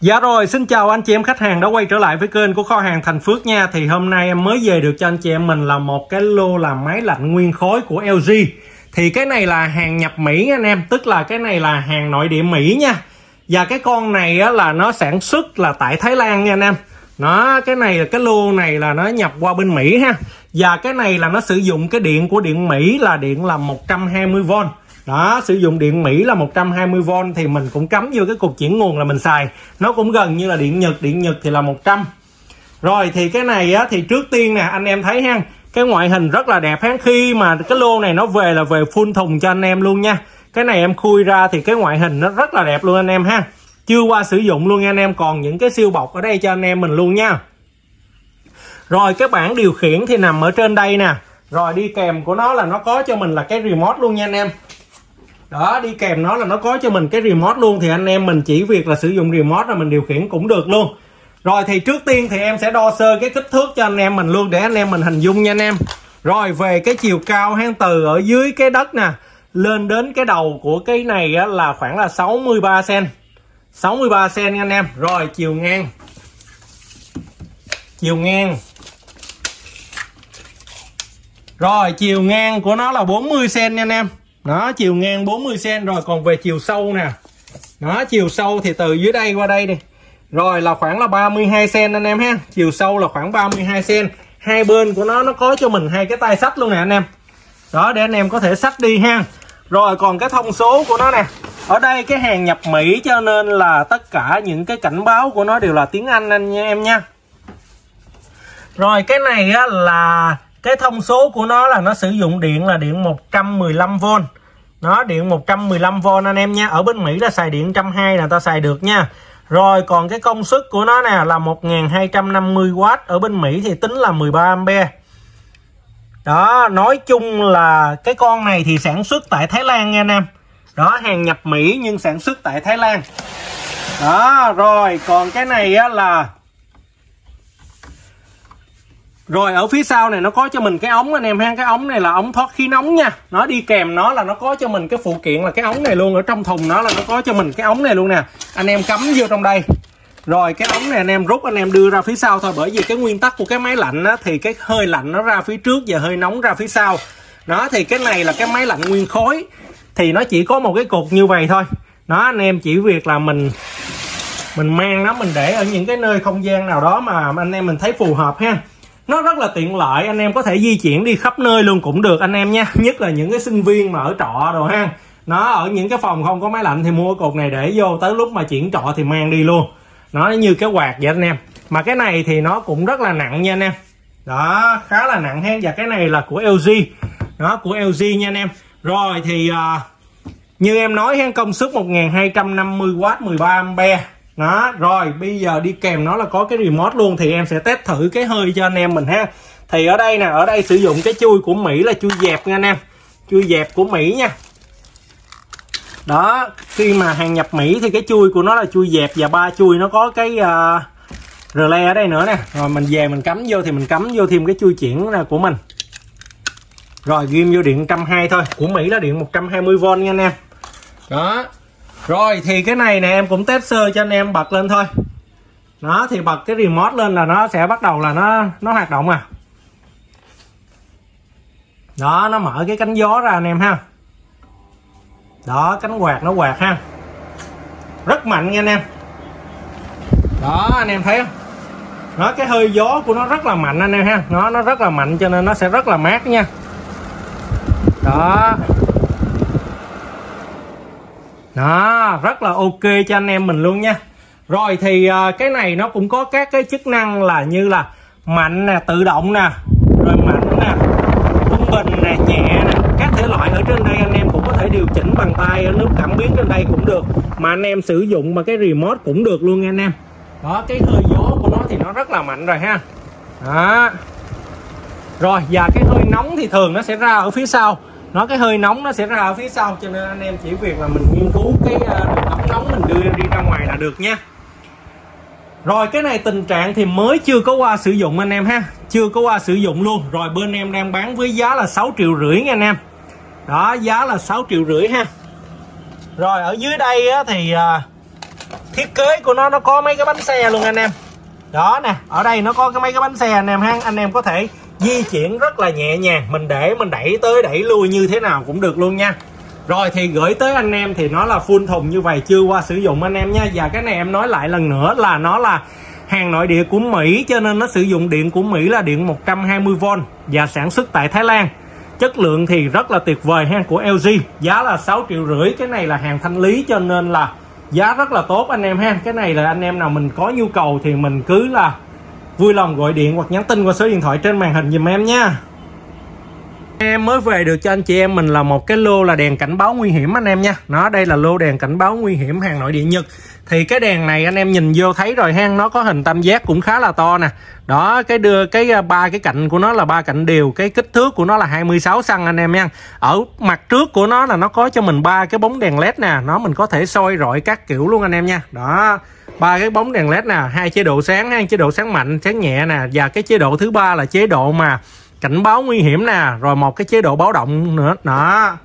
Dạ rồi, xin chào anh chị em khách hàng đã quay trở lại với kênh của kho hàng Thành Phước nha. Thì hôm nay em mới về được cho anh chị em mình là một cái lô làm máy lạnh nguyên khối của LG Thì cái này là hàng nhập Mỹ anh em Tức là cái này là hàng nội địa Mỹ nha. Và cái con này á, là nó sản xuất là tại Thái Lan nha anh em. Nó cái này là cái lô này là nó nhập qua bên Mỹ ha. Và cái này là nó sử dụng cái điện của điện Mỹ là điện là 120V đó sử dụng điện Mỹ là 120V thì mình cũng cắm vô cái cục chuyển nguồn là mình xài. Nó cũng gần như là điện Nhật điện Nhật thì là 100 rồi thì cái này á, thì trước tiên nè anh em thấy ha cái ngoại hình rất là đẹp ha. Khi mà cái lô này nó về là về full thùng cho anh em luôn nha. Cái này em khui ra thì cái ngoại hình nó rất là đẹp luôn anh em ha. Chưa qua sử dụng luôn anh em còn những cái siêu bọc ở đây cho anh em mình luôn nha. Rồi cái bảng điều khiển thì nằm ở trên đây nè. Rồi đi kèm của nó là nó có cho mình là cái remote luôn nha anh em đó đi kèm nó là nó có cho mình cái remote luôn. Thì anh em mình chỉ việc là sử dụng remote là mình điều khiển cũng được luôn. Rồi thì trước tiên thì em sẽ đo sơ cái kích thước cho anh em mình luôn để anh em mình hình dung nha anh em. Rồi về cái chiều cao hang từ ở dưới cái đất nè lên đến cái đầu của cái này á, là khoảng là 63 cm 63 cm nha anh em. Rồi chiều ngang. Chiều ngang. Rồi chiều ngang của nó là 40 cm nha anh em đó chiều ngang 40 cm rồi còn về chiều sâu nè. Đó chiều sâu thì từ dưới đây qua đây đi rồi là khoảng là 32 cm anh em ha. Chiều sâu là khoảng 32 cm hai bên của nó nó có cho mình hai cái tay sách luôn nè anh em. Đó để anh em có thể sách đi ha. Rồi còn cái thông số của nó nè. Ở đây cái hàng nhập Mỹ cho nên là tất cả những cái cảnh báo của nó đều là tiếng Anh anh nha em nha. Rồi cái này á, là cái thông số của nó là nó sử dụng điện là điện 115V nó, điện 115V anh em nha. Ở bên Mỹ là xài điện 120 là ta xài được nha. Rồi, còn cái công suất của nó nè, là 1250W ở bên Mỹ thì tính là 13A đó, nói chung là cái con này thì sản xuất tại Thái Lan nha anh em. Đó, hàng nhập Mỹ nhưng sản xuất tại Thái Lan. Đó, rồi, còn cái này á là rồi ở phía sau này nó có cho mình cái ống anh em ha. Cái ống này là ống thoát khí nóng nha. Nó đi kèm nó là nó có cho mình cái phụ kiện là cái ống này luôn. Ở trong thùng nó là nó có cho mình cái ống này luôn nè. Anh em cắm vô trong đây. Rồi cái ống này anh em rút anh em đưa ra phía sau thôi. Bởi vì cái nguyên tắc của cái máy lạnh á, thì cái hơi lạnh nó ra phía trước và hơi nóng ra phía sau. Đó thì cái này là cái máy lạnh nguyên khối. Thì nó chỉ có một cái cục như vậy thôi. Nó anh em chỉ việc là mình mình mang nó mình để ở những cái nơi không gian nào đó mà anh em mình thấy phù hợp ha nó rất là tiện lợi anh em có thể di chuyển đi khắp nơi luôn cũng được anh em nha nhất là những cái sinh viên mà ở trọ rồi ha. Nó ở những cái phòng không có máy lạnh thì mua cục này để vô tới lúc mà chuyển trọ thì mang đi luôn. Nó như cái quạt vậy anh em. Mà cái này thì nó cũng rất là nặng nha anh em. Đó khá là nặng ha. Và cái này là của LG đó của LG nha anh em. Rồi thì uh, như em nói ha công suất 1250W 13A đó rồi bây giờ đi kèm nó là có cái remote luôn thì em sẽ test thử cái hơi cho anh em mình ha. Thì ở đây nè ở đây sử dụng cái chui của Mỹ là chui dẹp nha anh em. Chui dẹp của Mỹ nha. Đó khi mà hàng nhập Mỹ thì cái chui của nó là chui dẹp và ba chui nó có cái uh, relay ở đây nữa nè. Rồi mình về mình cắm vô thì mình cắm vô thêm cái chui chuyển là của mình. Rồi ghim vô điện 120 thôi. Của Mỹ là điện 120V nha anh em. Đó rồi, thì cái này nè, em cũng test sơ cho anh em bật lên thôi. Nó thì bật cái remote lên là nó sẽ bắt đầu là nó nó hoạt động à. Đó, nó mở cái cánh gió ra anh em ha. Đó, cánh quạt nó quạt ha. Rất mạnh nha anh em. Đó, anh em thấy không? Nó cái hơi gió của nó rất là mạnh anh em ha. Nó nó rất là mạnh cho nên nó sẽ rất là mát nha. Đó đó rất là ok cho anh em mình luôn nha. Rồi thì uh, cái này nó cũng có các cái chức năng là như là mạnh nè tự động nè rồi mạnh nè trung bình nè nhẹ nè. Các thể loại ở trên đây anh em cũng có thể điều chỉnh bằng tay ở nước cảm biến trên đây cũng được. Mà anh em sử dụng mà cái remote cũng được luôn nha anh em. Đó cái hơi gió của nó thì nó rất là mạnh rồi ha. Đó. Rồi và cái hơi nóng thì thường nó sẽ ra ở phía sau nó cái hơi nóng nó sẽ ra ở phía sau cho nên anh em chỉ việc là mình nghiên cứu cái ờ, đường ống nóng mình đưa đi ra ngoài là được nha. Rồi cái này tình trạng thì mới chưa có qua sử dụng anh em ha. Chưa có qua sử dụng luôn. Rồi bên em đang bán với giá là 6 triệu rưỡi nha anh em. Đó giá là 6 triệu rưỡi ha. Rồi ở dưới đây á, thì à, thiết kế của nó nó có mấy cái bánh xe luôn anh em. Đó nè ở đây nó có cái mấy cái bánh xe anh em ha. Anh em có thể di chuyển rất là nhẹ nhàng. Mình để, mình đẩy tới, đẩy lui như thế nào cũng được luôn nha. Rồi thì gửi tới anh em thì nó là full thùng như vậy, chưa qua sử dụng anh em nha. Và cái này em nói lại lần nữa là nó là hàng nội địa của Mỹ, cho nên nó sử dụng điện của Mỹ là điện 120V và sản xuất tại Thái Lan. Chất lượng thì rất là tuyệt vời ha, của LG giá là 6 triệu rưỡi. Cái này là hàng thanh lý, cho nên là giá rất là tốt anh em ha. Cái này là anh em nào mình có nhu cầu thì mình cứ là vui lòng gọi điện hoặc nhắn tin qua số điện thoại trên màn hình dùm em nha em mới về được cho anh chị em, mình là một cái lô là đèn cảnh báo nguy hiểm anh em nha. Nó, đây là lô đèn cảnh báo nguy hiểm hàng nội địa nhật. Thì cái đèn này anh em nhìn vô thấy rồi hang nó có hình tam giác cũng khá là to nè. Đó, cái đưa, cái à, ba cái cạnh của nó là ba cạnh đều. Cái kích thước của nó là 26 cm anh em nha. Ở mặt trước của nó là nó có cho mình ba cái bóng đèn led nè. Nó mình có thể soi rọi các kiểu luôn anh em nha. Đó, ba cái bóng đèn led nè. Hai chế độ sáng, hai chế độ sáng mạnh, sáng nhẹ nè. Và cái chế độ thứ ba là chế độ mà cảnh báo nguy hiểm nè, rồi một cái chế độ báo động nữa. Đó.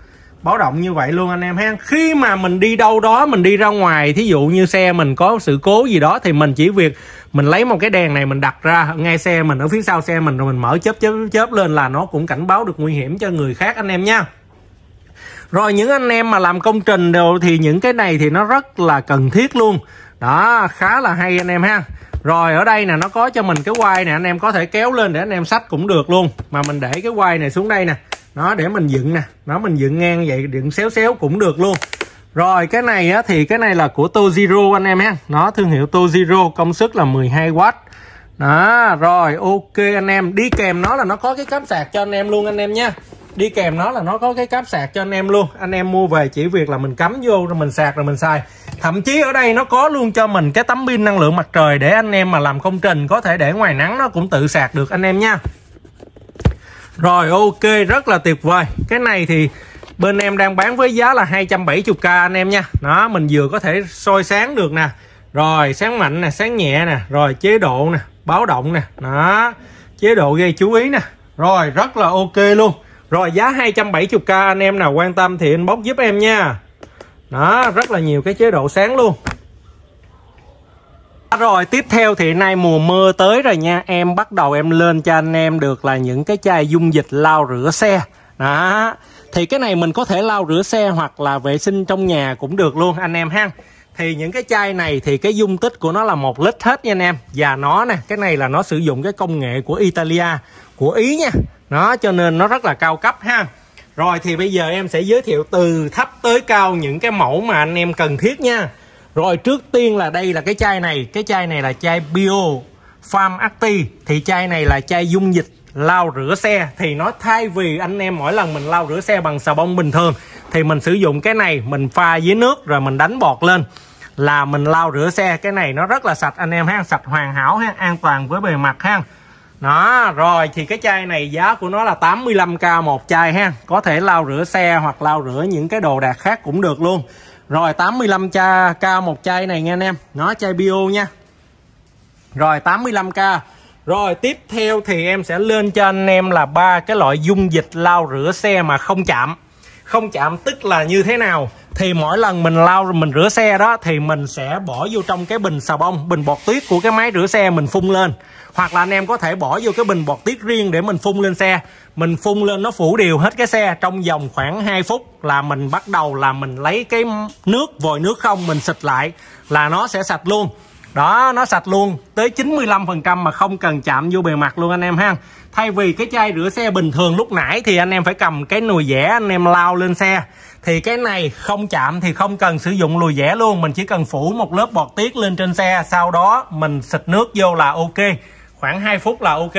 Báo động như vậy luôn, anh em ha. Khi mà mình đi đâu đó, mình đi ra ngoài, thí dụ như xe mình có sự cố gì đó, thì mình chỉ việc mình lấy một cái đèn này mình đặt ra ngay xe mình ở phía sau xe mình, rồi mình mở chớp chớp chớp lên là nó cũng cảnh báo được nguy hiểm cho người khác, anh em nha. Rồi những anh em mà làm công trình đều thì những cái này thì nó rất là cần thiết luôn. Đó, khá là hay, anh em ha rồi ở đây nè nó có cho mình cái quay nè anh em có thể kéo lên để anh em sách cũng được luôn. Mà mình để cái quay này xuống đây nè nó để mình dựng nè nó mình dựng ngang vậy dựng xéo xéo cũng được luôn. Rồi cái này á, thì cái này là của Tojiro anh em ha. Nó thương hiệu Tojiro công suất là 12W đó rồi ok anh em đi kèm nó là nó có cái cắm sạc cho anh em luôn anh em nha đi kèm nó là nó có cái cáp sạc cho anh em luôn. Anh em mua về chỉ việc là mình cắm vô rồi mình sạc rồi mình xài. Thậm chí ở đây nó có luôn cho mình cái tấm pin năng lượng mặt trời để anh em mà làm công trình có thể để ngoài nắng nó cũng tự sạc được anh em nha. Rồi, ok, rất là tuyệt vời. Cái này thì bên em đang bán với giá là 270k anh em nha. Đó, mình vừa có thể soi sáng được nè. Rồi, sáng mạnh nè, sáng nhẹ nè. Rồi, chế độ nè, báo động nè. Đó, chế độ gây chú ý nè. Rồi, rất là ok luôn rồi, giá 270k anh em nào quan tâm thì inbox giúp em nha. Đó, rất là nhiều cái chế độ sáng luôn. Rồi, tiếp theo thì nay mùa mưa tới rồi nha. Em bắt đầu em lên cho anh em được là những cái chai dung dịch lau rửa xe. Đó, Thì cái này mình có thể lau rửa xe hoặc là vệ sinh trong nhà cũng được luôn, anh em ha. Thì những cái chai này thì cái dung tích của nó là một lít hết nha anh em. Và nó nè, cái này là nó sử dụng cái công nghệ của Italia, Của Ý nha. Nó cho nên nó rất là cao cấp ha. Rồi thì bây giờ em sẽ giới thiệu từ thấp tới cao những cái mẫu mà anh em cần thiết nha. Rồi trước tiên là đây là cái chai này. Cái chai này là chai Bio Farm Acti. Thì chai này là chai dung dịch lau rửa xe. Thì nó thay vì anh em mỗi lần mình lau rửa xe bằng xà bông bình thường, Thì mình sử dụng cái này, Mình pha với nước rồi mình đánh bọt lên Là mình lau rửa xe. Cái này nó rất là sạch, anh em ha. Sạch hoàn hảo ha, An toàn với bề mặt ha đó, rồi, thì cái chai này giá của nó là 85k một chai ha. Có thể lau rửa xe hoặc lau rửa những cái đồ đạc khác cũng được luôn. Rồi 85 cha k một chai này nha anh em. Nó chai bio nha. Rồi 85k rồi, tiếp theo thì em sẽ lên cho anh em là ba cái loại dung dịch lau rửa xe mà không chạm. Không chạm tức là như thế nào? Thì mỗi lần mình lau, mình rửa xe đó, thì mình sẽ bỏ vô trong cái bình xà bông, bình bọt tuyết của cái máy rửa xe mình phun lên hoặc là anh em có thể bỏ vô cái bình bọt tiết riêng để mình phun lên xe. Mình phun lên nó phủ đều hết cái xe. Trong vòng khoảng 2 phút là mình bắt đầu là mình lấy cái nước, vòi nước không, mình xịt lại là nó sẽ sạch luôn. Đó, nó sạch luôn. Tới 95% mà không cần chạm vô bề mặt luôn anh em ha. Thay vì cái chai rửa xe bình thường lúc nãy thì anh em phải cầm cái nồi dẻ anh em lao lên xe. Thì cái này không chạm thì không cần sử dụng lùi dẻ luôn. Mình chỉ cần phủ một lớp bọt tiết lên trên xe. Sau đó mình xịt nước vô là ok khoảng 2 phút là ok.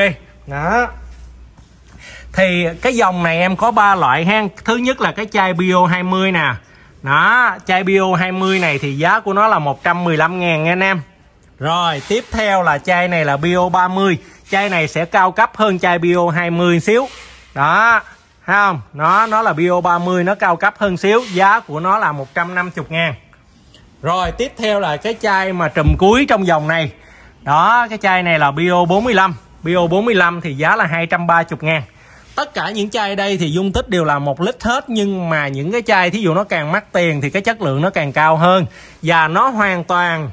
Đó. Thì cái dòng này em có ba loại ha. Thứ nhất là cái chai bio 20 nè. Đó chai bio 20 này thì giá của nó là 115 ngàn nha anh em. Rồi tiếp theo là chai này là bio 30 chai này sẽ cao cấp hơn chai bio 20 xíu. Đó thấy không? Nó nó là bio 30 nó cao cấp hơn xíu. Giá của nó là 150 ngàn. Rồi tiếp theo là cái chai mà trùm cuối trong dòng này đó, cái chai này là bio 45 bio 45 thì giá là 230 ngàn. Tất cả những chai đây thì dung tích đều là một lít hết, nhưng mà những cái chai thí dụ nó càng mắc tiền thì cái chất lượng nó càng cao hơn. Và nó hoàn toàn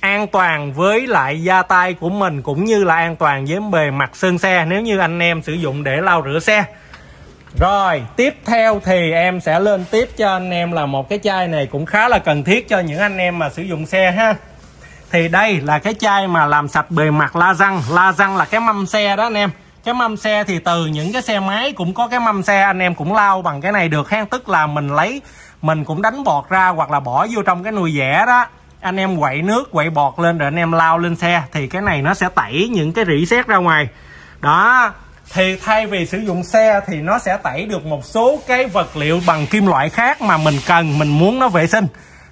an toàn với lại da tay của mình cũng như là an toàn với bề mặt sơn xe, nếu như anh em sử dụng để lau rửa xe. Rồi, tiếp theo thì em sẽ lên tiếp cho anh em là một cái chai này cũng khá là cần thiết cho những anh em mà sử dụng xe ha thì đây là cái chai mà làm sạch bề mặt la răng. La răng là cái mâm xe đó anh em. Cái mâm xe thì từ những cái xe máy cũng có cái mâm xe, anh em cũng lau bằng cái này được. Ha tức là mình lấy, mình cũng đánh bọt ra hoặc là bỏ vô trong cái nồi dẻ đó. Anh em quậy nước, quậy bọt lên rồi anh em lau lên xe. Thì cái này nó sẽ tẩy những cái rỉ sét ra ngoài. Đó. Thì thay vì sử dụng xe thì nó sẽ tẩy được một số cái vật liệu bằng kim loại khác mà mình cần, mình muốn nó vệ sinh.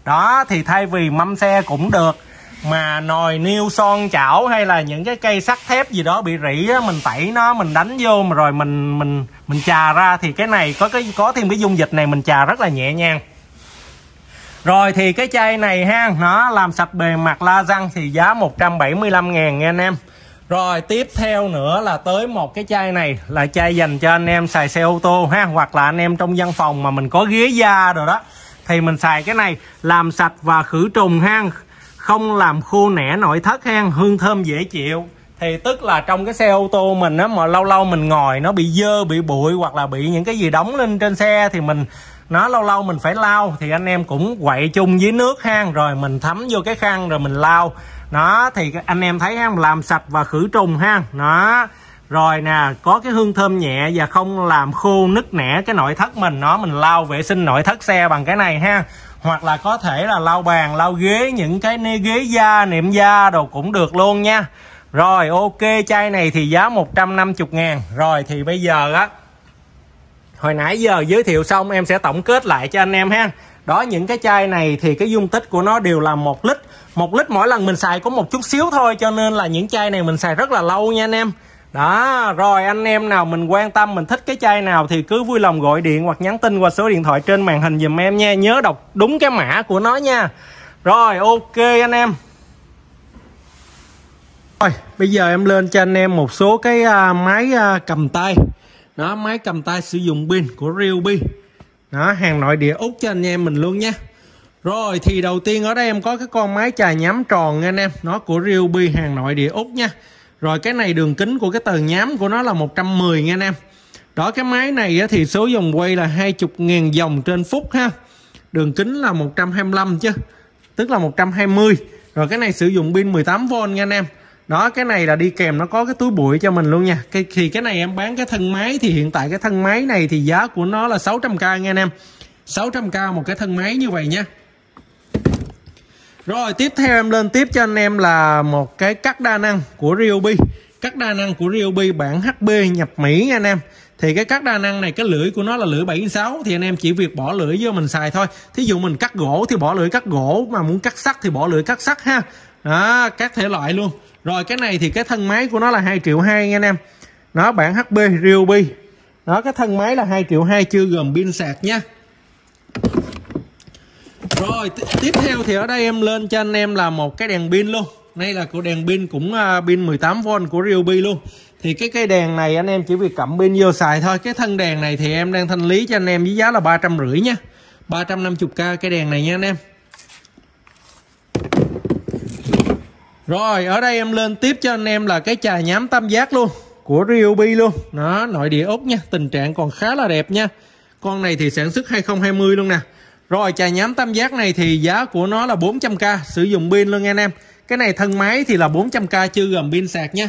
Đó. Thì thay vì mâm xe cũng được mà nồi niêu son chảo hay là những cái cây sắt thép gì đó bị rỉ á, mình tẩy nó mình đánh vô mà rồi mình mình mình chà ra thì cái này có cái có thêm cái dung dịch này mình chà rất là nhẹ nhàng. Rồi thì cái chai này ha nó làm sạch bề mặt la răng thì giá 175 ngàn nha anh em. Rồi tiếp theo nữa là tới một cái chai này là chai dành cho anh em xài xe ô tô ha hoặc là anh em trong văn phòng mà mình có ghế da rồi đó. Thì mình xài cái này làm sạch và khử trùng ha không làm khô nẻ nội thất hen, hương thơm dễ chịu. Thì tức là trong cái xe ô tô mình á, mà lâu lâu mình ngồi nó bị dơ, bị bụi hoặc là bị những cái gì đóng lên trên xe thì mình, nó lâu lâu mình phải lau. Thì anh em cũng quậy chung với nước hang rồi mình thấm vô cái khăn rồi mình lau. Nó thì anh em thấy ha làm sạch và khử trùng ha nó rồi nè, có cái hương thơm nhẹ và không làm khô nứt nẻ cái nội thất mình. Nó mình lau vệ sinh nội thất xe bằng cái này ha hoặc là có thể là lau bàn, lau ghế, những cái ghế da niệm da đồ cũng được luôn nha. Rồi, ok, chai này thì giá 150 ngàn. Rồi, thì bây giờ á, hồi nãy giờ giới thiệu xong, em sẽ tổng kết lại cho anh em ha. Đó, những cái chai này thì cái dung tích của nó đều là một lít. Một lít mỗi lần mình xài có một chút xíu thôi, cho nên là những chai này mình xài rất là lâu nha anh em đó rồi anh em nào mình quan tâm mình thích cái chai nào thì cứ vui lòng gọi điện hoặc nhắn tin qua số điện thoại trên màn hình dùm em nha. Nhớ đọc đúng cái mã của nó nha. Rồi ok anh em. Rồi bây giờ em lên cho anh em một số cái uh, máy uh, cầm tay. Đó máy cầm tay sử dụng pin của Ryobi. Đó hàng nội địa úc cho anh em mình luôn nha. Rồi thì đầu tiên ở đây em có cái con máy trà nhám tròn nha anh em. Nó của Ryobi hàng nội địa úc nha rồi cái này đường kính của cái tờ nhám của nó là 110 nha anh em. Đó, cái máy này thì số dòng quay là 20.000 dòng trên phút ha. Đường kính là 125 chứ, tức là 120 rồi cái này sử dụng pin 18V nha anh em. Đó, cái này là đi kèm nó có cái túi bụi cho mình luôn nha. Cái, thì cái này em bán cái thân máy thì hiện tại cái thân máy này thì giá của nó là 600k nha anh em. 600k một cái thân máy như vậy nha rồi, tiếp theo em lên tiếp cho anh em là một cái cắt đa năng của Ryobi. Cắt đa năng của Ryobi bản HB nhập Mỹ nha anh em. Thì cái cắt đa năng này, cái lưỡi của nó là lưỡi 76 thì anh em chỉ việc bỏ lưỡi vô mình xài thôi. Thí dụ mình cắt gỗ thì bỏ lưỡi cắt gỗ, mà muốn cắt sắt thì bỏ lưỡi cắt sắt ha. Đó, các thể loại luôn. Rồi, cái này thì cái thân máy của nó là 2 triệu 2 nha anh em. Nó bản HB Ryobi. Đó, cái thân máy là 2 triệu 2 chưa gồm pin sạc nha rồi tiếp theo thì ở đây em lên cho anh em là một cái đèn pin luôn. Đây là của đèn pin cũng uh, pin 18V của Ryobi luôn. Thì cái cây đèn này anh em chỉ việc cắm pin vô xài thôi. Cái thân đèn này thì em đang thanh lý cho anh em với giá là ba trăm rưỡi nha. 350k cái đèn này nha anh em. Rồi ở đây em lên tiếp cho anh em là cái trà nhám tam giác luôn Của Ryobi luôn. Đó nội địa Úc nha. Tình trạng còn khá là đẹp nha. Con này thì sản xuất 2020 luôn nè. Rồi, chà nhám tam giác này thì giá của nó là 400k Sử dụng pin luôn anh em. Cái này thân máy thì là 400k chưa gồm pin sạc nha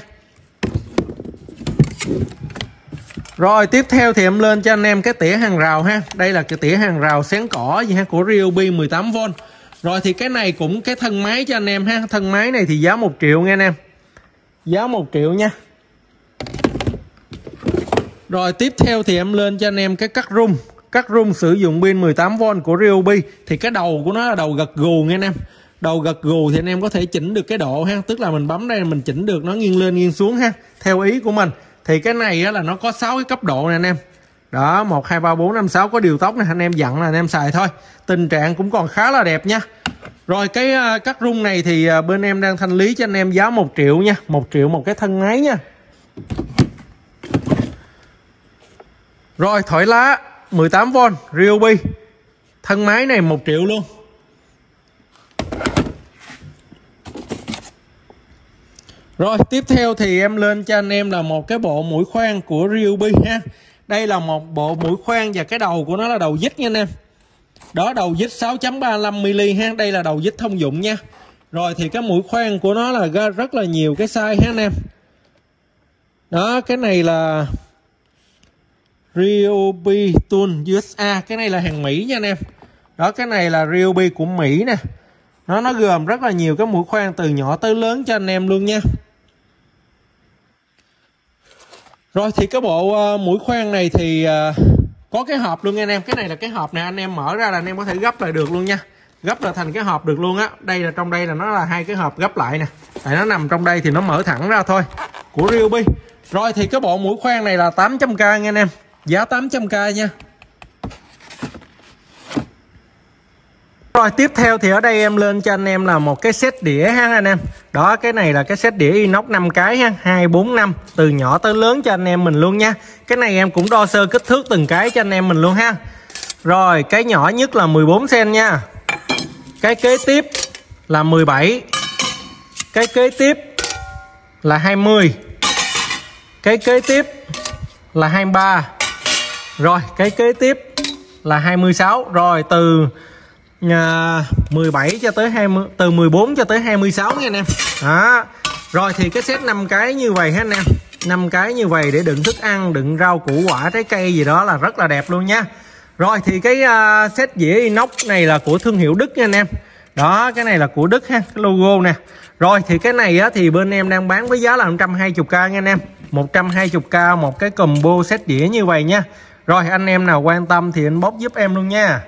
rồi, tiếp theo thì em lên cho anh em cái tỉa hàng rào ha. Đây là cái tỉa hàng rào xén cỏ gì ha, của Ryobi 18V rồi thì cái này cũng cái thân máy cho anh em ha. Thân máy này thì giá 1 triệu nha anh em. Giá 1 triệu nha. Rồi, tiếp theo thì em lên cho anh em cái cắt rung các room sử dụng pin 18V của Ryobi Thì cái đầu của nó là đầu gật gù nha anh em. Đầu gật gù thì anh em có thể chỉnh được cái độ ha Tức là mình bấm đây mình chỉnh được nó nghiêng lên nghiêng xuống ha Theo ý của mình. Thì cái này á, là nó có 6 cái cấp độ nè anh em. Đó 1 2 3 4 5 6 có điều tốc nè anh em dặn là anh em xài thôi. Tình trạng cũng còn khá là đẹp nha. Rồi cái ờ, uh, cắt rung này thì uh, bên em đang thanh lý cho anh em giá 1 triệu nha 1 triệu một cái thân máy nha. Rồi thổi lá. 18V Ryobi thân máy này 1 triệu luôn. Rồi, tiếp theo thì em lên cho anh em là một cái bộ mũi khoan của Ryobi ha. Đây là một bộ mũi khoan và cái đầu của nó là đầu dít nha anh em. Đó, đầu dít 6.35mm ha. Đây là đầu dít thông dụng nha. Rồi, thì cái mũi khoan của nó là rất là nhiều cái size ha anh em. Đó, cái này là Ryobi Tool USA cái này là hàng Mỹ nha anh em. Đó cái này là Ryobi của Mỹ nè. Nó nó gồm rất là nhiều cái mũi khoan từ nhỏ tới lớn cho anh em luôn nha. Rồi thì cái bộ uh, mũi khoan này thì uh, có cái hộp luôn nha anh em. Cái này là cái hộp này anh em mở ra là anh em có thể gấp lại được luôn nha. Gấp là thành cái hộp được luôn á. Đây là trong đây là nó là hai cái hộp gấp lại nè. Tại nó nằm trong đây thì nó mở thẳng ra thôi. Của Ryobi rồi thì cái bộ mũi khoan này là 800k nha anh em giá 800k nha Rồi tiếp theo thì ở đây em lên cho anh em là một cái set đĩa ha anh em. Đó cái này là cái set đĩa inox 5 cái ha, 2 4 5 từ nhỏ tới lớn cho anh em mình luôn nha. Cái này em cũng đo sơ kích thước từng cái cho anh em mình luôn ha. Rồi cái nhỏ nhất là 14 cm nha. Cái kế tiếp là 17. Cái kế tiếp là 20. Cái kế tiếp là 23. Rồi cái kế tiếp là 26. Rồi từ à, uh, 17 cho tới 20 từ 14 cho tới 26 nha anh em. Đó. Rồi thì cái set 5 cái như vậy ha anh em. 5 cái như vậy để đựng thức ăn đựng rau củ quả trái cây gì đó là rất là đẹp luôn nha. Rồi thì cái uh, set dĩa inox này là của thương hiệu Đức nha anh em. Đó cái này là của Đức ha cái logo nè. Rồi thì cái này á, thì bên em đang bán với giá là 120k nha anh em. 120k một cái combo set dĩa như vậy nha rồi anh em nào quan tâm thì inbox giúp em luôn nha.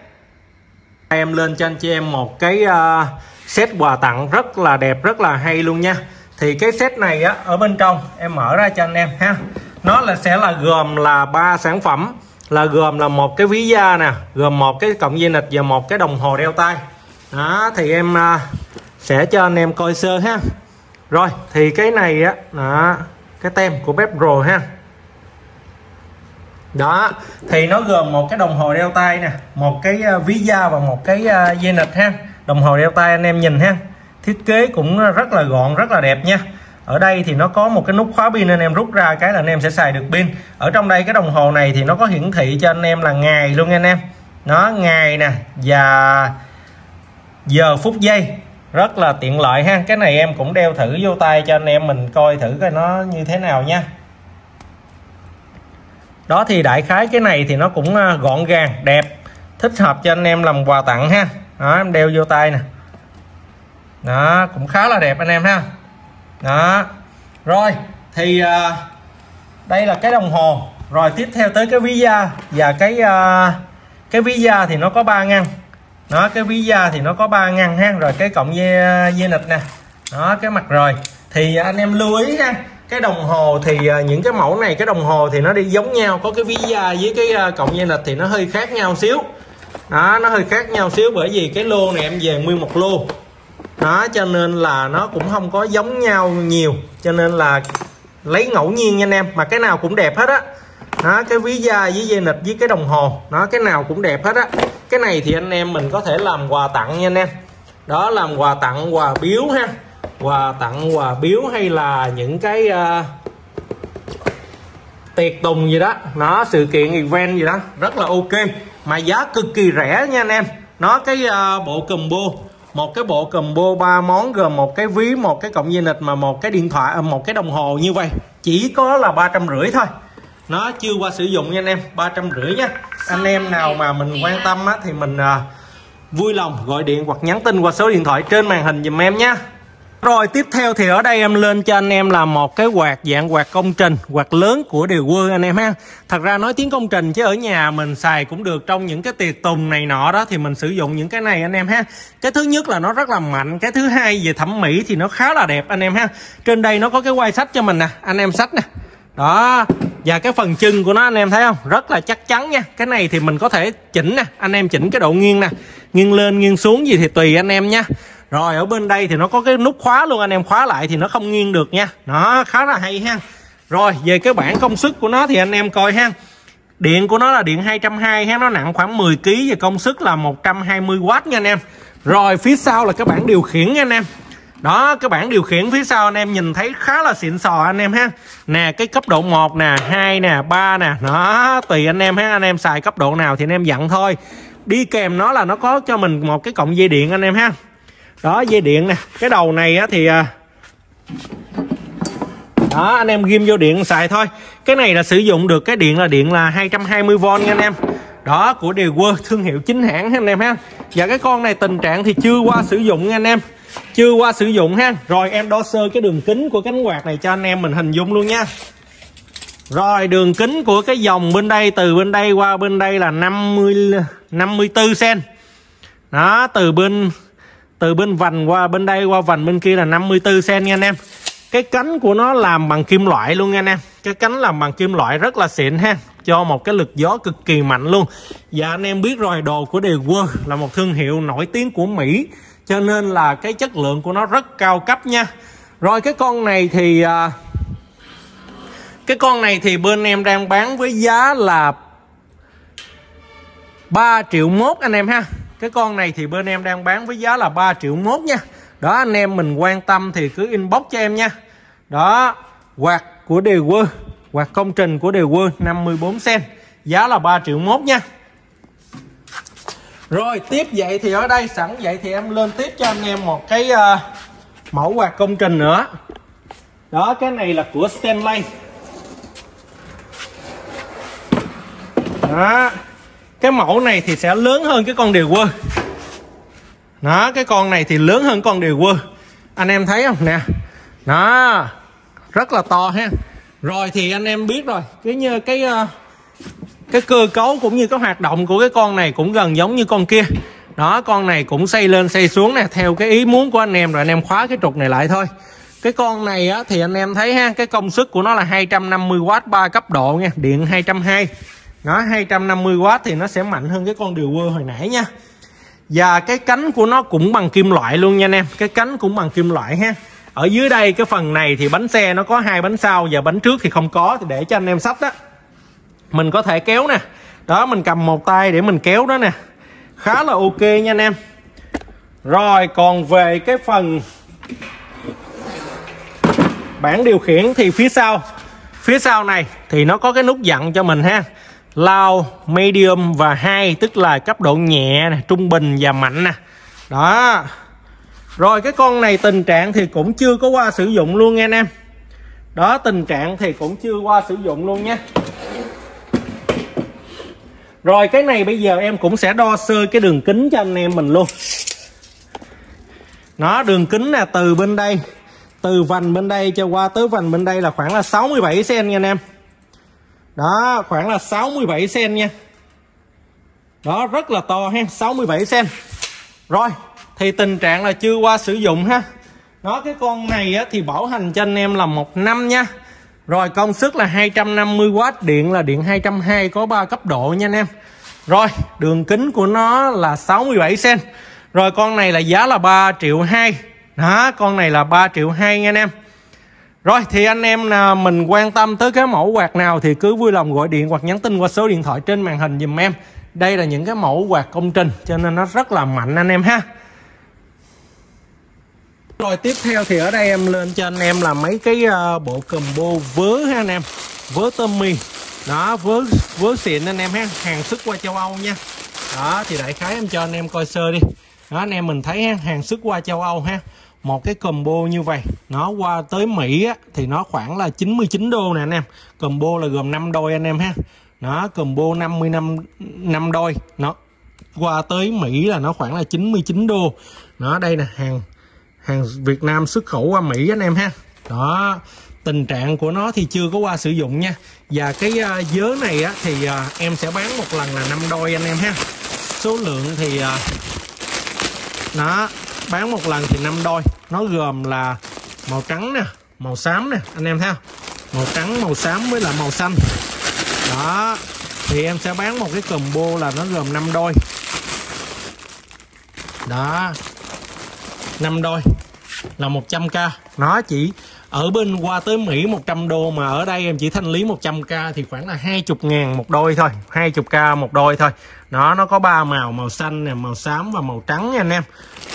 Em lên cho anh chị em một cái uh, set quà tặng rất là đẹp rất là hay luôn nha. Thì cái set này á ở bên trong em mở ra cho anh em ha. Nó là sẽ là gồm là ba sản phẩm. Là gồm là một cái ví da nè gồm một cái cọng dây nịch và một cái đồng hồ đeo tay. Đó thì em uh, sẽ cho anh em coi sơ ha. Rồi thì cái này á đó cái tem của bếp Pro ha đó, thì nó gồm một cái đồng hồ đeo tay nè, một cái à, ví da và một cái à, dây nịch ha. Đồng hồ đeo tay anh em nhìn ha. Thiết kế cũng rất là gọn, rất là đẹp nha. Ở đây thì nó có một cái nút khóa pin anh em rút ra cái là anh em sẽ xài được pin. Ở trong đây cái đồng hồ này thì nó có hiển thị cho anh em là ngày luôn anh em. Nó ngày nè, và giờ phút giây. Rất là tiện lợi ha. Cái này em cũng đeo thử vô tay cho anh em mình coi thử coi nó như thế nào nha đó thì đại khái cái này thì nó cũng à, gọn gàng đẹp thích hợp cho anh em làm quà tặng ha. Đó em đeo vô tay nè. Đó cũng khá là đẹp anh em ha. Đó. Rồi thì uh, đây là cái đồng hồ. Rồi tiếp theo tới cái ví da. Và cái uh, cái ví da thì nó có ba ngăn. Đó cái ví da thì nó có ba ngăn ha. Rồi cái cộng dây dây nịch nè. Đó cái mặt rồi. Thì anh em lưu ý ha cái đồng hồ thì à, những cái mẫu này cái đồng hồ thì nó đi giống nhau. Có cái ví da với cái à, cộng dây lịch thì nó hơi khác nhau xíu. Đó nó hơi khác nhau xíu bởi vì cái lô này em về nguyên một lô. Đó cho nên là nó cũng không có giống nhau nhiều. Cho nên là lấy ngẫu nhiên nha anh em mà cái nào cũng đẹp hết á. Đó cái ví da với dây nịch với cái đồng hồ. Nó cái nào cũng đẹp hết á. Cái này thì anh em mình có thể làm quà tặng nha anh em. Đó làm quà tặng quà biếu ha quà tặng quà biếu hay là những cái uh, tiệc tùng gì đó. Nó sự kiện event gì đó. Rất là ok. Mà giá cực kỳ rẻ nha anh em. Nó cái uh, bộ combo. Một cái bộ combo ba món gồm một cái ví một cái cộng dây nịch mà một cái điện thoại ờ, một cái đồng hồ như vậy. Chỉ có là ba trăm rưỡi thôi. Nó chưa qua sử dụng nha anh em. Ba trăm rưỡi nha. Anh em nào mà mình quan tâm á, thì mình uh, vui lòng gọi điện hoặc nhắn tin qua số điện thoại trên màn hình dùm em nha rồi tiếp theo thì ở đây em lên cho anh em là một cái quạt dạng quạt công trình, quạt lớn của điều quơ anh em ha. Thật ra nói tiếng công trình chứ ở nhà mình xài cũng được trong những cái tiệc tùng này nọ đó thì mình sử dụng những cái này anh em ha. Cái thứ nhất là nó rất là mạnh, cái thứ hai về thẩm mỹ thì nó khá là đẹp anh em ha. Trên đây nó có cái quay sách cho mình nè, anh em sách nè. Đó, và cái phần chân của nó anh em thấy không rất là chắc chắn nha cái này thì mình có thể chỉnh nè anh em chỉnh cái độ nghiêng nè nghiêng lên nghiêng xuống gì thì tùy anh em nha rồi, ở bên đây thì nó có cái nút khóa luôn, anh em khóa lại thì nó không nghiêng được nha. Nó khá là hay ha. Rồi, về cái bảng công suất của nó thì anh em coi ha. Điện của nó là điện 220 ha, nó nặng khoảng 10 kg và công suất là 120W nha anh em. Rồi, phía sau là cái bảng điều khiển nha anh em. Đó, cái bảng điều khiển phía sau anh em nhìn thấy khá là xịn sò anh em ha. Nè, cái cấp độ 1 nè, hai nè, ba nè. Đó, tùy anh em ha. Anh em xài cấp độ nào thì anh em dặn thôi. Đi kèm nó là nó có cho mình một cái cọng dây điện anh em ha đó, dây điện nè. Cái đầu này á thì à, đó, anh em ghim vô điện xài thôi. Cái này là sử dụng được, cái điện là điện là 220V nha anh em. Đó, của điều thương hiệu chính hãng anh em ha. Và cái con này tình trạng thì chưa qua sử dụng nha anh em. Chưa qua sử dụng ha. Rồi, em đo sơ cái đường kính của cánh quạt này cho anh em mình hình dung luôn nha. Rồi, đường kính của cái dòng bên đây, từ bên đây qua bên đây là 50 54 cm đó, từ bên từ bên vành qua bên đây, qua vành bên kia là 54 cm nha anh em. Cái cánh của nó làm bằng kim loại luôn nha anh em. Cái cánh làm bằng kim loại rất là xịn ha. Cho một cái lực gió cực kỳ mạnh luôn. Và anh em biết rồi, đồ của Đề World là một thương hiệu nổi tiếng của Mỹ, cho nên là cái chất lượng của nó rất cao cấp nha. Rồi cái con này thì à, cái con này thì bên em đang bán với giá là 3 triệu mốt anh em ha cái con này thì bên em đang bán với giá là 3 triệu mốt nha. Đó anh em mình quan tâm thì cứ inbox cho em nha. Đó quạt của đều quơ quạt công trình của đều quơ 54 cm giá là 3 triệu mốt nha. Rồi tiếp vậy thì ở đây sẵn vậy thì em lên tiếp cho anh em một cái uh, mẫu quạt công trình nữa. Đó cái này là của Stanley. Đó cái mẫu này thì sẽ lớn hơn cái con điều quơ. Đó, cái con này thì lớn hơn con điều quơ. Anh em thấy không? Nè. Đó. Rất là to ha. Rồi thì anh em biết rồi. Cái như cái ờ, cái cơ cấu cũng như cái hoạt động của cái con này cũng gần giống như con kia. Đó, con này cũng xây lên, xây xuống nè, theo cái ý muốn của anh em rồi anh em khóa cái trục này lại thôi. Cái con này á, thì anh em thấy ha, cái công suất của nó là 250W 3 cấp độ nha, điện 220 nó 250W thì nó sẽ mạnh hơn cái con điều quơ hồi nãy nha. Và cái cánh của nó cũng bằng kim loại luôn nha anh em. Cái cánh cũng bằng kim loại ha. Ở dưới đây, cái phần này thì bánh xe nó có hai bánh sau và bánh trước thì không có. Thì để cho anh em sách đó mình có thể kéo nè. Đó, mình cầm một tay để mình kéo đó nè. Khá là ok nha anh em. Rồi, còn về cái phần bảng điều khiển thì phía sau. Phía sau này thì nó có cái nút dặn cho mình ha. Low, medium và high tức là cấp độ nhẹ nè trung bình và mạnh nè. Đó. Rồi cái con này tình trạng thì cũng chưa có qua sử dụng luôn nha anh em. Đó tình trạng thì cũng chưa qua sử dụng luôn nha rồi cái này bây giờ em cũng sẽ đo sơ cái đường kính cho anh em mình luôn. Nó đường kính là từ bên đây từ vành bên đây cho qua tới vành bên đây là khoảng là 67 cm nha anh em đó khoảng là 67 cm nha. Đó rất là to ha 67 cm rồi thì tình trạng là chưa qua sử dụng ha. Nó cái con này á, thì bảo hành cho anh em là một năm nha. Rồi công suất là 250W điện là điện 220 có 3 cấp độ nha anh em. Rồi đường kính của nó là 67 cm rồi con này là giá là 3 triệu 2 đó con này là 3 triệu 2 nha anh em rồi thì anh em nào mình quan tâm tới cái mẫu quạt nào thì cứ vui lòng gọi điện hoặc nhắn tin qua số điện thoại trên màn hình dùm em. Đây là những cái mẫu quạt công trình cho nên nó rất là mạnh anh em ha. Rồi tiếp theo thì ở đây em lên cho anh em là mấy cái ờ, bộ combo vớ ha anh em. Vớ Tommy. Đó vớ vớ xịn anh em ha, hàng xuất qua châu Âu nha. Đó thì đại khái em cho anh em coi sơ đi. Đó anh em mình thấy ha, hàng xuất qua châu Âu ha một cái combo như vậy nó qua tới Mỹ á, thì nó khoảng là 99 đô nè anh em. Combo là gồm 5 đôi anh em ha. Nó combo 50 năm 5 đôi. Nó qua tới Mỹ là nó khoảng là 99 đô. Nó đây nè hàng hàng Việt Nam xuất khẩu qua Mỹ anh em ha. Đó tình trạng của nó thì chưa có qua sử dụng nha. Và cái uh, dớ này á, thì uh, em sẽ bán một lần là 5 đôi anh em ha. Số lượng thì à, uh, nó bán một lần thì năm đôi. Nó gồm là màu trắng nè, màu xám nè, anh em thấy không? Màu trắng, màu xám với là màu xanh. Đó, thì em sẽ bán một cái combo là nó gồm 5 đôi. Đó 5 đôi là 100k nó chỉ ở bên qua tới Mỹ 100 đô mà ở đây em chỉ thanh lý 100k thì khoảng là 20 ngàn một đôi thôi. 20k một đôi thôi nó nó có ba màu màu xanh nè màu xám và màu trắng nha anh em.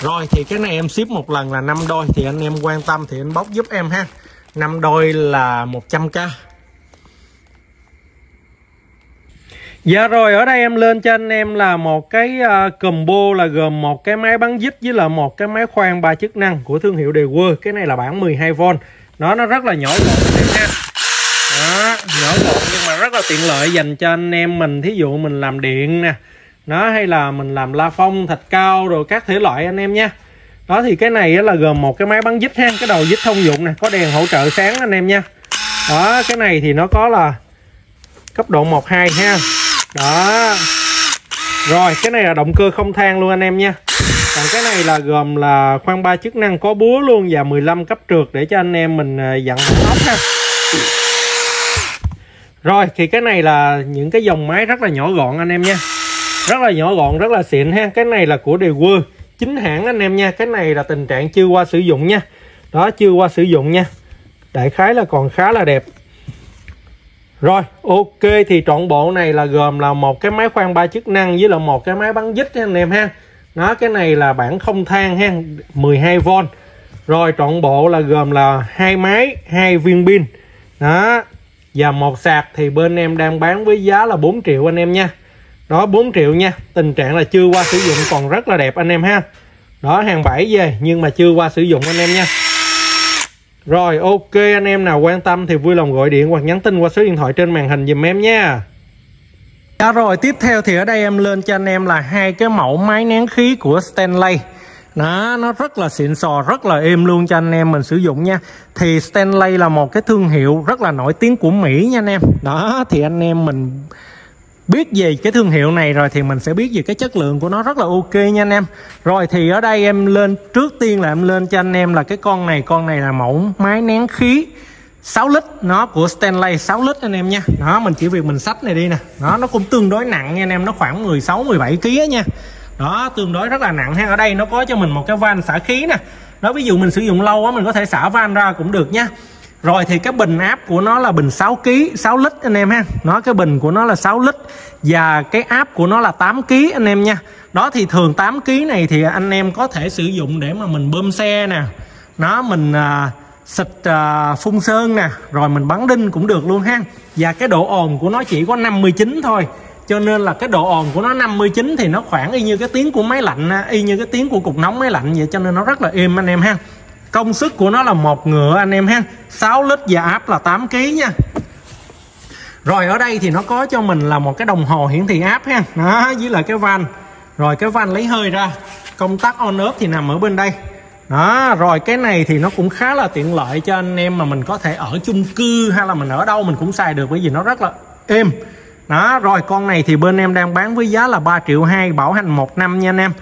Rồi thì cái này em ship một lần là 5 đôi thì anh em quan tâm thì anh bóc giúp em ha. 5 đôi là 100k Dạ rồi ở đây em lên cho anh em là một cái uh, combo là gồm một cái máy bắn dít với là một cái máy khoan ba chức năng của thương hiệu Dewer cái này là bản 12V nó nó rất là nhỏ gọn nha đó, nhỏ gọn rất là tiện lợi dành cho anh em mình. Thí dụ mình làm điện nè, nó hay là mình làm la phong, thạch cao rồi các thể loại anh em nha đó, thì cái này là gồm một cái máy bắn dít ha, cái đầu dít thông dụng nè, có đèn hỗ trợ sáng anh em nha đó, cái này thì nó có là cấp độ 1 2 ha. Đó. Rồi, cái này là động cơ không than luôn anh em nha còn cái này là gồm là khoan ba chức năng có búa luôn và 15 cấp trượt để cho anh em mình ờ, dặn ốc ha rồi, thì cái này là những cái dòng máy rất là nhỏ gọn anh em nha. Rất là nhỏ gọn, rất là xịn ha. Cái này là của Dewey chính hãng anh em nha. Cái này là tình trạng chưa qua sử dụng nha. Đó, chưa qua sử dụng nha. Đại khái là còn khá là đẹp. Rồi, ok, thì trọn bộ này là gồm là một cái máy khoan ba chức năng với là một cái máy bắn dít anh em ha. Đó, cái này là bản không than ha 12V rồi, trọn bộ là gồm là hai máy, hai viên pin. Đó và một sạc thì bên em đang bán với giá là 4 triệu anh em nha. Đó 4 triệu nha. Tình trạng là chưa qua sử dụng còn rất là đẹp anh em ha. Đó, hàng bảy về, nhưng mà chưa qua sử dụng anh em nha. Rồi, ok anh em nào quan tâm thì vui lòng gọi điện hoặc nhắn tin qua số điện thoại trên màn hình dùm em nha. Dạ rồi, tiếp theo thì ở đây em lên cho anh em là hai cái mẫu máy nén khí của Stanley đó, nó rất là xịn sò rất là êm luôn cho anh em mình sử dụng nha. Thì Stanley là một cái thương hiệu rất là nổi tiếng của Mỹ nha anh em. Đó thì anh em mình biết về cái thương hiệu này rồi thì mình sẽ biết về cái chất lượng của nó rất là ok nha anh em. Rồi thì ở đây em lên trước tiên là em lên cho anh em là cái con này con này là mẫu máy nén khí 6 lít. Nó của Stanley 6 lít anh em nha. Đó mình chỉ việc mình sách này đi nè. Đó nó cũng tương đối nặng nha anh em nó khoảng 16 17 kg nha đó tương đối rất là nặng ha. Ở đây nó có cho mình một cái van xả khí nè. Đó ví dụ mình sử dụng lâu á mình có thể xả van ra cũng được nha. Rồi thì cái bình áp của nó là bình 6 kg 6 lít anh em ha. Nó cái bình của nó là 6 lít và cái áp của nó là 8 kg anh em nha. Đó thì thường 8 kg này thì anh em có thể sử dụng để mà mình bơm xe nè. Nó mình à, xịt à, phun sơn nè. Rồi mình bắn đinh cũng được luôn ha. Và cái độ ồn của nó chỉ có 59 thôi cho nên là cái độ ồn của nó 59 thì nó khoảng y như cái tiếng của máy lạnh, y như cái tiếng của cục nóng máy lạnh vậy, cho nên nó rất là êm anh em ha. Công suất của nó là một ngựa anh em ha. 6 lít và áp là 8 kg nha. Rồi, ở đây thì nó có cho mình là một cái đồng hồ hiển thị áp ha. Đó, với lại cái van. Rồi, cái van lấy hơi ra. Công tắc on off thì nằm ở bên đây. Đó, rồi cái này thì nó cũng khá là tiện lợi cho anh em mà mình có thể ở chung cư hay là mình ở đâu mình cũng xài được bởi vì nó rất là êm đó rồi con này thì bên em đang bán với giá là 3 triệu 2 bảo hành một năm nha anh em.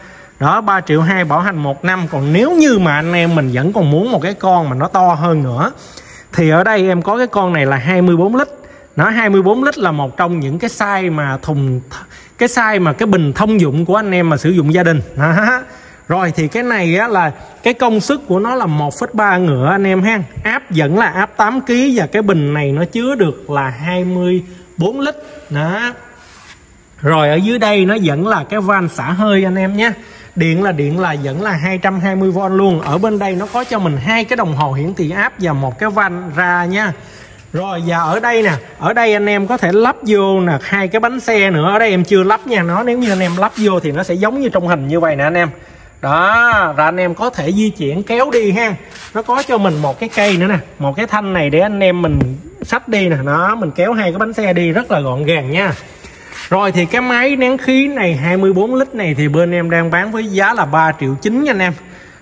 Đó 3 triệu 2 bảo hành một năm. Còn nếu như mà anh em mình vẫn còn muốn một cái con mà nó to hơn nữa thì ở đây em có cái con này là 24 lít. Nó 24 lít là một trong những cái size mà thùng cái size mà cái bình thông dụng của anh em mà sử dụng gia đình. Đó. rồi thì cái này á, là cái công suất của nó là 1,3 ngựa anh em ha. Áp vẫn là áp 8 kg và cái bình này nó chứa được là 20 4 lít. Đó. Rồi ở dưới đây nó vẫn là cái van xả hơi anh em nhé. Điện là điện là vẫn là 220V luôn. Ở bên đây nó có cho mình hai cái đồng hồ hiển thị áp và một cái van ra nha. Rồi, và ở đây nè, ở đây anh em có thể lắp vô nè, hai cái bánh xe nữa. Ở đây em chưa lắp nha. Nó, nếu như anh em lắp vô thì nó sẽ giống như trong hình như vậy nè anh em đó rồi anh em có thể di chuyển kéo đi ha. Nó có cho mình một cái cây nữa nè một cái thanh này để anh em mình sách đi nè. Nó mình kéo hai cái bánh xe đi rất là gọn gàng nha. Rồi thì cái máy nén khí này 24 lít này thì bên em đang bán với giá là 3 triệu 9 nha anh em.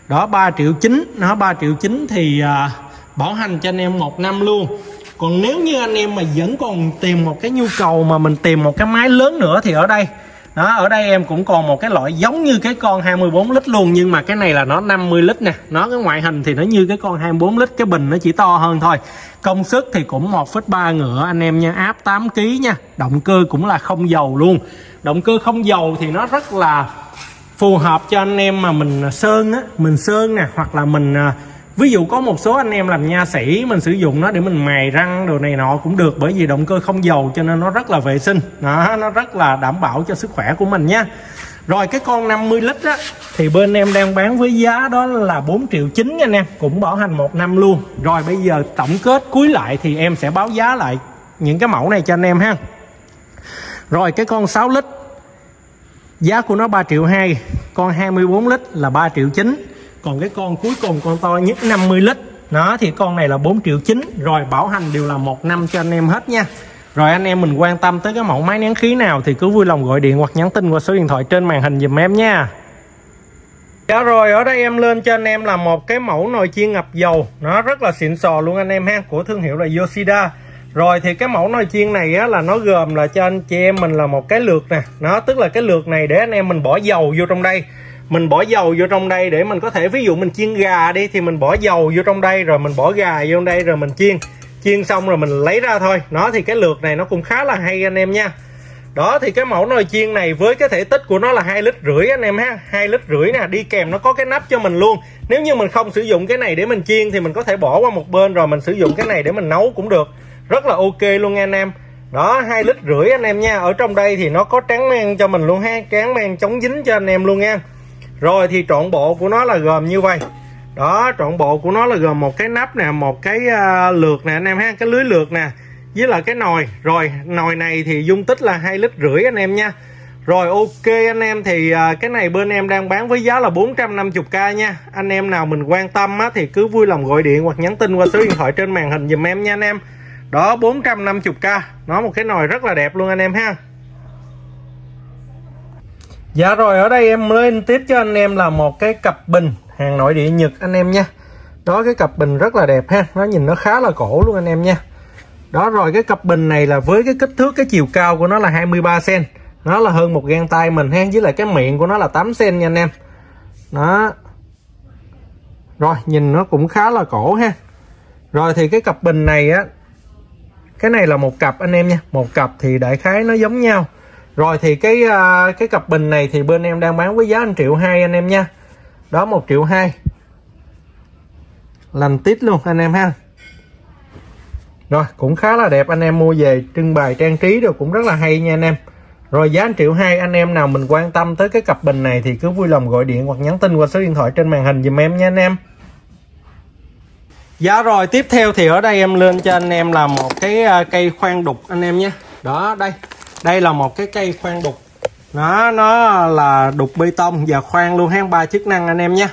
Đó 3 triệu 9 nó 3 triệu 9 thì à, bảo hành cho anh em một năm luôn. Còn nếu như anh em mà vẫn còn tìm một cái nhu cầu mà mình tìm một cái máy lớn nữa thì ở đây đó ở đây em cũng còn một cái loại giống như cái con 24 lít luôn nhưng mà cái này là nó 50 lít nè. Nó cái ngoại hình thì nó như cái con 24 lít cái bình nó chỉ to hơn thôi. Công suất thì cũng 1,3 ngựa anh em nha. Áp 8 kg nha. Động cơ cũng là không dầu luôn. Động cơ không dầu thì nó rất là phù hợp cho anh em mà mình sơn á mình sơn nè hoặc là mình à, ví dụ có một số anh em làm nha sĩ, mình sử dụng nó để mình mài răng đồ này nọ cũng được bởi vì động cơ không dầu cho nên nó rất là vệ sinh. Đó, nó rất là đảm bảo cho sức khỏe của mình nha. Rồi, cái con 50 lít á, thì bên em đang bán với giá đó là 4 triệu 9 nha anh em, cũng bảo hành một năm luôn. Rồi, bây giờ tổng kết cuối lại thì em sẽ báo giá lại những cái mẫu này cho anh em ha. Rồi, cái con 6 lít, giá của nó 3 triệu 2 con 24 lít là 3 triệu 9 còn cái con cuối cùng con to nhất 50 lít. Nó thì con này là 4 triệu 9 rồi bảo hành đều là một năm cho anh em hết nha. Rồi anh em mình quan tâm tới cái mẫu máy nén khí nào thì cứ vui lòng gọi điện hoặc nhắn tin qua số điện thoại trên màn hình dùm em nha. Dạ rồi ở đây em lên cho anh em là một cái mẫu nồi chiên ngập dầu. Nó rất là xịn sò luôn anh em ha. Của thương hiệu là Yoshida. Rồi thì cái mẫu nồi chiên này á, là nó gồm là cho anh chị em mình là một cái lượt nè. Nó tức là cái lượt này để anh em mình bỏ dầu vô trong đây mình bỏ dầu vô trong đây để mình có thể, ví dụ mình chiên gà đi, thì mình bỏ dầu vô trong đây, rồi mình bỏ gà vô đây, rồi mình chiên. Chiên xong rồi mình lấy ra thôi. Nó thì cái lượt này nó cũng khá là hay anh em nha. Đó, thì cái mẫu nồi chiên này với cái thể tích của nó là hai lít rưỡi anh em ha. Hai lít rưỡi nè, đi kèm nó có cái nắp cho mình luôn. Nếu như mình không sử dụng cái này để mình chiên thì mình có thể bỏ qua một bên rồi mình sử dụng cái này để mình nấu cũng được. Rất là ok luôn nha anh em. Đó, hai lít rưỡi anh em nha. Ở trong đây thì nó có tráng men cho mình luôn ha. Tráng men chống dính cho anh em luôn nha rồi thì trọn bộ của nó là gồm như vậy. Đó trọn bộ của nó là gồm một cái nắp nè một cái uh, lược nè anh em ha cái lưới lược nè với là cái nồi. Rồi nồi này thì dung tích là hai lít rưỡi anh em nha. Rồi ok anh em thì uh, cái này bên em đang bán với giá là 450k nha. Anh em nào mình quan tâm á, thì cứ vui lòng gọi điện hoặc nhắn tin qua số điện thoại trên màn hình dùm em nha anh em. Đó 450k nó một cái nồi rất là đẹp luôn anh em ha. Dạ rồi, ở đây em lên tiếp cho anh em là một cái cặp bình. Hàng nội địa Nhật anh em nha. Đó, cái cặp bình rất là đẹp ha. Nó nhìn nó khá là cổ luôn anh em nha. Đó, rồi cái cặp bình này là với cái kích thước, cái chiều cao của nó là 23cm Nó là hơn một gang tay mình ha, Với lại cái miệng của nó là 8cm nha anh em. Đó. Rồi, nhìn nó cũng khá là cổ ha. Rồi thì cái cặp bình này á, Cái này là một cặp anh em nha. Một cặp thì đại khái nó giống nhau rồi thì cái à, cái cặp bình này thì bên em đang bán với giá 1 triệu hai anh em nha. Đó, một triệu hai. Lành tít luôn anh em ha. Rồi, cũng khá là đẹp. Anh em mua về trưng bày, trang trí được cũng rất là hay nha anh em. Rồi giá 1 triệu hai, anh em nào mình quan tâm tới cái cặp bình này thì cứ vui lòng gọi điện hoặc nhắn tin qua số điện thoại trên màn hình dùm em nha anh em. Dạ rồi, tiếp theo thì ở đây em lên cho anh em là một cái à, cây khoan đục anh em nhé. Đó, đây đây là một cái cây khoan đục. Nó nó là đục bê tông và khoan luôn ha ba chức năng anh em nhé.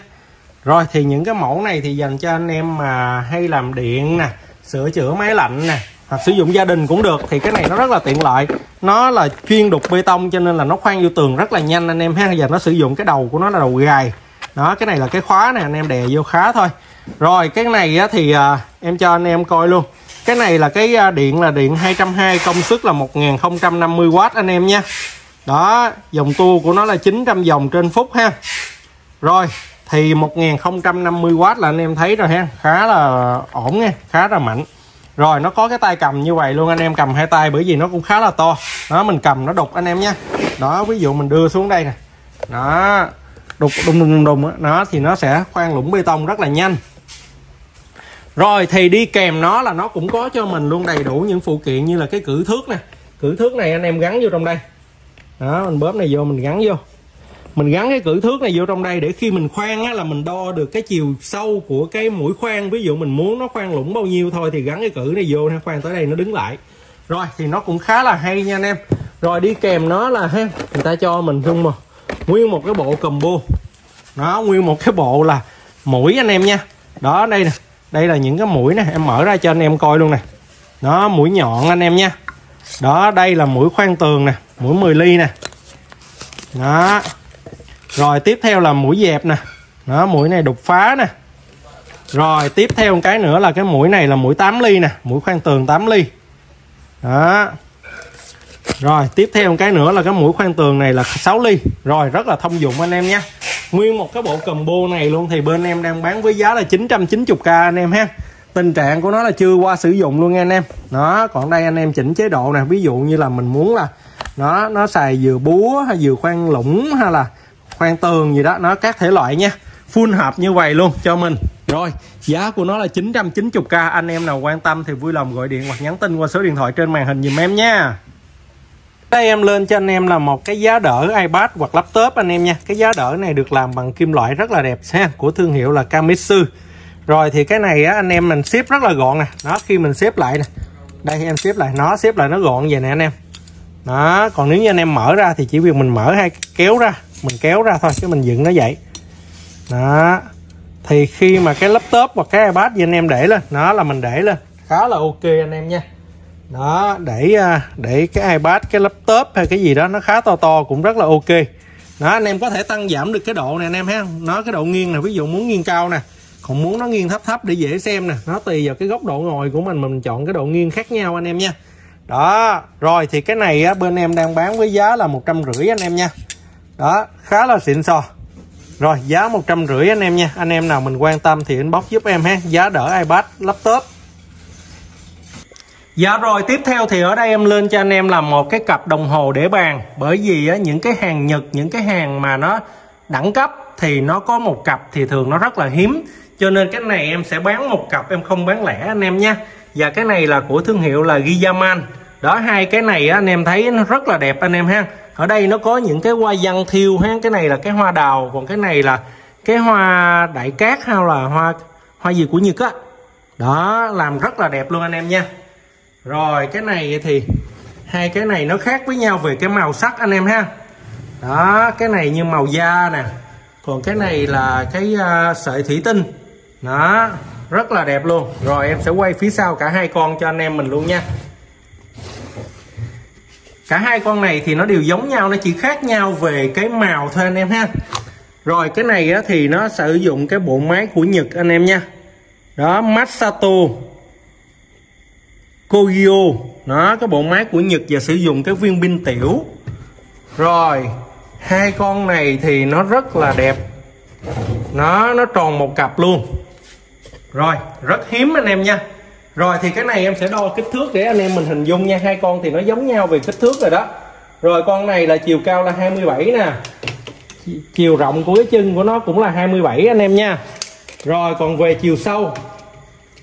Rồi thì những cái mẫu này thì dành cho anh em mà hay làm điện nè sửa chữa máy lạnh nè hoặc sử dụng gia đình cũng được. Thì cái này nó rất là tiện lợi. Nó là chuyên đục bê tông cho nên là nó khoan vô tường rất là nhanh anh em ha. Giờ nó sử dụng cái đầu của nó là đầu gài. Đó cái này là cái khóa này anh em đè vô khá thôi. Rồi cái này á, thì à, em cho anh em coi luôn cái này là cái à, điện là điện 220 công suất là 1050W anh em nha đó, dòng tua của nó là 900 dòng trên phút ha. Rồi, thì 1050W là anh em thấy rồi ha, khá là ổn nha, khá là mạnh. Rồi, nó có cái tay cầm như vậy luôn, anh em cầm hai tay bởi vì nó cũng khá là to. Đó, mình cầm nó đục anh em nha đó, ví dụ mình đưa xuống đây nè. Đó, đục đùng đùng đùng đó thì nó sẽ khoan lũng bê tông rất là nhanh rồi thì đi kèm nó là nó cũng có cho mình luôn đầy đủ những phụ kiện như là cái cử thước nè. Cử thước này anh em gắn vô trong đây. Đó mình bóp này vô mình gắn vô. Mình gắn cái cử thước này vô trong đây để khi mình khoan á, là mình đo được cái chiều sâu của cái mũi khoan. Ví dụ mình muốn nó khoan lũng bao nhiêu thôi thì gắn cái cử này vô khoan tới đây nó đứng lại. Rồi thì nó cũng khá là hay nha anh em. Rồi đi kèm nó là ha người ta cho mình luôn mà. Nguyên một cái bộ combo. Nó nguyên một cái bộ là mũi anh em nha. Đó đây nè đây là những cái mũi nè, em mở ra cho anh em coi luôn nè. Đó, mũi nhọn anh em nha. Đó, đây là mũi khoan tường nè, mũi 10 ly nè. Đó. Rồi, tiếp theo là mũi dẹp nè. Đó, mũi này đục phá nè. Rồi, tiếp theo một cái nữa là cái mũi này là mũi 8 ly nè, mũi khoan tường 8 ly. Đó. Rồi, tiếp theo một cái nữa là cái mũi khoan tường này là 6 ly. Rồi, rất là thông dụng anh em nhé nguyên một cái bộ combo này luôn thì bên em đang bán với giá là 990k anh em ha. Tình trạng của nó là chưa qua sử dụng luôn nha anh em. Đó, còn đây anh em chỉnh chế độ nè, ví dụ như là mình muốn là nó nó xài vừa búa hay vừa khoan lũng hay là khoan tường gì đó, nó các thể loại nha. Full hợp như vậy luôn cho mình. Rồi, giá của nó là 990k anh em nào quan tâm thì vui lòng gọi điện hoặc nhắn tin qua số điện thoại trên màn hình dùm em nha đây em lên cho anh em là một cái giá đỡ iPad hoặc laptop anh em nha. Cái giá đỡ này được làm bằng kim loại rất là đẹp ha. Của thương hiệu là Kamitsu. Rồi thì cái này á, anh em mình xếp rất là gọn nè. Nó khi mình xếp lại nè. Đây em xếp lại. Nó xếp lại nó gọn vậy nè anh em. Đó còn nếu như anh em mở ra thì chỉ việc mình mở hay kéo ra. Mình kéo ra thôi chứ mình dựng nó vậy. Đó. Thì khi mà cái laptop hoặc cái ipad gì anh em để lên nó là mình để lên. Khá là ok anh em nha đó để à, để cái ipad cái laptop hay cái gì đó nó khá to to cũng rất là ok. Đó anh em có thể tăng giảm được cái độ này anh em ha nó cái độ nghiêng này ví dụ muốn nghiêng cao nè còn muốn nó nghiêng thấp thấp để dễ xem nè nó tùy vào cái góc độ ngồi của mình mình chọn cái độ nghiêng khác nhau anh em nha. Đó rồi thì cái này á, bên em đang bán với giá là một trăm rưỡi anh em nha. Đó khá là xịn sò. Rồi giá một trăm rưỡi anh em nha. Anh em nào mình quan tâm thì inbox giúp em ha. Giá đỡ ipad laptop. Dạ rồi tiếp theo thì ở đây em lên cho anh em làm một cái cặp đồng hồ để bàn. Bởi vì á, những cái hàng Nhật, những cái hàng mà nó đẳng cấp thì nó có một cặp thì thường nó rất là hiếm. Cho nên cái này em sẽ bán một cặp em không bán lẻ anh em nha Và cái này là của thương hiệu là Giyaman Đó hai cái này á, anh em thấy nó rất là đẹp anh em ha. Ở đây nó có những cái hoa văn thiêu ha. Cái này là cái hoa đào còn cái này là cái hoa đại cát hay là hoa hoa gì của Nhật á. Đó làm rất là đẹp luôn anh em nha rồi cái này thì hai cái này nó khác với nhau về cái màu sắc anh em ha. Đó cái này như màu da nè. Còn cái này là cái uh, sợi thủy tinh. Đó rất là đẹp luôn. Rồi em sẽ quay phía sau cả hai con cho anh em mình luôn nha. Cả hai con này thì nó đều giống nhau nó chỉ khác nhau về cái màu thôi anh em ha. Rồi cái này á, thì nó sử dụng cái bộ máy của Nhật anh em nha. Đó Masato Kogyo. Nó cái bộ máy của Nhật và sử dụng cái viên pin tiểu. Rồi, hai con này thì nó rất là đẹp. Nó nó tròn một cặp luôn. Rồi, rất hiếm anh em nha. Rồi, thì cái này em sẽ đo kích thước để anh em mình hình dung nha. Hai con thì nó giống nhau về kích thước rồi đó. Rồi, con này là chiều cao là 27 nè. Chiều rộng của cái chân của nó cũng là 27 anh em nha. Rồi, còn về chiều sâu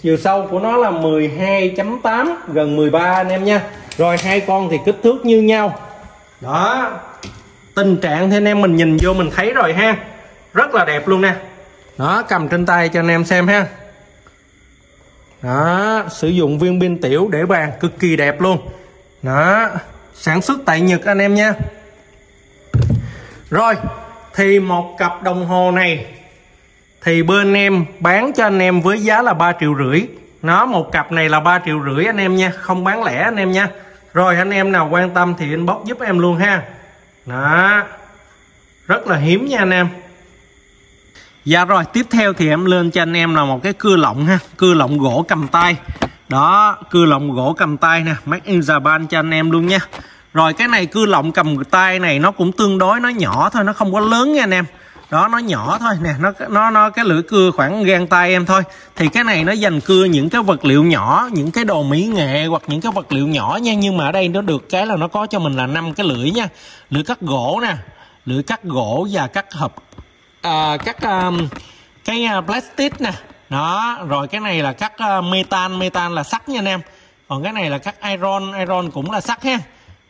chiều sâu của nó là 12.8 gần 13 anh em nha. Rồi hai con thì kích thước như nhau. Đó, tình trạng thì anh em mình nhìn vô mình thấy rồi ha. Rất là đẹp luôn nè. Đó, cầm trên tay cho anh em xem ha. Đó, sử dụng viên pin tiểu để bàn, cực kỳ đẹp luôn. Đó, sản xuất tại Nhật anh em nha. Rồi, thì một cặp đồng hồ này thì bên em bán cho anh em với giá là 3 triệu rưỡi. Nó, một cặp này là 3 triệu rưỡi anh em nha, không bán lẻ anh em nha. Rồi anh em nào quan tâm thì inbox giúp em luôn ha. Đó. Rất là hiếm nha anh em. Dạ rồi, tiếp theo thì em lên cho anh em là một cái cưa lọng ha. Cưa lọng gỗ cầm tay. Đó, cưa lọng gỗ cầm tay nè. Made in Japan cho anh em luôn nha. Rồi cái này cưa lọng cầm tay này nó cũng tương đối, nó nhỏ thôi, Nó không có lớn nha anh em đó nó nhỏ thôi. Nè nó nó nó cái lưỡi cưa khoảng gan tay em thôi. Thì cái này nó dành cưa những cái vật liệu nhỏ những cái đồ mỹ nghệ hoặc những cái vật liệu nhỏ nha. Nhưng mà ở đây nó được cái là nó có cho mình là năm cái lưỡi nha. Lưỡi cắt gỗ nè lưỡi cắt gỗ và cắt hộp à, cắt um, cái uh, plastic nè. Đó rồi cái này là cắt uh, metan. Metan là sắt nha anh em. Còn cái này là cắt iron. Iron cũng là sắt ha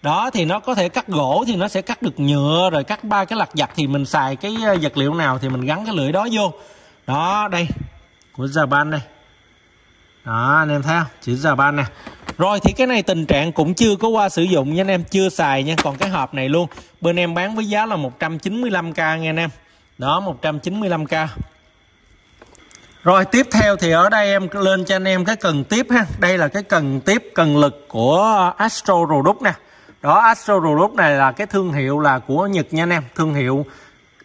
đó, thì nó có thể cắt gỗ thì nó sẽ cắt được nhựa, rồi cắt ba cái lặt vặt thì mình xài cái ờ, vật liệu nào thì mình gắn cái lưỡi đó vô. Đó, đây, của Japan đây. Đó, anh em thấy không? Chữ Japan nè. Rồi, thì cái này tình trạng cũng chưa có qua sử dụng nha anh em, chưa xài nha. Còn cái hộp này luôn, bên em bán với giá là 195k nha anh em. Đó 195k rồi, tiếp theo thì ở đây em lên cho anh em cái cần tiếp ha. Đây là cái cần tiếp, cần lực của Astro Product nè đó Astro Group này là cái thương hiệu là của Nhật nha anh em. Thương hiệu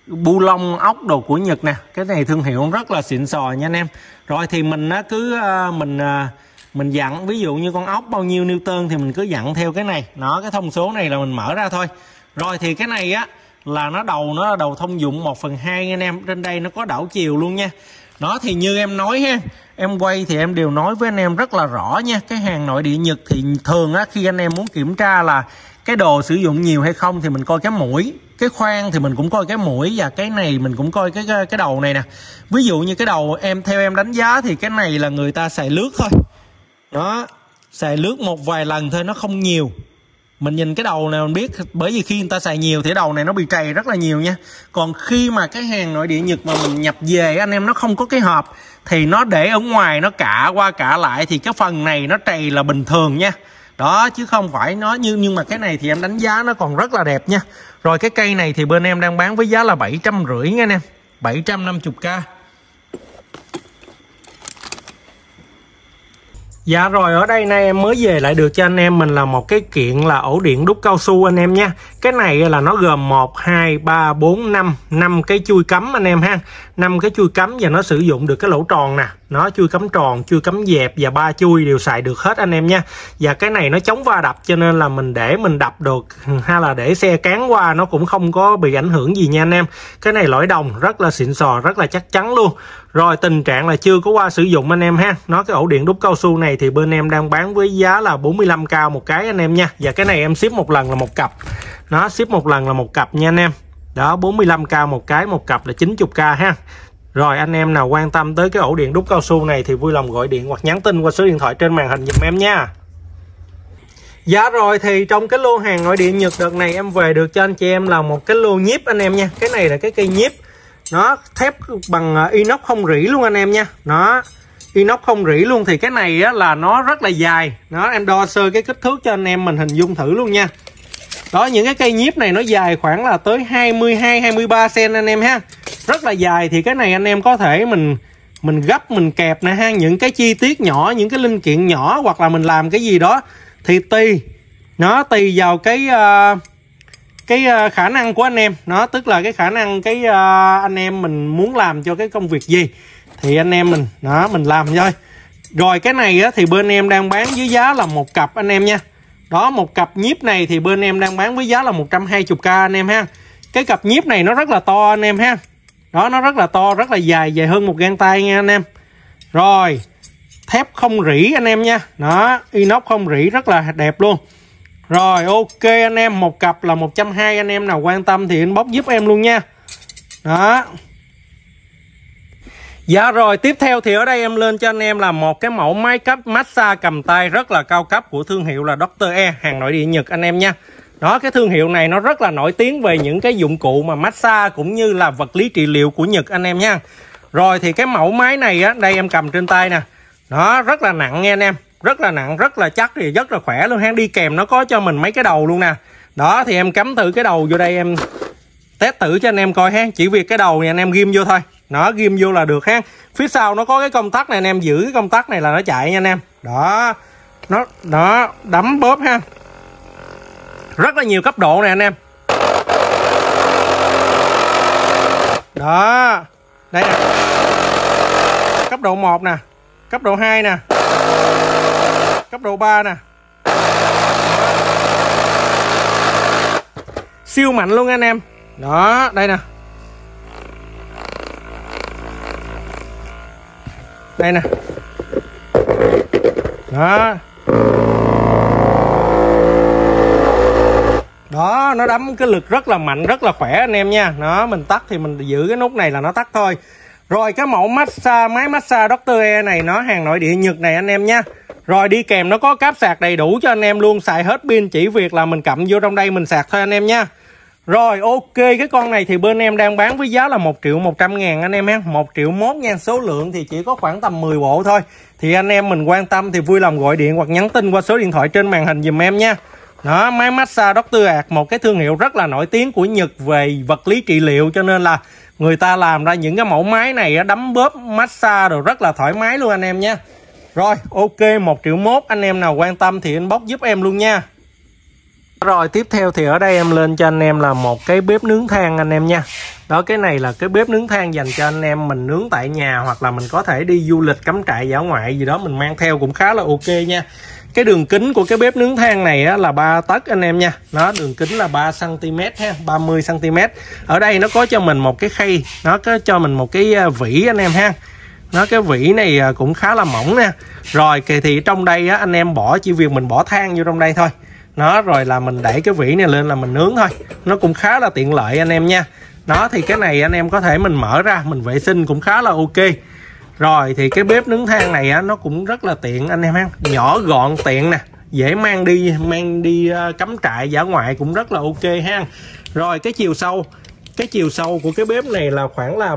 bu lông ốc đồ của Nhật nè. Cái này thương hiệu rất là xịn sò nha anh em. Rồi thì mình á, cứ ờ, mình ờ, mình dặn ví dụ như con ốc bao nhiêu Newton thì mình cứ dặn theo cái này. Nó cái thông số này là mình mở ra thôi. Rồi thì cái này á là nó đầu nó là đầu thông dụng 1 phần 2 anh em. Trên đây nó có đảo chiều luôn nha. Nó thì như em nói ha em quay thì em đều nói với anh em rất là rõ nha. Cái hàng nội địa nhật thì thường á khi anh em muốn kiểm tra là cái đồ sử dụng nhiều hay không thì mình coi cái mũi, cái khoan thì mình cũng coi cái mũi và cái này mình cũng coi cái cái đầu này nè. Ví dụ như cái đầu em, theo em đánh giá thì cái này là người ta xài lướt thôi. Đó, xài lướt một vài lần thôi, nó không nhiều. Mình nhìn cái đầu này mình biết, bởi vì khi người ta xài nhiều thì đầu này nó bị trầy rất là nhiều nha. Còn khi mà cái hàng nội địa nhật mà mình nhập về, anh em nó không có cái hộp, thì nó để ở ngoài, nó cả qua cả lại thì cái phần này nó trầy là bình thường nha đó, chứ không phải nó như, nhưng mà cái này thì em đánh giá nó còn rất là đẹp nha. Rồi cái cây này thì bên em đang bán với giá là bảy trăm rưỡi nha anh em. 750k Dạ rồi, ở đây nay em mới về lại được cho anh em. Mình là một cái kiện là ổ điện đúc cao su anh em nha. Cái này là nó gồm 1, 2, 3, 4, 5 5 cái chui cắm anh em ha. 5 cái chui cắm và nó sử dụng được cái lỗ tròn nè. Nó chui cắm tròn, chui cắm dẹp và ba chui đều xài được hết anh em nha. Và cái này nó chống va đập cho nên là mình để mình đập được hay là để xe cán qua nó cũng không có bị ảnh hưởng gì nha anh em. Cái này lõi đồng rất là xịn sò, rất là chắc chắn luôn. Rồi tình trạng là chưa có qua sử dụng anh em ha. Nó cái ổ điện đúc cao su này thì bên em đang bán với giá là 45k một cái anh em nha. Và cái này em ship một lần là một cặp. Nó ship một lần là một cặp nha anh em. Đó 45k một cái một cặp là 90k ha. Rồi anh em nào quan tâm tới cái ổ điện đúc cao su này thì vui lòng gọi điện hoặc nhắn tin qua số điện thoại trên màn hình giùm em nha. Dạ rồi thì trong cái lô hàng nội địa Nhật đợt này em về được cho anh chị em là một cái lô nhíp anh em nha. Cái này là cái cây nhíp. Nó thép bằng ờ, inox không rỉ luôn anh em nha. Nó inox không rỉ luôn thì cái này á, là nó rất là dài. Nó em đo sơ cái kích thước cho anh em mình hình dung thử luôn nha đó những cái cây nhíp này nó dài khoảng là tới 22 23 cm anh em ha. Rất là dài thì cái này anh em có thể mình mình gấp mình kẹp nè ha. Những cái chi tiết nhỏ những cái linh kiện nhỏ hoặc là mình làm cái gì đó. Thì tùy. Nó tùy vào cái uh, cái ờ, khả năng của anh em. Nó tức là cái khả năng cái uh, anh em mình muốn làm cho cái công việc gì. Thì anh em mình đó mình làm thôi. Rồi cái này á, thì bên em đang bán với giá là một cặp anh em nha đó, một cặp nhíp này thì bên em đang bán với giá là 120k anh em ha. Cái cặp nhíp này nó rất là to anh em ha. Đó, nó rất là to, rất là dài dài hơn một gang tay nha anh em. Rồi, thép không rỉ anh em nha. Đó, inox không rỉ rất là đẹp luôn. Rồi, ok anh em, một cặp là 120 anh em nào quan tâm thì inbox giúp em luôn nha. Đó. Dạ rồi, tiếp theo thì ở đây em lên cho anh em là một cái mẫu máy cấp massage cầm tay rất là cao cấp của thương hiệu là Dr. E hàng nội địa Nhật anh em nha. Đó, cái thương hiệu này nó rất là nổi tiếng về những cái dụng cụ mà massage cũng như là vật lý trị liệu của Nhật anh em nha. Rồi thì cái mẫu máy này á, đây em cầm trên tay nè. Nó rất là nặng nha anh em, rất là nặng, rất là chắc thì rất là khỏe luôn. Hang đi kèm nó có cho mình mấy cái đầu luôn nè. Đó, thì em cắm thử cái đầu vô đây em test thử cho anh em coi ha. Chỉ việc cái đầu này anh em ghim vô thôi. Nó ghim vô là được ha. Phía sau nó có cái công tắc này, anh em giữ cái công tắc này là nó chạy nha anh em. Đó. Nó, đó, đấm bóp ha. Rất là nhiều cấp độ này anh em. Đó. Đây nè. Cấp độ 1 nè. Cấp độ 2 nè. Cấp độ 3 nè. Siêu mạnh luôn anh em đó, đây nè. Đây nè. Đó. Đó, nó đấm cái lực rất là mạnh, rất là khỏe anh em nha. Nó mình tắt thì mình giữ cái nút này là nó tắt thôi. Rồi, cái mẫu massage, máy massage Dr. E này, nó hàng nội địa Nhật này anh em nha. Rồi, đi kèm nó có cáp sạc đầy đủ cho anh em luôn. Xài hết pin chỉ việc là mình cầm vô trong đây mình sạc thôi anh em nha. Rồi, ok, cái con này thì bên em đang bán với giá là 1 triệu 100 ngàn anh em ha. 1 triệu mốt nha Số lượng thì chỉ có khoảng tầm 10 bộ thôi. Thì anh em mình quan tâm thì vui lòng gọi điện hoặc nhắn tin qua số điện thoại trên màn hình dùm em nha. Đó, máy massage Dr. Art, một cái thương hiệu rất là nổi tiếng của Nhật về vật lý trị liệu. Cho nên là người ta làm ra những cái mẫu máy này đấm bóp, massage rồi rất là thoải mái luôn anh em nha. Rồi, ok 1 triệu mốt, anh em nào quan tâm thì inbox giúp em luôn nha rồi tiếp theo thì ở đây em lên cho anh em là một cái bếp nướng than anh em nha. Đó cái này là cái bếp nướng than dành cho anh em mình nướng tại nhà Hoặc là mình có thể đi du lịch cắm trại dã ngoại gì đó mình mang theo cũng khá là ok nha. Cái đường kính của cái bếp nướng than này á, là 3 tấc anh em nha. Nó đường kính là 3cm ha 30cm Ở đây nó có cho mình một cái khay Nó có cho mình một cái à, vỉ anh em ha. Nó cái vỉ này à, cũng khá là mỏng nè. Rồi thì trong đây á, anh em bỏ chỉ việc mình bỏ than vô trong đây thôi nó rồi là mình đẩy cái vỉ này lên là mình nướng thôi. Nó cũng khá là tiện lợi anh em nha. Đó thì cái này anh em có thể mình mở ra mình vệ sinh cũng khá là ok. Rồi thì cái bếp nướng than này á nó cũng rất là tiện anh em ha. Nhỏ gọn tiện nè. Dễ mang đi mang đi uh, cắm trại giả ngoại cũng rất là ok ha. Rồi cái chiều sâu. Cái chiều sâu của cái bếp này là khoảng là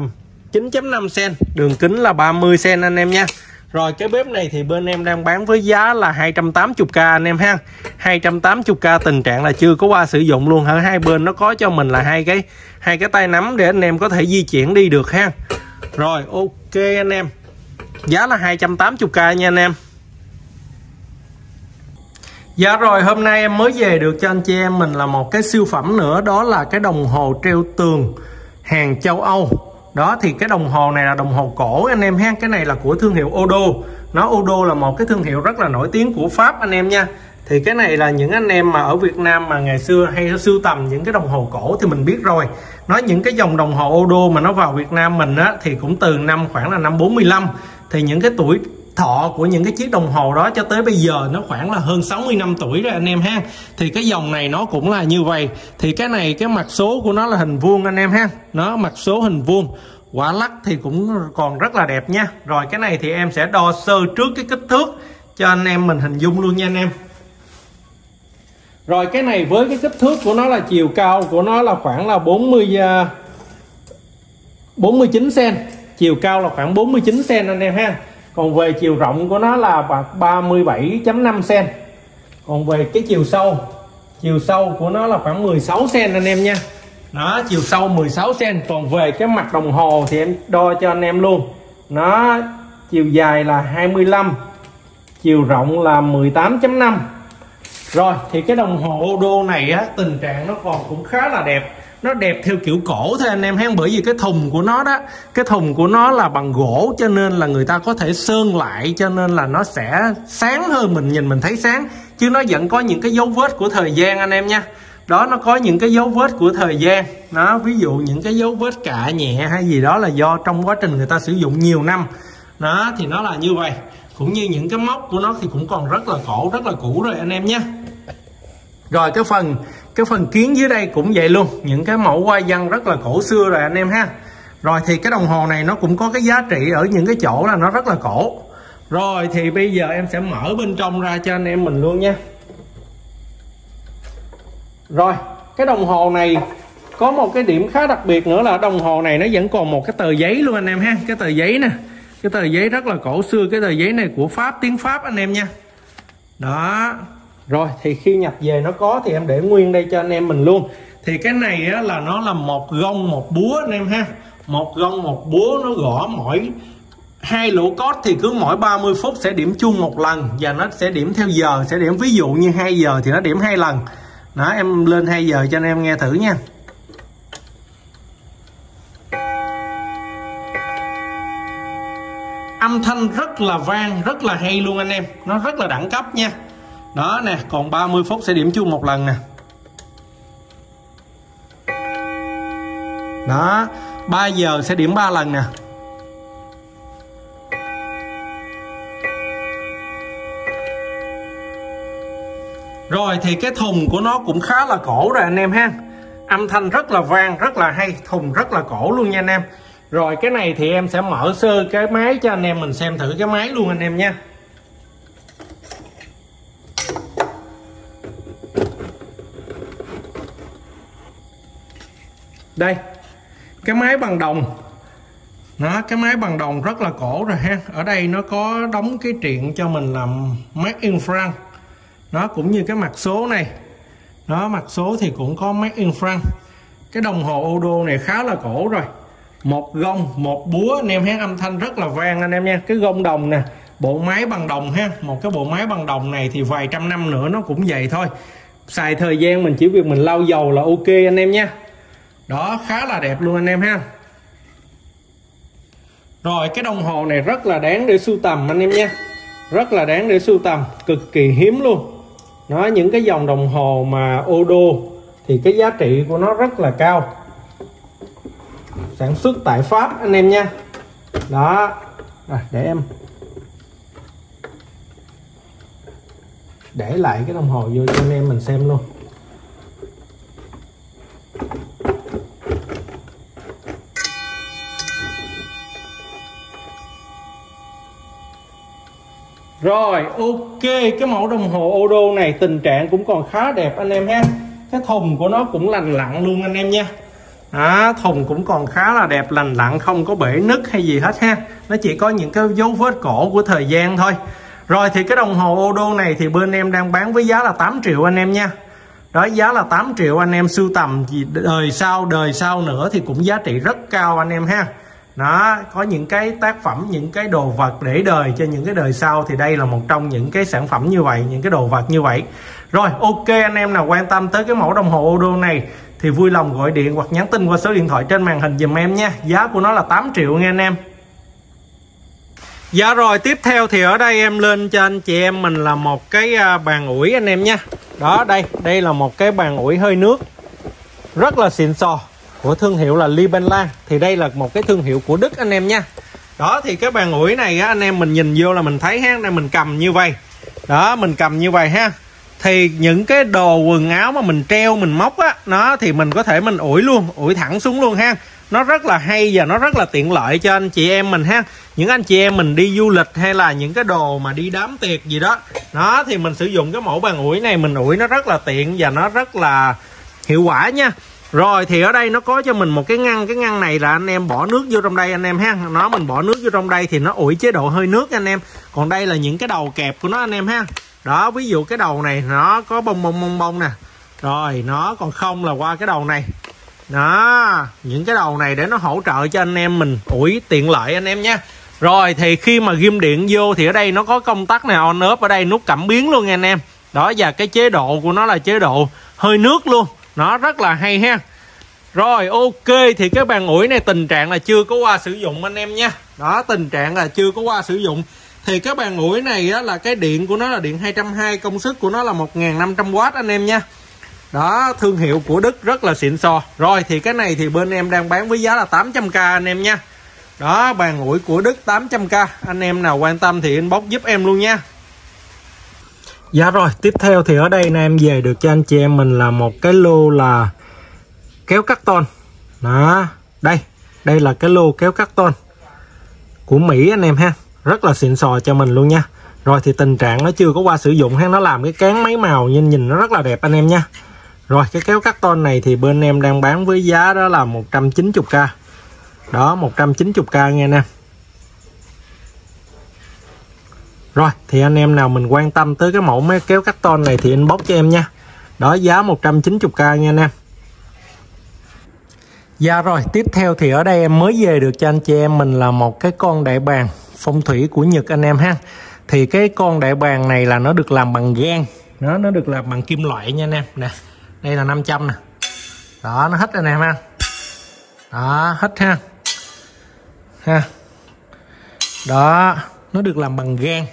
9.5 cm đường kính là 30 cm anh em nha rồi, cái bếp này thì bên em đang bán với giá là 280k anh em ha. 280k tình trạng là chưa có qua sử dụng luôn ở hai bên nó có cho mình là hai cái hai cái tay nắm để anh em có thể di chuyển đi được ha. Rồi, ok anh em. Giá là 280k nha anh em. Dạ rồi, hôm nay em mới về được cho anh chị em mình là một cái siêu phẩm nữa, đó là cái đồng hồ treo tường hàng châu Âu đó, thì cái đồng hồ này là đồng hồ cổ. Anh em ha, cái này là của thương hiệu Odo. Nó, Odo là một cái thương hiệu rất là nổi tiếng của Pháp, anh em nha. Thì cái này là những anh em mà ở Việt Nam mà ngày xưa hay sưu tầm những cái đồng hồ cổ thì mình biết rồi. Nói những cái dòng đồng hồ Odo mà nó vào Việt Nam mình á, thì cũng từ năm khoảng là năm 45 thì những cái tuổi thọ của những cái chiếc đồng hồ đó cho tới bây giờ nó khoảng là hơn 60 năm tuổi rồi anh em ha. Thì cái dòng này nó cũng là như vậy. Thì cái này, cái mặt số của nó là hình vuông anh em ha. Nó mặt số hình vuông. Quả lắc thì cũng còn rất là đẹp nha. Rồi cái này thì em sẽ đo sơ trước cái kích thước cho anh em mình hình dung luôn nha anh em. Rồi cái này với cái kích thước của nó là chiều cao, của nó là khoảng là 40 49 cm chiều cao là khoảng 49 cm anh em ha còn về chiều rộng của nó là 37.5 cm còn về cái chiều sâu chiều sâu của nó là khoảng 16 cm anh em nha. Đó, chiều sâu 16 cm còn về cái mặt đồng hồ thì em đo cho anh em luôn. Nó chiều dài là 25 chiều rộng là 18.5 rồi, thì cái đồng hồ đô này á, tình trạng nó còn cũng khá là đẹp nó đẹp theo kiểu cổ thôi anh em ha bởi vì cái thùng của nó đó, cái thùng của nó là bằng gỗ cho nên là người ta có thể sơn lại cho nên là nó sẽ sáng hơn mình, nhìn mình thấy sáng. Chứ nó vẫn có những cái dấu vết của thời gian anh em nha. Đó, nó có những cái dấu vết của thời gian. Nó ví dụ những cái dấu vết cạ nhẹ hay gì đó là do trong quá trình người ta sử dụng nhiều năm. Đó, thì nó là như vậy. Cũng như những cái móc của nó thì cũng còn rất là cổ, rất là cũ rồi anh em nhé rồi, cái phần cái phần kiến dưới đây cũng vậy luôn. Những cái mẫu hoa văn rất là cổ xưa rồi anh em ha. Rồi thì cái đồng hồ này nó cũng có cái giá trị ở những cái chỗ là nó rất là cổ. Rồi thì bây giờ em sẽ mở bên trong ra cho anh em mình luôn nha. Rồi, cái đồng hồ này có một cái điểm khá đặc biệt nữa là đồng hồ này nó vẫn còn một cái tờ giấy luôn anh em ha. Cái tờ giấy nè. Cái tờ giấy rất là cổ xưa. Cái tờ giấy này của Pháp, tiếng Pháp anh em nha. Đó rồi thì khi nhập về nó có thì em để nguyên đây cho anh em mình luôn. Thì cái này á, là nó là một gông một búa anh em ha. Một gông một búa nó gõ mỗi hai lỗ cốt thì cứ mỗi 30 phút sẽ điểm chung một lần. Và nó sẽ điểm theo giờ sẽ điểm ví dụ như 2 giờ thì nó điểm hai lần. Đó em lên 2 giờ cho anh em nghe thử nha. Âm thanh rất là vang rất là hay luôn anh em. Nó rất là đẳng cấp nha đó nè còn 30 phút sẽ điểm chuông một lần nè. Đó 3 giờ sẽ điểm 3 lần nè. Rồi thì cái thùng của nó cũng khá là cổ rồi anh em ha. Âm thanh rất là vang, rất là hay Thùng rất là cổ luôn nha anh em. Rồi cái này thì em sẽ mở sơ cái máy cho anh em mình xem thử cái máy luôn anh em nha. Đây, cái máy bằng đồng. Nó, cái máy bằng đồng rất là cổ rồi ha. Ở đây nó có đóng cái triện cho mình làm made in France. Nó cũng như cái mặt số này. Nó mặt số thì cũng có made in France. Cái đồng hồ Odo này khá là cổ rồi. Một gông, một búa. Anh em hát âm thanh rất là vang anh em nha. Cái gông đồng nè, bộ máy bằng đồng ha. Một cái bộ máy bằng đồng này thì vài trăm năm nữa nó cũng vậy thôi. Xài thời gian mình chỉ việc mình lau dầu là ok anh em nha đó khá là đẹp luôn anh em ha. Rồi cái đồng hồ này rất là đáng để sưu tầm anh em nha. Rất là đáng để sưu tầm cực kỳ hiếm luôn. Nó những cái dòng đồng hồ mà Odo thì cái giá trị của nó rất là cao. Sản xuất tại Pháp anh em nha. Đó. À, để em để lại cái đồng hồ vô cho anh em mình xem luôn. Rồi ok cái mẫu đồng hồ Odo này tình trạng cũng còn khá đẹp anh em ha. Cái thùng của nó cũng lành lặn luôn anh em nha. À, thùng cũng còn khá là đẹp lành lặn không có bể nứt hay gì hết ha. Nó chỉ có những cái dấu vết cổ của thời gian thôi. Rồi thì cái đồng hồ Odo này thì bên em đang bán với giá là 8 triệu anh em nha đó giá là 8 triệu, anh em sưu tầm gì, đời sau đời sau nữa thì cũng giá trị rất cao anh em ha. Đó, có những cái tác phẩm, những cái đồ vật để đời cho những cái đời sau thì đây là một trong những cái sản phẩm như vậy, những cái đồ vật như vậy. Rồi, ok anh em nào quan tâm tới cái mẫu đồng hồ Odo này thì vui lòng gọi điện hoặc nhắn tin qua số điện thoại trên màn hình dùm em nha. Giá của nó là 8 triệu nha anh em. Dạ rồi tiếp theo thì ở đây em lên cho anh chị em mình là một cái à, bàn ủi anh em nha. Đó đây đây là một cái bàn ủi hơi nước. Rất là xịn sò. Của thương hiệu là Libenland Thì đây là một cái thương hiệu của Đức anh em nha. Đó thì cái bàn ủi này á, anh em mình nhìn vô là mình thấy ha Đây mình cầm như vậy. Đó mình cầm như vậy ha. Thì những cái đồ quần áo mà mình treo mình móc á nó thì mình có thể mình ủi luôn ủi thẳng xuống luôn ha. Nó rất là hay và nó rất là tiện lợi cho anh chị em mình ha những anh chị em mình đi du lịch hay là những cái đồ mà đi đám tiệc gì đó, nó thì mình sử dụng cái mẫu bàn ủi này, mình ủi nó rất là tiện và nó rất là hiệu quả nha. Rồi thì ở đây nó có cho mình một cái ngăn cái ngăn này là anh em bỏ nước vô trong đây anh em ha. Nó mình bỏ nước vô trong đây thì nó ủi chế độ hơi nước anh em. Còn đây là những cái đầu kẹp của nó anh em ha. Đó, ví dụ cái đầu này nó có bông bông bông bông nè. Rồi, nó còn không là qua cái đầu này. Đó, những cái đầu này để nó hỗ trợ cho anh em mình ủi tiện lợi anh em nha rồi thì khi mà ghim điện vô thì ở đây nó có công tắc này on off ở đây nút cảm biến luôn nha anh em. Đó và cái chế độ của nó là chế độ hơi nước luôn. Nó rất là hay ha. Rồi ok thì cái bàn ủi này tình trạng là chưa có qua sử dụng anh em nha. Đó tình trạng là chưa có qua sử dụng. Thì cái bàn ủi này á, là cái điện của nó là điện 220 công suất của nó là 1500W anh em nha. Đó thương hiệu của Đức rất là xịn sò. Rồi thì cái này thì bên em đang bán với giá là 800k anh em nha đó bàn ủi của Đức 800k anh em nào quan tâm thì inbox giúp em luôn nha. Dạ rồi, tiếp theo thì ở đây nè, em về được cho anh chị em mình là một cái lô là kéo cắt ton. Đó, đây đây là cái lô kéo cắt ton của Mỹ anh em ha. Rất là xịn sò cho mình luôn nha. Rồi thì tình trạng nó chưa có qua sử dụng ha, nó làm cái cán mấy màu nhìn nhìn nó rất là đẹp anh em nha. Rồi, cái kéo cắt ton này thì bên em đang bán với giá đó là 190k đó 190k nghe nè. Rồi, thì anh em nào mình quan tâm tới cái mẫu máy kéo cắt ton này thì inbox cho em nha. Đó, giá 190k nha anh em Dạ rồi, tiếp theo thì ở đây em mới về được cho anh chị em. Mình là một cái con đại bàng phong thủy của Nhật anh em ha. Thì cái con đại bàng này là nó được làm bằng gan nó nó được làm bằng kim loại nha anh em. Nè, đây là 500 nè. Đó, nó hết anh em ha. Đó, hết ha ha. Đó, nó được làm bằng gan,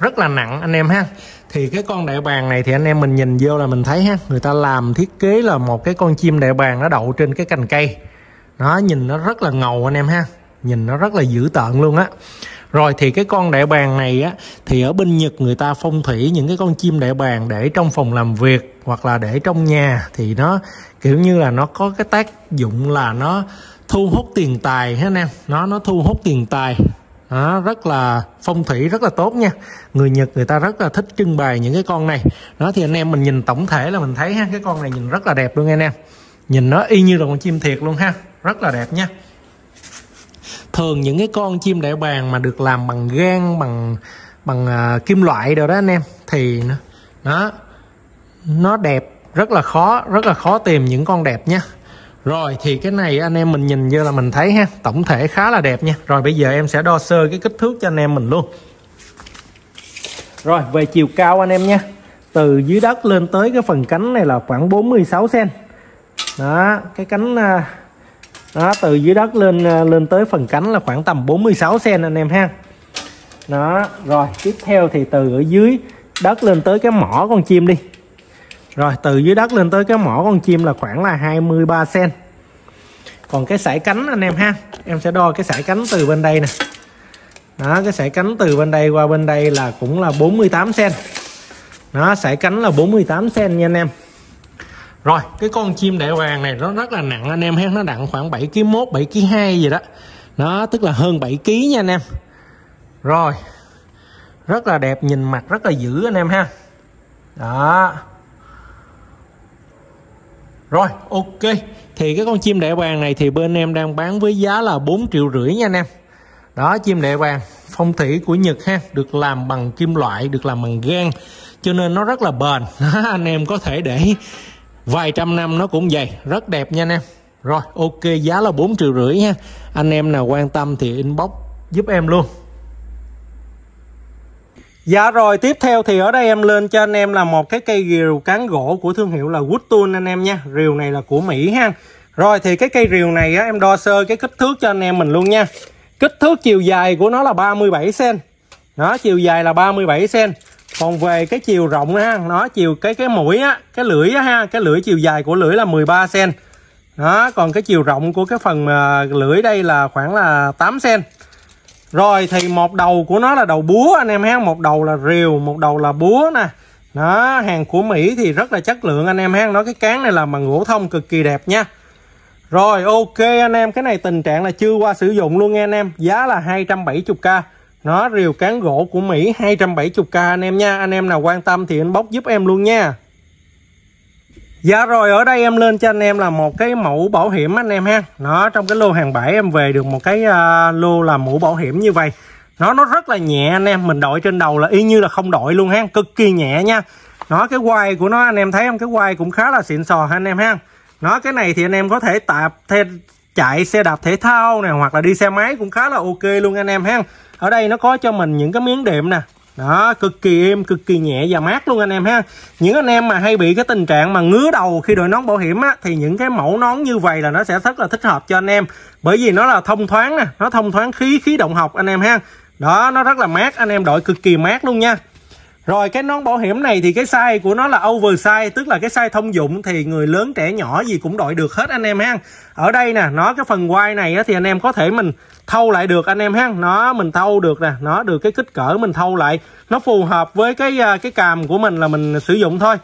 rất là nặng, anh em ha. Thì cái con đại bàng này thì anh em mình nhìn vô là mình thấy ha, người ta làm thiết kế là một cái con chim đại bàng nó đậu trên cái cành cây. Nó nhìn nó rất là ngầu anh em ha, nhìn nó rất là dữ tợn luôn á. Rồi thì cái con đại bàng này á, thì ở bên Nhật người ta phong thủy những cái con chim đại bàng để trong phòng làm việc hoặc là để trong nhà. Thì nó kiểu như là nó có cái tác dụng là nó thu hút tiền tài ha anh em. Nó nó thu hút tiền tài. Đó, rất là phong thủy rất là tốt nha. Người Nhật người ta rất là thích trưng bày những cái con này. Đó thì anh em mình nhìn tổng thể là mình thấy ha cái con này nhìn rất là đẹp luôn anh em. Nhìn nó y như là con chim thiệt luôn ha rất là đẹp nha. Thường những cái con chim đại bàng mà được làm bằng gan bằng bằng uh, kim loại rồi đó anh em thì nó nó nó đẹp rất là khó rất là khó tìm những con đẹp nha rồi, thì cái này anh em mình nhìn vô là mình thấy ha, tổng thể khá là đẹp nha. Rồi, bây giờ em sẽ đo sơ cái kích thước cho anh em mình luôn. Rồi, về chiều cao anh em nha. Từ dưới đất lên tới cái phần cánh này là khoảng 46 cm đó, cái cánh à, đó, từ dưới đất lên à, lên tới phần cánh là khoảng tầm 46 cm anh em ha. Đó, rồi, tiếp theo thì từ ở dưới đất lên tới cái mỏ con chim đi rồi, từ dưới đất lên tới cái mỏ con chim là khoảng là 23 cm còn cái sải cánh anh em ha, em sẽ đo cái sải cánh từ bên đây nè. Đó, cái sải cánh từ bên đây qua bên đây là cũng là 48 cm nó sải cánh là 48 cm nha anh em. Rồi, cái con chim đại vàng này nó rất là nặng anh em ha, nó nặng khoảng 7 kg 1 7 kg 2 gì đó. Nó tức là hơn 7 kg nha anh em. Rồi, rất là đẹp, nhìn mặt rất là dữ anh em ha. Đó rồi. Ok. Thì cái con chim đại vàng này thì bên em đang bán với giá là 4 triệu rưỡi nha anh em. Đó, chim đại vàng phong thủy của Nhật ha, được làm bằng kim loại, được làm bằng gan cho nên nó rất là bền. Anh em có thể để vài trăm năm nó cũng dày rất đẹp nha anh em. Rồi, ok, giá là 4 triệu rưỡi nha. anh em nào quan tâm thì inbox giúp em luôn. Dạ rồi tiếp theo thì ở đây em lên cho anh em là một cái cây rìu cán gỗ của thương hiệu là Woodtool anh em nha. Rìu này là của Mỹ ha. Rồi thì cái cây rìu này á, em đo sơ cái kích thước cho anh em mình luôn nha. Kích thước chiều dài của nó là 37cm Đó chiều dài là 37cm Còn về cái chiều rộng ha Nó chiều cái cái mũi á Cái lưỡi á ha Cái lưỡi chiều dài của lưỡi là 13cm Đó còn cái chiều rộng của cái phần uh, lưỡi đây là khoảng là 8cm rồi thì một đầu của nó là đầu búa, anh em ha. Một đầu là rìu, một đầu là búa nè. Đó, hàng của Mỹ thì rất là chất lượng, anh em ha. Nói cái cán này là bằng gỗ thông cực kỳ đẹp nha. Rồi, ok anh em, cái này tình trạng là chưa qua sử dụng luôn nha anh em. Giá là 270k nó rìu cán gỗ của Mỹ 270k anh em nha. Anh em nào quan tâm thì inbox giúp em luôn nha. Dạ rồi ở đây em lên cho anh em là một cái mẫu bảo hiểm anh em ha. Nó trong cái lô hàng bãi em về được một cái uh, lô là mũ bảo hiểm như vậy. Nó nó rất là nhẹ anh em Mình đội trên đầu là y như là không đội luôn ha Cực kỳ nhẹ nha. Nó cái quai của nó anh em thấy không? Cái quai cũng khá là xịn sò anh em ha. Nó cái này thì anh em có thể tạp thêm chạy xe đạp thể thao nè Hoặc là đi xe máy cũng khá là ok luôn anh em ha. Ở đây nó có cho mình những cái miếng đệm nè đó, cực kỳ êm, cực kỳ nhẹ và mát luôn anh em ha. Những anh em mà hay bị cái tình trạng mà ngứa đầu khi đội nón bảo hiểm á, thì những cái mẫu nón như vậy là nó sẽ rất là thích hợp cho anh em. Bởi vì nó là thông thoáng nè, nó thông thoáng khí khí động học anh em ha. Đó, nó rất là mát, anh em đội cực kỳ mát luôn nha rồi cái nón bảo hiểm này thì cái size của nó là oversize tức là cái size thông dụng thì người lớn trẻ nhỏ gì cũng đội được hết anh em ha. Ở đây nè, nó cái phần quai này á, thì anh em có thể mình thâu lại được anh em ha. Nó mình thâu được nè, nó được cái kích cỡ mình thâu lại. Nó phù hợp với cái à, cái càm của mình là mình sử dụng thôi.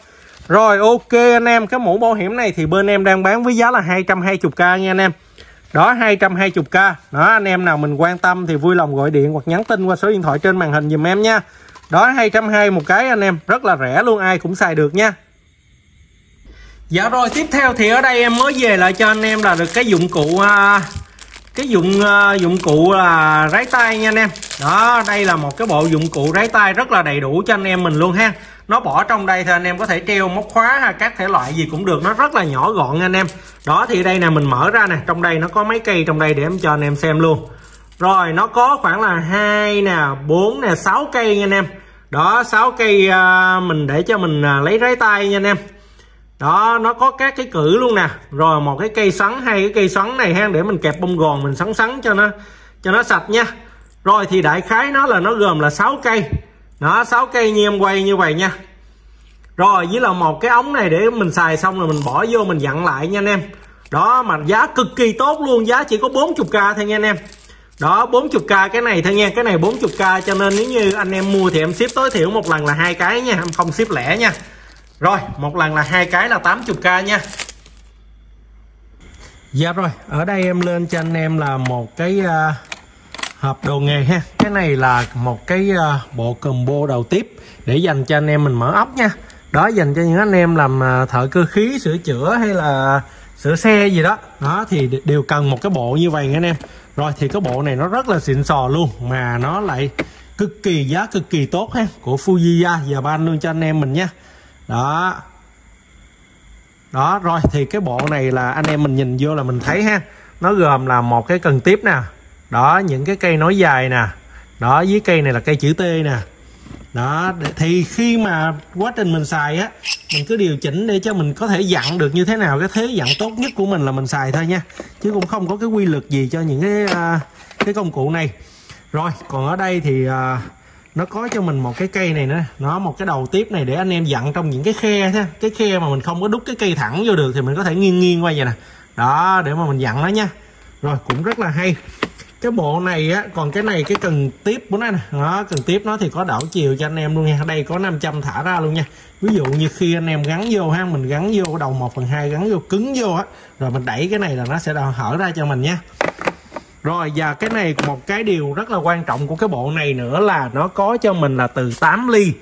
Rồi ok anh em, cái mũ bảo hiểm này thì bên em đang bán với giá là 220k nha anh em. Đó 220k. Đó anh em nào mình quan tâm thì vui lòng gọi điện hoặc nhắn tin qua số điện thoại trên màn hình dùm em nha đó 220 một cái anh em. Rất là rẻ luôn, ai cũng xài được nha. Dạ rồi, tiếp theo thì ở đây em mới về lại cho anh em là được cái dụng cụ à, cái dụng à, dụng cụ là ráy tay nha anh em. Đó, đây là một cái bộ dụng cụ ráy tay rất là đầy đủ cho anh em mình luôn ha. Nó bỏ trong đây thì anh em có thể treo móc khóa hay các thể loại gì cũng được. Nó rất là nhỏ gọn anh em. Đó, thì đây nè, mình mở ra nè. Trong đây nó có mấy cây trong đây để em cho anh em xem luôn. Rồi, nó có khoảng là hai nè, bốn nè, sáu cây nha anh em đó sáu cây à, mình để cho mình à, lấy ráy tay nha anh em. Đó nó có các cái cử luôn nè. Rồi một cái cây xoắn hay cái cây xoắn này ha để mình kẹp bông gòn mình xoắn xoắn cho nó cho nó sạch nha. Rồi thì đại khái nó là nó gồm là 6 cây. Đó 6 cây như em quay như vậy nha. Rồi với là một cái ống này để mình xài xong rồi mình bỏ vô mình dặn lại nha anh em. Đó mà giá cực kỳ tốt luôn giá chỉ có 40k thôi nha anh em đó 40k cái này thôi nha. Cái này 40k cho nên nếu như anh em mua thì em ship tối thiểu một lần là hai cái nha. Em không ship lẻ nha. Rồi một lần là hai cái là 80k nha. Dạ rồi ở đây em lên cho anh em là một cái uh, hộp đồ nghề ha. Cái này là một cái uh, bộ combo đầu tiếp để dành cho anh em mình mở ốc nha. Đó dành cho những anh em làm uh, thợ cơ khí sửa chữa hay là sửa xe gì đó. Đó thì đều cần một cái bộ như vậy nha anh em rồi thì cái bộ này nó rất là xịn sò luôn, mà nó lại cực kỳ giá cực kỳ tốt ha, của Fujiya. Và ban luôn cho anh em mình nha. Đó. Đó, rồi thì cái bộ này là anh em mình nhìn vô là mình thấy ha, nó gồm là một cái cần tiếp nè, đó, những cái cây nối dài nè, đó, dưới cây này là cây chữ T nè. Đó, thì khi mà quá trình mình xài á mình cứ điều chỉnh để cho mình có thể dặn được như thế nào cái thế dặn tốt nhất của mình là mình xài thôi nha. Chứ cũng không có cái quy luật gì cho những cái uh, cái công cụ này. Rồi còn ở đây thì uh, nó có cho mình một cái cây này nữa. Nó một cái đầu tiếp này để anh em dặn trong những cái khe thế cái khe mà mình không có đút cái cây thẳng vô được thì mình có thể nghiêng nghiêng qua vậy nè. Đó để mà mình dặn nó nha. Rồi cũng rất là hay cái bộ này á còn cái này cái cần tiếp của nó nè. Đó cần tiếp nó thì có đảo chiều cho anh em luôn nha. Đây có 500 thả ra luôn nha. Ví dụ như khi anh em gắn vô ha mình gắn vô đầu 1 phần hai gắn vô cứng vô á rồi mình đẩy cái này là nó sẽ hở ra cho mình nha. Rồi và cái này một cái điều rất là quan trọng của cái bộ này nữa là nó có cho mình là từ 8 ly.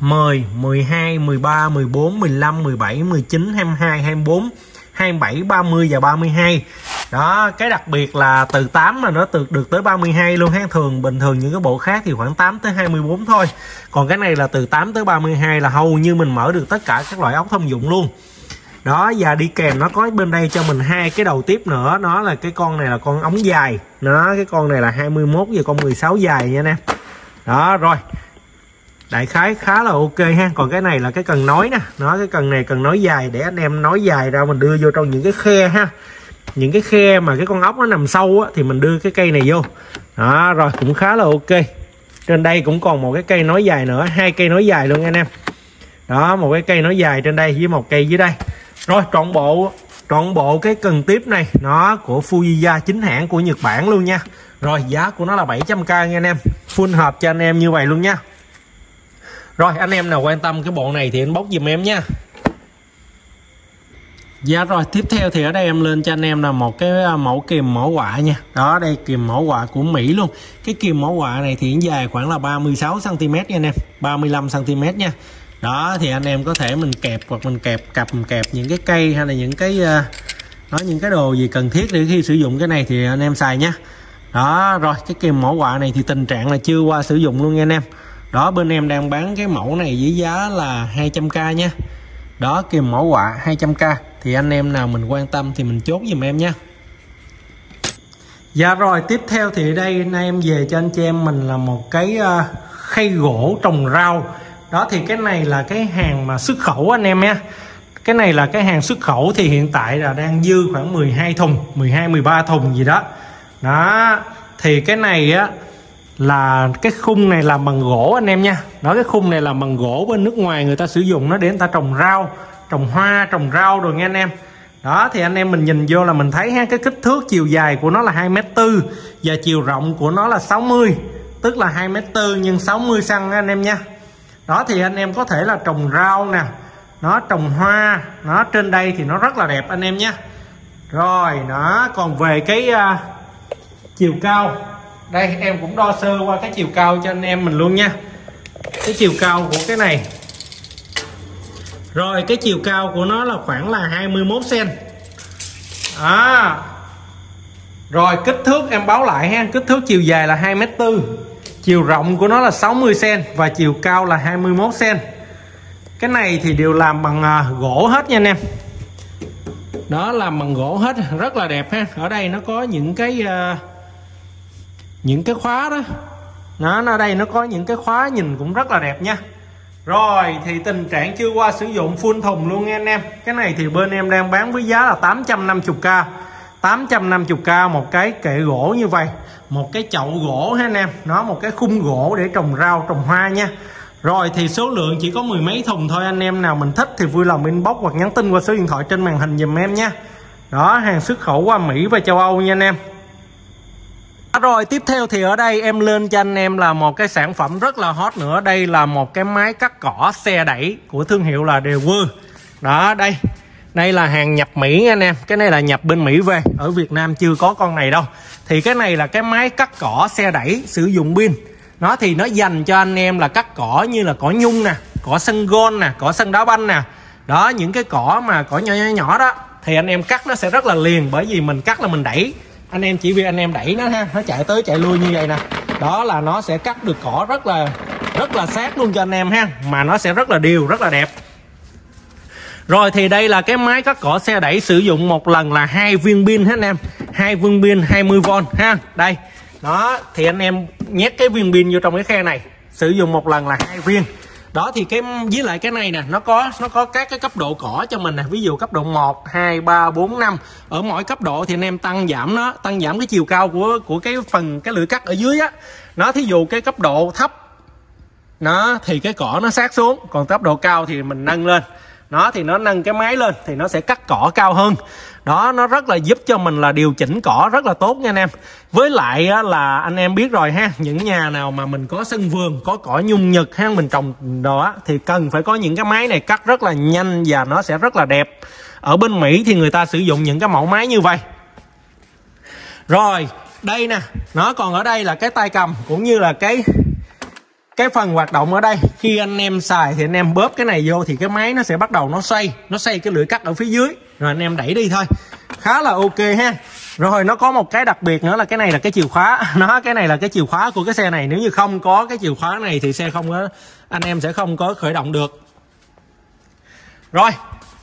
10, 12, 13, 14, 15, 17, 19, 22, 24 27, 30 và 32 đó cái đặc biệt là từ 8 là nó từ được tới 32 luôn ha. Thường bình thường những cái bộ khác thì khoảng 8 tới 24 thôi. Còn cái này là từ 8 tới 32 là hầu như mình mở được tất cả các loại ốc thông dụng luôn. Đó và đi kèm nó có bên đây cho mình hai cái đầu tiếp nữa. Nó là cái con này là con ống dài. Nó cái con này là 21 và con 16 dài nha nè. Đó rồi đại khái khá là ok ha. Còn cái này là cái cần nói nè. Nó cái cần này cần nói dài để anh em nói dài ra mình đưa vô trong những cái khe ha. Những cái khe mà cái con ốc nó nằm sâu á, thì mình đưa cái cây này vô. Đó rồi cũng khá là ok. Trên đây cũng còn một cái cây nói dài nữa. Hai cây nói dài luôn anh em. Đó một cái cây nói dài trên đây với một cây dưới đây. Rồi trọn bộ trọn bộ cái cần tiếp này nó của Fujiya chính hãng của Nhật Bản luôn nha. Rồi giá của nó là 700k nha anh em. Full hợp cho anh em như vậy luôn nha rồi anh em nào quan tâm cái bộ này thì anh bóc giùm em nha. Dạ rồi tiếp theo thì ở đây em lên cho anh em là một cái à, mẫu kìm mẫu quả nha. Đó đây kìm mẫu quả của Mỹ luôn. Cái kìm mẫu quả này thì dài khoảng là 36cm nha anh em. 35cm nha. Đó thì anh em có thể mình kẹp hoặc mình kẹp cặp kẹp những cái cây hay là những cái uh, Nói những cái đồ gì cần thiết để khi sử dụng cái này thì anh em xài nha. Đó rồi cái kìm mẫu quả này thì tình trạng là chưa qua sử dụng luôn nha anh em đó bên em đang bán cái mẫu này với giá là 200k nha. Đó kìm mẫu quạ 200k thì anh em nào mình quan tâm thì mình chốt giùm em nha. Dạ rồi tiếp theo thì đây anh em về cho anh chị em mình là một cái uh, khay gỗ trồng rau. Đó thì cái này là cái hàng mà xuất khẩu anh em nha. Cái này là cái hàng xuất khẩu thì hiện tại là đang dư khoảng 12 thùng 12 13 thùng gì đó. Đó thì cái này á là cái khung này làm bằng gỗ anh em nha. Đó cái khung này làm bằng gỗ bên nước ngoài người ta sử dụng. Nó để người ta trồng rau trồng hoa trồng rau rồi nghe anh em. Đó thì anh em mình nhìn vô là mình thấy ha cái kích thước chiều dài của nó là 2 m tư và chiều rộng của nó là 60 tức là 2 m tư nhưng 60 xăng anh em nha. Đó thì anh em có thể là trồng rau nè nó trồng hoa nó trên đây thì nó rất là đẹp anh em nhé. Rồi nó còn về cái uh, chiều cao đây em cũng đo sơ qua cái chiều cao cho anh em mình luôn nha. Cái chiều cao của cái này. Rồi cái chiều cao của nó là khoảng là 21 cm à. Rồi kích thước em báo lại ha. Kích thước chiều dài là 2m4 chiều rộng của nó là 60 cm và chiều cao là 21 cm cái này thì đều làm bằng à, gỗ hết nha anh em. Đó làm bằng gỗ hết. Rất là đẹp ha. Ở đây nó có những cái uh, những cái khóa đó. Nó ở đây, nó có những cái khóa nhìn cũng rất là đẹp nha. Rồi, thì tình trạng chưa qua sử dụng full thùng luôn nha anh em. Cái này thì bên em đang bán với giá là 850k 850k một cái kệ gỗ như vậy. Một cái chậu gỗ ha anh em. Nó một cái khung gỗ để trồng rau, trồng hoa nha. Rồi, thì số lượng chỉ có mười mấy thùng thôi anh em. Nào mình thích thì vui lòng inbox hoặc nhắn tin qua số điện thoại trên màn hình dùm em nha. Đó, hàng xuất khẩu qua Mỹ và châu Âu nha anh em rồi tiếp theo thì ở đây em lên cho anh em là một cái sản phẩm rất là hot nữa. Đây là một cái máy cắt cỏ xe đẩy của thương hiệu là Dewer. Đó đây. Đây là hàng nhập Mỹ nha anh em. Cái này là nhập bên Mỹ về. Ở Việt Nam chưa có con này đâu. Thì cái này là cái máy cắt cỏ xe đẩy sử dụng pin. Nó thì nó dành cho anh em là cắt cỏ như là cỏ nhung nè Cỏ sân gôn nè, cỏ sân đá banh nè. Đó những cái cỏ mà cỏ nhỏ nhỏ nhỏ đó Thì anh em cắt nó sẽ rất là liền. Bởi vì mình cắt là mình đẩy anh em chỉ việc anh em đẩy nó ha. Nó chạy tới chạy lui như vậy nè. Đó là nó sẽ cắt được cỏ rất là rất là sát luôn cho anh em ha. Mà nó sẽ rất là đều, rất là đẹp. Rồi thì đây là cái máy cắt cỏ xe đẩy sử dụng một lần là hai viên pin hết anh em. Hai viên pin 20V ha. Đây. Đó, thì anh em nhét cái viên pin vô trong cái khe này. Sử dụng một lần là hai viên đó, thì cái với lại cái này nè, nó có nó có các cái cấp độ cỏ cho mình nè. Ví dụ cấp độ 1 2 3 4 5 ở mỗi cấp độ thì anh em tăng giảm nó, tăng giảm cái chiều cao của của cái phần cái lưỡi cắt ở dưới á. Nó, thí dụ cái cấp độ thấp, nó, thì cái cỏ nó sát xuống. Còn cấp độ cao thì mình nâng lên nó thì nó nâng cái máy lên thì nó sẽ cắt cỏ cao hơn. Đó nó rất là giúp cho mình là điều chỉnh cỏ rất là tốt nha anh em. Với lại á, là anh em biết rồi ha những nhà nào mà mình có sân vườn có cỏ nhung nhật ha mình trồng đó thì cần phải có những cái máy này cắt rất là nhanh và nó sẽ rất là đẹp. Ở bên Mỹ thì người ta sử dụng những cái mẫu máy như vậy. Rồi đây nè nó còn ở đây là cái tay cầm cũng như là cái cái phần hoạt động ở đây, khi anh em xài thì anh em bóp cái này vô thì cái máy nó sẽ bắt đầu nó xoay nó xoay cái lưỡi cắt ở phía dưới. Rồi anh em đẩy đi thôi. Khá là ok ha. Rồi nó có một cái đặc biệt nữa là cái này là cái chìa khóa. Nó, cái này là cái chìa khóa của cái xe này. Nếu như không có cái chìa khóa này thì xe không có, anh em sẽ không có khởi động được. Rồi,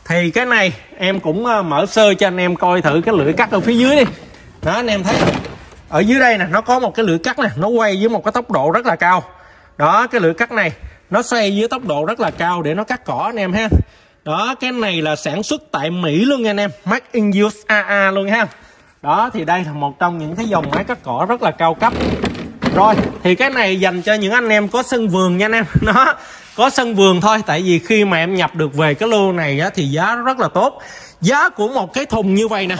thì cái này em cũng ờ, mở sơ cho anh em coi thử cái lưỡi cắt ở phía dưới đi. Đó, anh em thấy ở dưới đây nè, nó có một cái lưỡi cắt nè. Nó quay với một cái tốc độ rất là cao đó cái lưỡi cắt này nó xoay với tốc độ rất là cao để nó cắt cỏ anh em ha. Đó cái này là sản xuất tại Mỹ luôn nha anh em. Made in USA luôn ha. Đó thì đây là một trong những cái dòng máy cắt cỏ rất là cao cấp. Rồi thì cái này dành cho những anh em có sân vườn nha anh em. Nó có sân vườn thôi tại vì khi mà em nhập được về cái lô này á, thì giá rất là tốt. Giá của một cái thùng như vậy nè.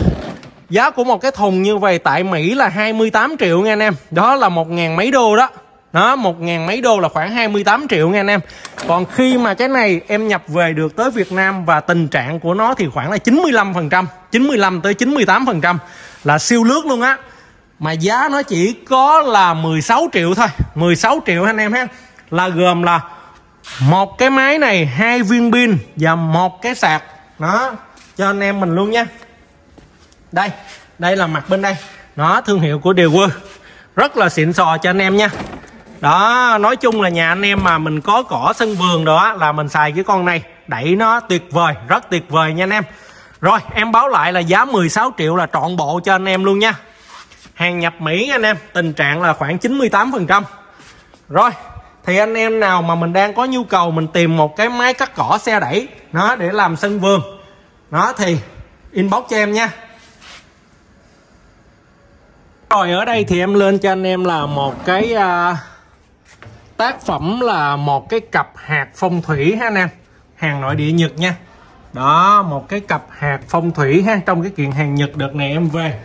Giá của một cái thùng như vậy tại Mỹ là 28 triệu nha anh em. Đó là một ngàn mấy đô đó đó, một ngàn mấy đô là khoảng 28 triệu nha anh em. Còn khi mà cái này em nhập về được tới Việt Nam và tình trạng của nó thì khoảng là 95 phần trăm 95 tới 98 phần trăm là siêu lướt luôn á. Mà giá nó chỉ có là 16 triệu thôi 16 triệu anh em ha. Là gồm là một cái máy này, hai viên pin và một cái sạc. Đó, cho anh em mình luôn nha. Đây đây là mặt bên đây. Nó thương hiệu của Điều World rất là xịn sò cho anh em nha đó nói chung là nhà anh em mà mình có cỏ sân vườn đó là mình xài cái con này. Đẩy nó tuyệt vời rất tuyệt vời nha anh em. Rồi em báo lại là giá 16 triệu là trọn bộ cho anh em luôn nha. Hàng nhập Mỹ anh em tình trạng là khoảng 98 phần trăm. Rồi thì anh em nào mà mình đang có nhu cầu mình tìm một cái máy cắt cỏ xe đẩy nó để làm sân vườn nó thì inbox cho em nha. Rồi ở đây thì em lên cho anh em là một cái uh, tác phẩm là một cái cặp hạt phong thủy ha anh em. Hàng nội địa Nhật nha. Đó một cái cặp hạt phong thủy ha. Trong cái kiện hàng Nhật đợt này em về.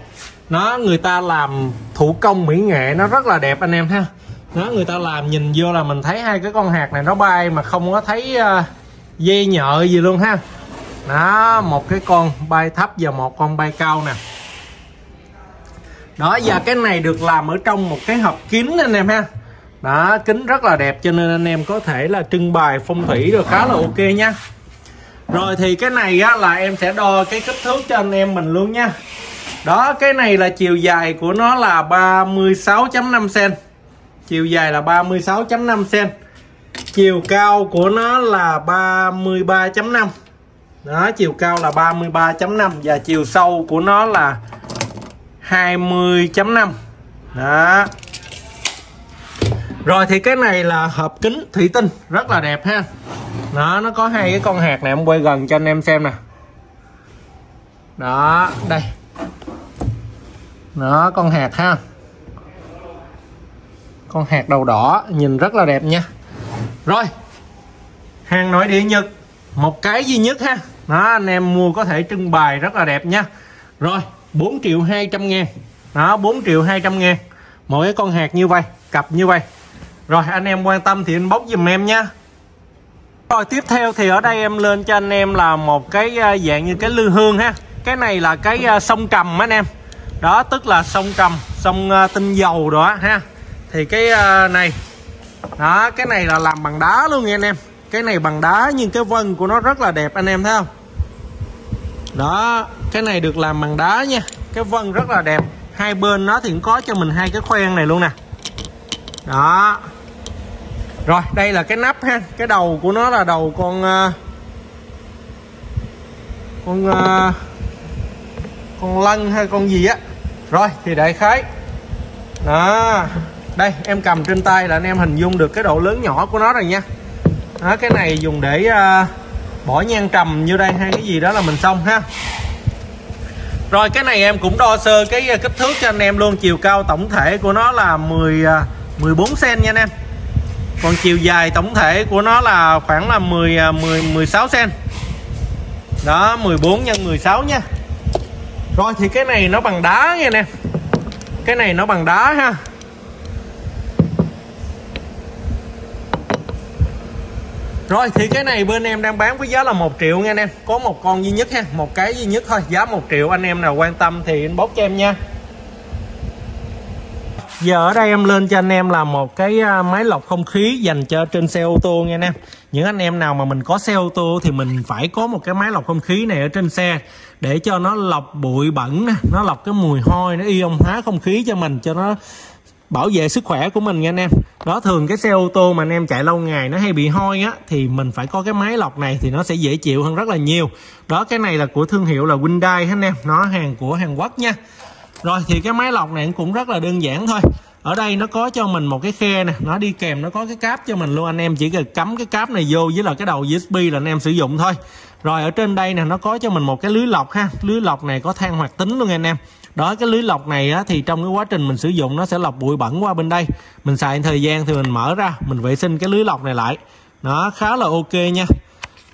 Nó người ta làm thủ công mỹ nghệ nó rất là đẹp anh em ha. Nó người ta làm nhìn vô là mình thấy hai cái con hạt này nó bay mà không có thấy ờ, uh, dây nhợ gì luôn ha. Đó một cái con bay thấp và một con bay cao nè. Đó và cái này được làm ở trong một cái hộp kín anh em ha đó kính rất là đẹp cho nên anh em có thể là trưng bày phong thủy được khá là ok nha. Rồi thì cái này á, là em sẽ đo cái kích thước cho anh em mình luôn nha. Đó cái này là chiều dài của nó là 36.5 cm chiều dài là 36.5 cm chiều cao của nó là 33.5 đó chiều cao là 33.5 và chiều sâu của nó là 20.5 đó rồi thì cái này là hộp kính thủy tinh, rất là đẹp ha. Đó, nó có hai cái con hạt này em quay gần cho anh em xem nè. Đó, đây. Đó, con hạt ha. Con hạt đầu đỏ, nhìn rất là đẹp nha. Rồi hàng nội địa nhật, một cái duy nhất ha. Đó, anh em mua có thể trưng bày rất là đẹp nha. Rồi 4 triệu 200 ngàn. Đó 4 triệu 200 ngàn. Mỗi con hạt như vậy, cặp như vậy rồi, anh em quan tâm thì inbox giùm em nha. Rồi, tiếp theo thì ở đây em lên cho anh em là một cái ờ, dạng như cái lư hương ha. Cái này là cái ờ, sông trầm anh em. Đó, tức là sông trầm sông ờ, tinh dầu đó ha. Thì cái này, đó, cái này là làm bằng đá luôn nha anh em. Cái này bằng đá nhưng cái vân của nó rất là đẹp anh em thấy không? Đó, cái này được làm bằng đá nha. Cái vân rất là đẹp. Hai bên nó thì cũng có cho mình hai cái khoen này luôn nè. Đó rồi đây là cái nắp ha. Cái đầu của nó là đầu con à, con à, con lân hay con gì á. Rồi thì đại khái. Đó. Đây em cầm trên tay là anh em hình dung được cái độ lớn nhỏ của nó rồi nha. Đó, cái này dùng để uh, bỏ nhang trầm như đây hay cái gì đó là mình xong ha. Rồi cái này em cũng đo sơ cái kích thước cho anh em luôn. Chiều cao tổng thể của nó là 10 14 cm nha anh em còn chiều dài tổng thể của nó là khoảng là 10 10 16 cm đó 14 nhân 16 nha. Rồi, thì cái này nó bằng đá nha nè. Cái này nó bằng đá ha. Rồi, thì cái này bên em đang bán với giá là 1 triệu nha anh em. Có một con duy nhất ha, Một cái duy nhất thôi. Giá 1 triệu, anh em nào quan tâm thì inbox cho em nha. Giờ ở đây em lên cho anh em là một cái à, máy lọc không khí dành cho trên xe ô tô nha anh em Những anh em nào mà mình có xe ô tô thì mình phải có một cái máy lọc không khí này ở trên xe Để cho nó lọc bụi bẩn, nó lọc cái mùi hôi, nó ion hóa không khí cho mình cho nó bảo vệ sức khỏe của mình nha anh em đó thường cái xe ô tô mà anh em chạy lâu ngày nó hay bị hôi á thì mình phải có cái máy lọc này thì nó sẽ dễ chịu hơn rất là nhiều. Đó cái này là của thương hiệu là Hyundai anh em nó hàng của Hàn Quốc nha rồi thì cái máy lọc này cũng rất là đơn giản thôi. Ở đây nó có cho mình một cái khe nè nó đi kèm nó có cái cáp cho mình luôn. Anh em chỉ cần cắm cái cáp này vô với là cái đầu USB là anh em sử dụng thôi. Rồi ở trên đây nè nó có cho mình một cái lưới lọc ha. Lưới lọc này có than hoạt tính luôn anh em. Đó cái lưới lọc này á, thì trong cái quá trình mình sử dụng nó sẽ lọc bụi bẩn qua bên đây. Mình xài thời gian thì mình mở ra mình vệ sinh cái lưới lọc này lại. Nó khá là ok nha.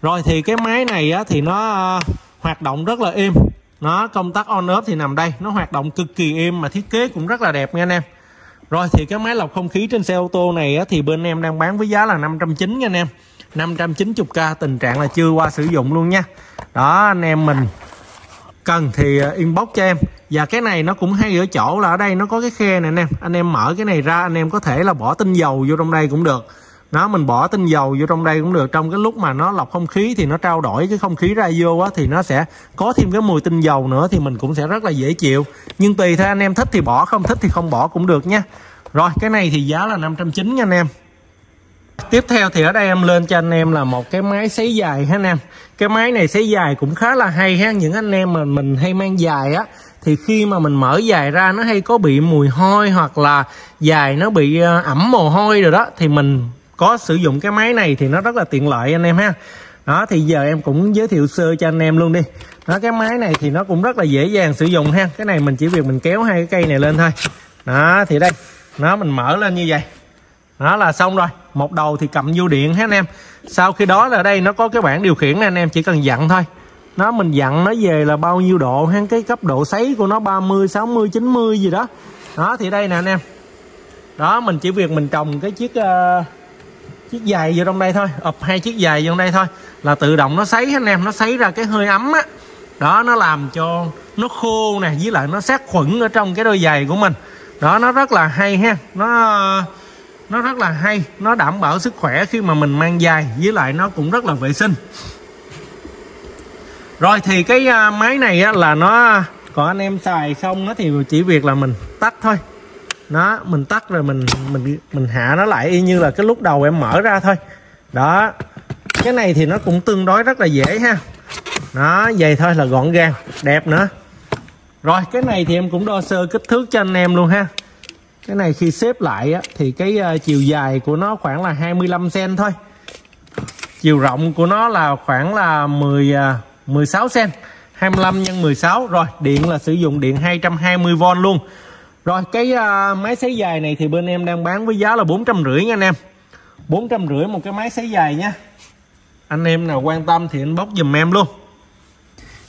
Rồi thì cái máy này á, thì nó à, hoạt động rất là êm nó công tắc on off thì nằm đây. Nó hoạt động cực kỳ êm mà thiết kế cũng rất là đẹp nha anh em. Rồi thì cái máy lọc không khí trên xe ô tô này á, thì bên em đang bán với giá là 590 nha anh em. 590k tình trạng là chưa qua sử dụng luôn nha. Đó anh em mình cần thì à, inbox cho em. Và cái này nó cũng hay ở chỗ là ở đây nó có cái khe này anh em. Anh em mở cái này ra anh em có thể là bỏ tinh dầu vô trong đây cũng được nó mình bỏ tinh dầu vô trong đây cũng được. Trong cái lúc mà nó lọc không khí thì nó trao đổi cái không khí ra vô á, thì nó sẽ có thêm cái mùi tinh dầu nữa thì mình cũng sẽ rất là dễ chịu. Nhưng tùy theo anh em thích thì bỏ, không thích thì không bỏ cũng được nha. Rồi, cái này thì giá là 590 nha anh em. Tiếp theo thì ở đây em lên cho anh em là một cái máy sấy dài ha anh em. Cái máy này sấy dài cũng khá là hay ha. Những anh em mà mình hay mang dài á, thì khi mà mình mở dài ra nó hay có bị mùi hôi hoặc là dài nó bị ờ, ẩm mồ hôi rồi đó, thì mình có sử dụng cái máy này thì nó rất là tiện lợi anh em ha. Đó thì giờ em cũng giới thiệu sơ cho anh em luôn đi. Đó cái máy này thì nó cũng rất là dễ dàng sử dụng ha. Cái này mình chỉ việc mình kéo hai cái cây này lên thôi. Đó thì đây nó mình mở lên như vậy. Đó là xong rồi. Một đầu thì cầm vô điện ha anh em. Sau khi đó là đây nó có cái bảng điều khiển này anh em chỉ cần dặn thôi. Nó mình dặn nó về là bao nhiêu độ ha cái cấp độ sấy của nó 30 60 90 gì đó. Đó thì đây nè anh em. Đó mình chỉ việc mình trồng cái chiếc uh, chiếc giày vô trong đây thôi ập hai chiếc giày vô trong đây thôi. Là tự động nó sấy anh em nó sấy ra cái hơi ấm á. Đó nó làm cho nó khô nè với lại nó sát khuẩn ở trong cái đôi giày của mình. Đó nó rất là hay ha. Nó nó rất là hay. Nó đảm bảo sức khỏe khi mà mình mang giày với lại nó cũng rất là vệ sinh. Rồi thì cái à, máy này á, là nó còn anh em xài xong nó thì chỉ việc là mình tắt thôi nó mình tắt rồi mình mình mình hạ nó lại y như là cái lúc đầu em mở ra thôi. Đó. Cái này thì nó cũng tương đối rất là dễ ha. Nó vậy thôi là gọn gàng đẹp nữa. Rồi cái này thì em cũng đo sơ kích thước cho anh em luôn ha. Cái này khi xếp lại á, thì cái uh, chiều dài của nó khoảng là 25 cm thôi. Chiều rộng của nó là khoảng là 10 uh, 16 cm 25 x 16 rồi điện là sử dụng điện 220V luôn rồi cái uh, máy sấy dài này thì bên em đang bán với giá là 450 nha anh em. 450 một cái máy sấy dài nha. Anh em nào quan tâm thì anh bóc dùm em luôn.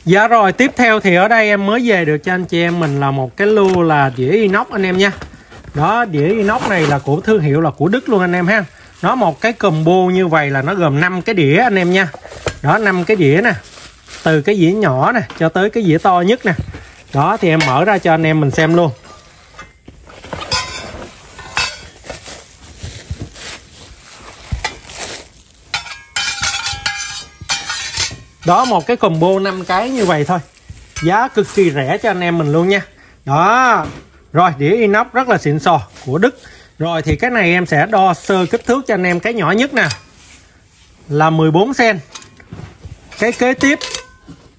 Dạ rồi tiếp theo thì ở đây em mới về được cho anh chị em mình là một cái lưu là đĩa inox anh em nha. Đó đĩa inox này là của thương hiệu là của Đức luôn anh em ha. Nó một cái combo như vậy là nó gồm 5 cái đĩa anh em nha. Đó năm cái đĩa nè từ cái dĩa nhỏ nè cho tới cái dĩa to nhất nè. Đó thì em mở ra cho anh em mình xem luôn. Đó, một cái combo 5 cái như vậy thôi. Giá cực kỳ rẻ cho anh em mình luôn nha. Đó. Rồi, đĩa inox rất là xịn sò của Đức. Rồi thì cái này em sẽ đo sơ kích thước cho anh em cái nhỏ nhất nè. Là 14 cm cái kế tiếp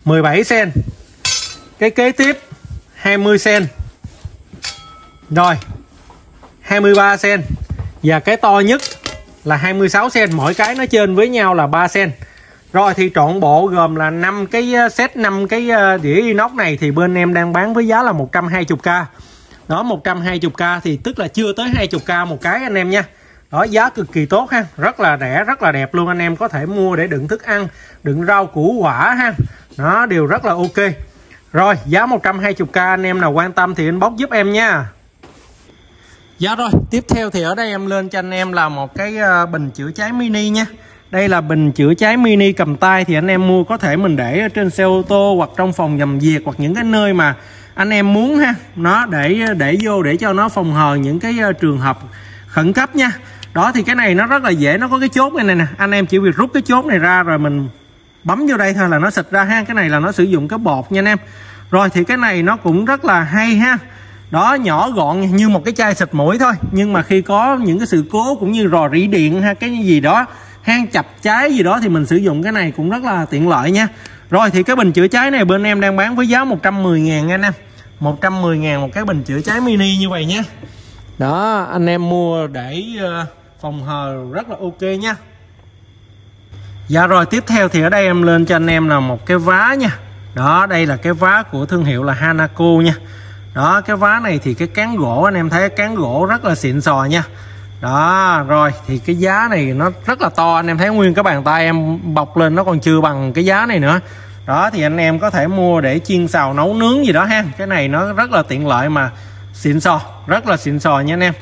17 cm cái kế tiếp 20 cm rồi 23 cm và cái to nhất là 26 cm mỗi cái nó trên với nhau là 3 cm rồi thì trọn bộ gồm là 5 cái ờ, set 5 cái ờ, đĩa inox này thì bên em đang bán với giá là 120k đó 120k thì tức là chưa tới 20k một cái anh em nha. Đó, giá cực kỳ tốt ha. Rất là rẻ, rất là đẹp luôn. Anh em có thể mua để đựng thức ăn, đựng rau củ quả ha. Nó đều rất là ok. Rồi, giá 120k anh em nào quan tâm thì inbox giúp em nha. Dạ rồi, tiếp theo thì ở đây em lên cho anh em là một cái ờ, bình chữa cháy mini nha đây là bình chữa cháy mini cầm tay thì anh em mua có thể mình để ở trên xe ô tô hoặc trong phòng dầm việc hoặc những cái nơi mà anh em muốn ha. Nó để để vô để cho nó phòng hờ những cái ờ, trường hợp khẩn cấp nha. Đó thì cái này nó rất là dễ, nó có cái chốt này nè anh em chỉ việc rút cái chốt này ra rồi mình bấm vô đây thôi là nó xịt ra ha. Cái này là nó sử dụng cái bột nha anh em. Rồi thì cái này nó cũng rất là hay ha. Đó, nhỏ gọn như một cái chai xịt mũi thôi. Nhưng mà khi có những cái sự cố cũng như rò rỉ điện ha, cái gì đó hang chập cháy gì đó thì mình sử dụng cái này cũng rất là tiện lợi nha. Rồi, thì cái bình chữa cháy này bên em đang bán với giá 110 ngàn anh em. 110 ngàn một cái bình chữa cháy mini như vậy nha. đó, anh em mua để ờ, phòng hờ rất là ok nha. Dạ rồi, tiếp theo thì ở đây em lên cho anh em là một cái vá nha. Đó, đây là cái vá của thương hiệu là Hanako nha. Đó, cái vá này thì cái cán gỗ, anh em thấy cái cán gỗ rất là xịn sò nha. Đó, rồi, thì cái giá này nó rất là to. Anh em thấy nguyên cái bàn tay em bọc lên nó còn chưa bằng cái giá này nữa. Đó, thì anh em có thể mua để chiên xào, nấu nướng gì đó ha. Cái này nó rất là tiện lợi mà xịn sò, rất là xịn sò nha anh em.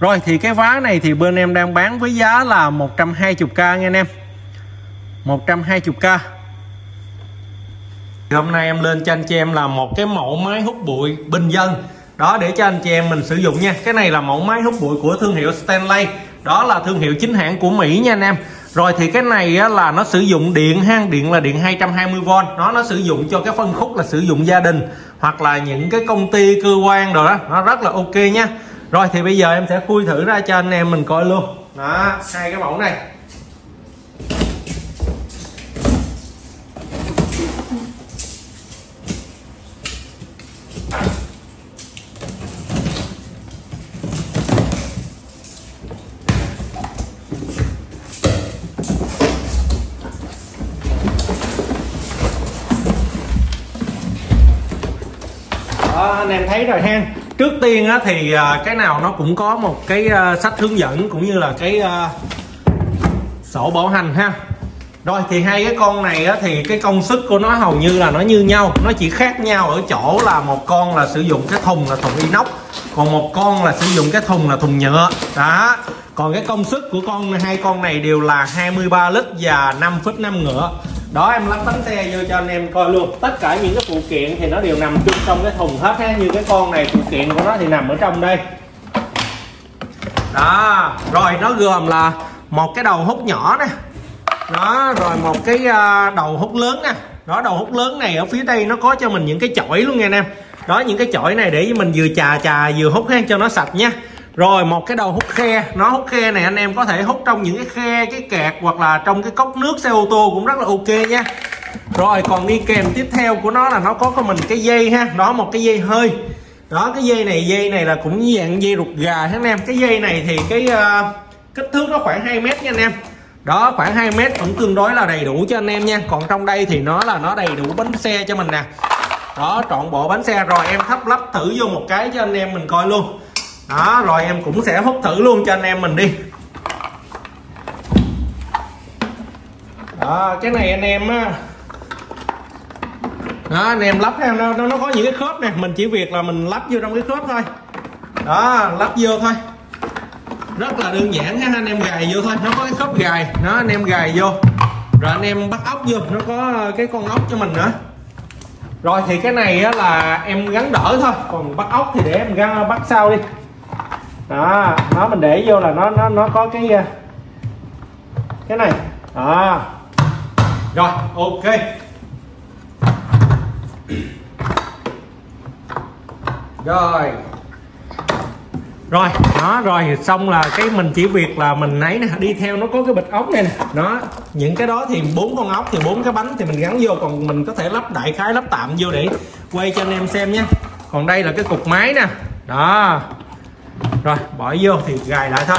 Rồi, thì cái vá này thì bên em đang bán với giá là 120k nha anh em. 120k thì hôm nay em lên cho anh chị em là một cái mẫu máy hút bụi bình dân đó để cho anh chị em mình sử dụng nha. Cái này là mẫu máy hút bụi của thương hiệu Stanley. Đó là thương hiệu chính hãng của Mỹ nha anh em. Rồi thì cái này á, là nó sử dụng điện hang điện là điện 220V nó nó sử dụng cho cái phân khúc là sử dụng gia đình hoặc là những cái công ty cơ quan rồi đó. Nó rất là ok nha. Rồi thì bây giờ em sẽ khui thử ra cho anh em mình coi luôn. Đó hai cái mẫu này. Cháy rồi ha trước tiên á, thì à, cái nào nó cũng có một cái à, sách hướng dẫn cũng như là cái à, sổ bảo hành ha. Rồi thì hai cái con này á, thì cái công suất của nó hầu như là nó như nhau nó chỉ khác nhau ở chỗ là một con là sử dụng cái thùng là thùng inox còn một con là sử dụng cái thùng là thùng nhựa. Đó. Còn cái công suất của con hai con này đều là 23 lít và 5,5 ngựa đó, em lắp bánh xe vô cho anh em coi luôn. Tất cả những cái phụ kiện thì nó đều nằm chung trong cái thùng hết ha như cái con này, phụ kiện của nó thì nằm ở trong đây. Đó, rồi nó gồm là một cái đầu hút nhỏ nè. Đó, rồi một cái à, đầu hút lớn nè. Đó, đầu hút lớn này ở phía đây nó có cho mình những cái chổi luôn nha anh em. Đó, những cái chổi này để mình vừa chà chà vừa hút ha, cho nó sạch nha rồi một cái đầu hút khe. Nó hút khe này anh em có thể hút trong những cái khe cái kẹt hoặc là trong cái cốc nước xe ô tô cũng rất là ok nha. Rồi còn đi kèm tiếp theo của nó là nó có cho mình cái dây ha. Đó một cái dây hơi. Đó cái dây này dây này là cũng dạng dây ruột gà anh em. Cái dây này thì cái uh, kích thước nó khoảng 2 mét nha anh em. Đó khoảng 2 mét cũng tương đối là đầy đủ cho anh em nha. Còn trong đây thì nó là nó đầy đủ bánh xe cho mình nè. Đó trọn bộ bánh xe. Rồi em thắp lắp thử vô một cái cho anh em mình coi luôn đó rồi em cũng sẽ hút thử luôn cho anh em mình đi. Đó cái này anh em á. Đó anh em lắp theo nó, nó có những cái khớp nè. Mình chỉ việc là mình lắp vô trong cái khớp thôi. Đó lắp vô thôi. Rất là đơn giản ha anh em gài vô thôi. Nó có cái khớp gài. Nó anh em gài vô. Rồi anh em bắt ốc vô. Nó có cái con ốc cho mình nữa. Rồi thì cái này á, là em gắn đỡ thôi. Còn bắt ốc thì để em gắn bắt sau đi đó nó mình để vô là nó nó nó có cái ờ, cái này. Đó. Rồi ok. Rồi. Rồi đó rồi xong là cái mình chỉ việc là mình nấy nè đi theo nó có cái bịch ốc này nè. Đó những cái đó thì bốn con ốc thì bốn cái bánh thì mình gắn vô còn mình có thể lắp đại khái lắp tạm vô để quay cho anh em xem nhé còn đây là cái cục máy nè. Đó rồi, bỏ vô thì gài lại thôi.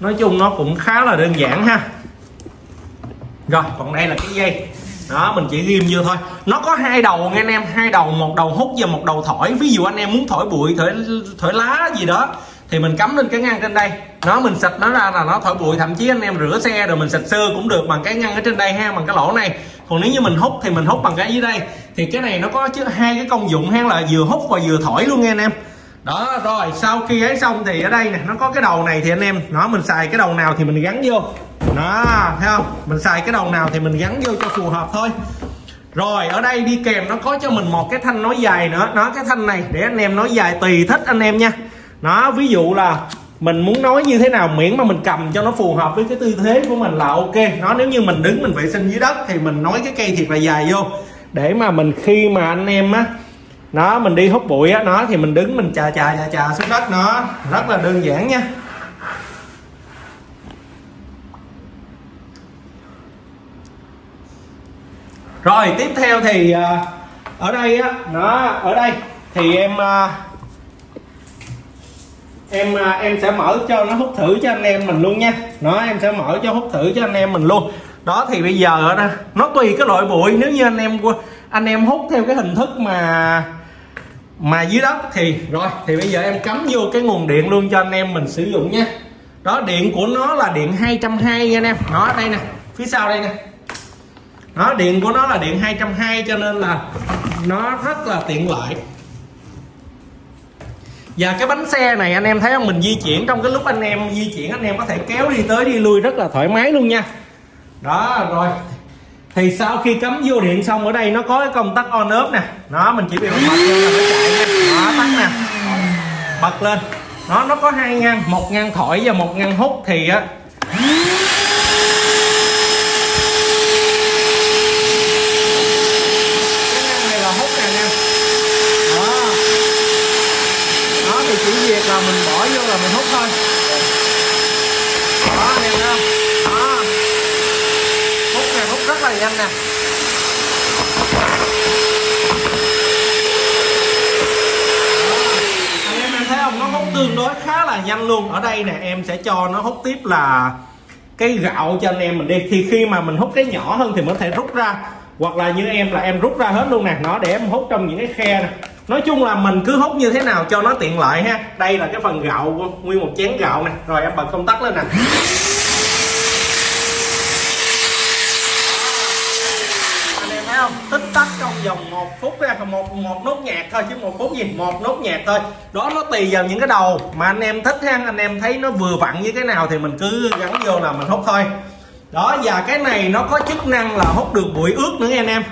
Nói chung nó cũng khá là đơn giản ha. Rồi, còn đây là cái dây. Đó, mình chỉ ghim vô thôi. Nó có hai đầu nghe anh em, hai đầu, một đầu hút và một đầu thổi. Ví dụ anh em muốn thổi bụi, thổi thổi lá gì đó, thì mình cắm lên cái ngang trên đây. Nó, mình xịt nó ra là nó thổi bụi, thậm chí anh em rửa xe rồi mình xịt sơ cũng được bằng cái ngăn ở trên đây ha, bằng cái lỗ này. Còn nếu như mình hút thì mình hút bằng cái dưới đây. Thì cái này nó có chứ, hai cái công dụng ha, là vừa hút và vừa thổi luôn nghe anh em đó, rồi, sau khi ấy xong thì ở đây nè, nó có cái đầu này thì anh em, nó, mình xài cái đầu nào thì mình gắn vô. Đó, thấy không? Mình xài cái đầu nào thì mình gắn vô cho phù hợp thôi. Rồi, ở đây đi kèm nó có cho mình một cái thanh nói dài nữa. Nó cái thanh này để anh em nói dài tùy thích anh em nha. Nó ví dụ là mình muốn nói như thế nào, miễn mà mình cầm cho nó phù hợp với cái tư thế của mình là ok. Nó nếu như mình đứng, mình vệ sinh dưới đất thì mình nói cái cây thiệt là dài vô. Để mà mình, khi mà anh em á nó, mình đi hút bụi á, nó thì mình đứng mình chà chà chà chà xuống đất nó. Rất là đơn giản nha. Rồi, tiếp theo thì à, ở đây á, nó, ở đây thì em à, em à, em sẽ mở cho nó hút thử cho anh em mình luôn nha. Nó, em sẽ mở cho hút thử cho anh em mình luôn. Đó, thì bây giờ nó tùy cái loại bụi. Nếu như anh em anh em hút theo cái hình thức mà mà dưới đất thì, rồi, thì bây giờ em cắm vô cái nguồn điện luôn cho anh em mình sử dụng nha. Đó, điện của nó là điện 220 nha anh em. Nó đây nè, phía sau đây nè. Nó điện của nó là điện 220 cho nên là nó rất là tiện lợi. Và cái bánh xe này anh em thấy không? Mình di chuyển trong cái lúc anh em di chuyển, anh em có thể kéo đi tới đi lui rất là thoải mái luôn nha. Đó, rồi thì sau khi cắm vô điện xong, ở đây nó có cái công tắc on off nè. Nó, mình chỉ việc bật lên là nó chạy nha. Đó tắt nè. Bật lên. Nó nó có hai ngăn. Một ngăn thổi và một ngăn hút thì á là mình bỏ vô là mình hút thôi đó anh em thấy không đó hút nè hút nè anh em em thấy không? Nó hút tương đối khá là nhanh luôn. Ở đây nè, em sẽ cho nó hút tiếp là cái gạo cho anh em mình đi. Thì khi mà mình hút cái nhỏ hơn thì mình có thể rút ra. Hoặc là như em là em rút ra hết luôn nè. Nó để em hút trong những cái khe nè. Nói chung là mình cứ hút như thế nào cho nó tiện lợi ha. Đây là cái phần gạo, nguyên một chén gạo nè. Rồi, em bật công tắc lên nè anh em thấy không tích tắc trong vòng một phút ra một một nốt nhạc thôi chứ một phút gì? Một nốt nhạc thôi. Đó, nó tùy vào những cái đầu mà anh em thích ha. Anh em thấy nó vừa vặn như cái nào thì mình cứ gắn vô là mình hút thôi. Đó, và cái này nó có chức năng là hút được bụi ướt nữa nghe anh em.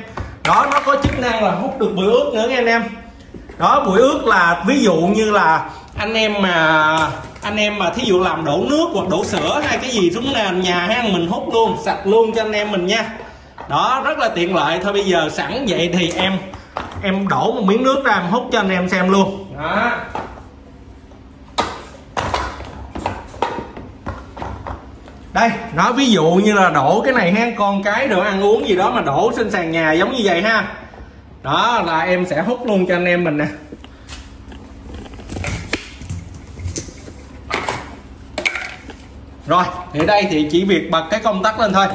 Đó, nó có chức năng là hút được bụi ướt nữa nghe anh em. Đó, bụi ướt là ví dụ như là anh em mà, anh em mà thí dụ làm đổ nước hoặc đổ sữa hay cái gì xuống nền nhà ha, mình hút luôn, sạch luôn cho anh em mình nha đó rất là tiện lợi. Thôi bây giờ sẵn vậy thì em em đổ một miếng nước ra em hút cho anh em xem luôn. Đó. Đây nó ví dụ như là đổ cái này ha con cái đồ ăn uống gì đó mà đổ trên sàn nhà giống như vậy ha. Đó là em sẽ hút luôn cho anh em mình nè. Rồi thì ở đây thì chỉ việc bật cái công tắc lên thôi đó,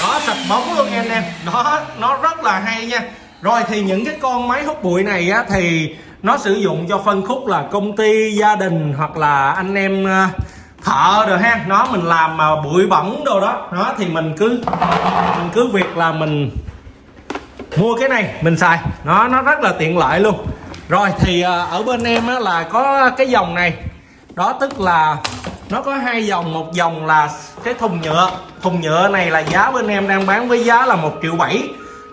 đó sạch bóng luôn anh em đó nó rất là hay nha. Rồi thì những cái con máy hút bụi này á thì nó sử dụng cho phân khúc là công ty gia đình hoặc là anh em ờ, thợ rồi ha. Nó mình làm mà bụi bẩn đồ đó. Nó thì mình cứ mình cứ việc là mình mua cái này mình xài. Nó nó rất là tiện lợi luôn. Rồi thì ờ, ở bên em á, là có cái dòng này. Đó tức là nó có hai dòng một dòng là cái thùng nhựa. Thùng nhựa này là giá bên em đang bán với giá là một triệu bảy.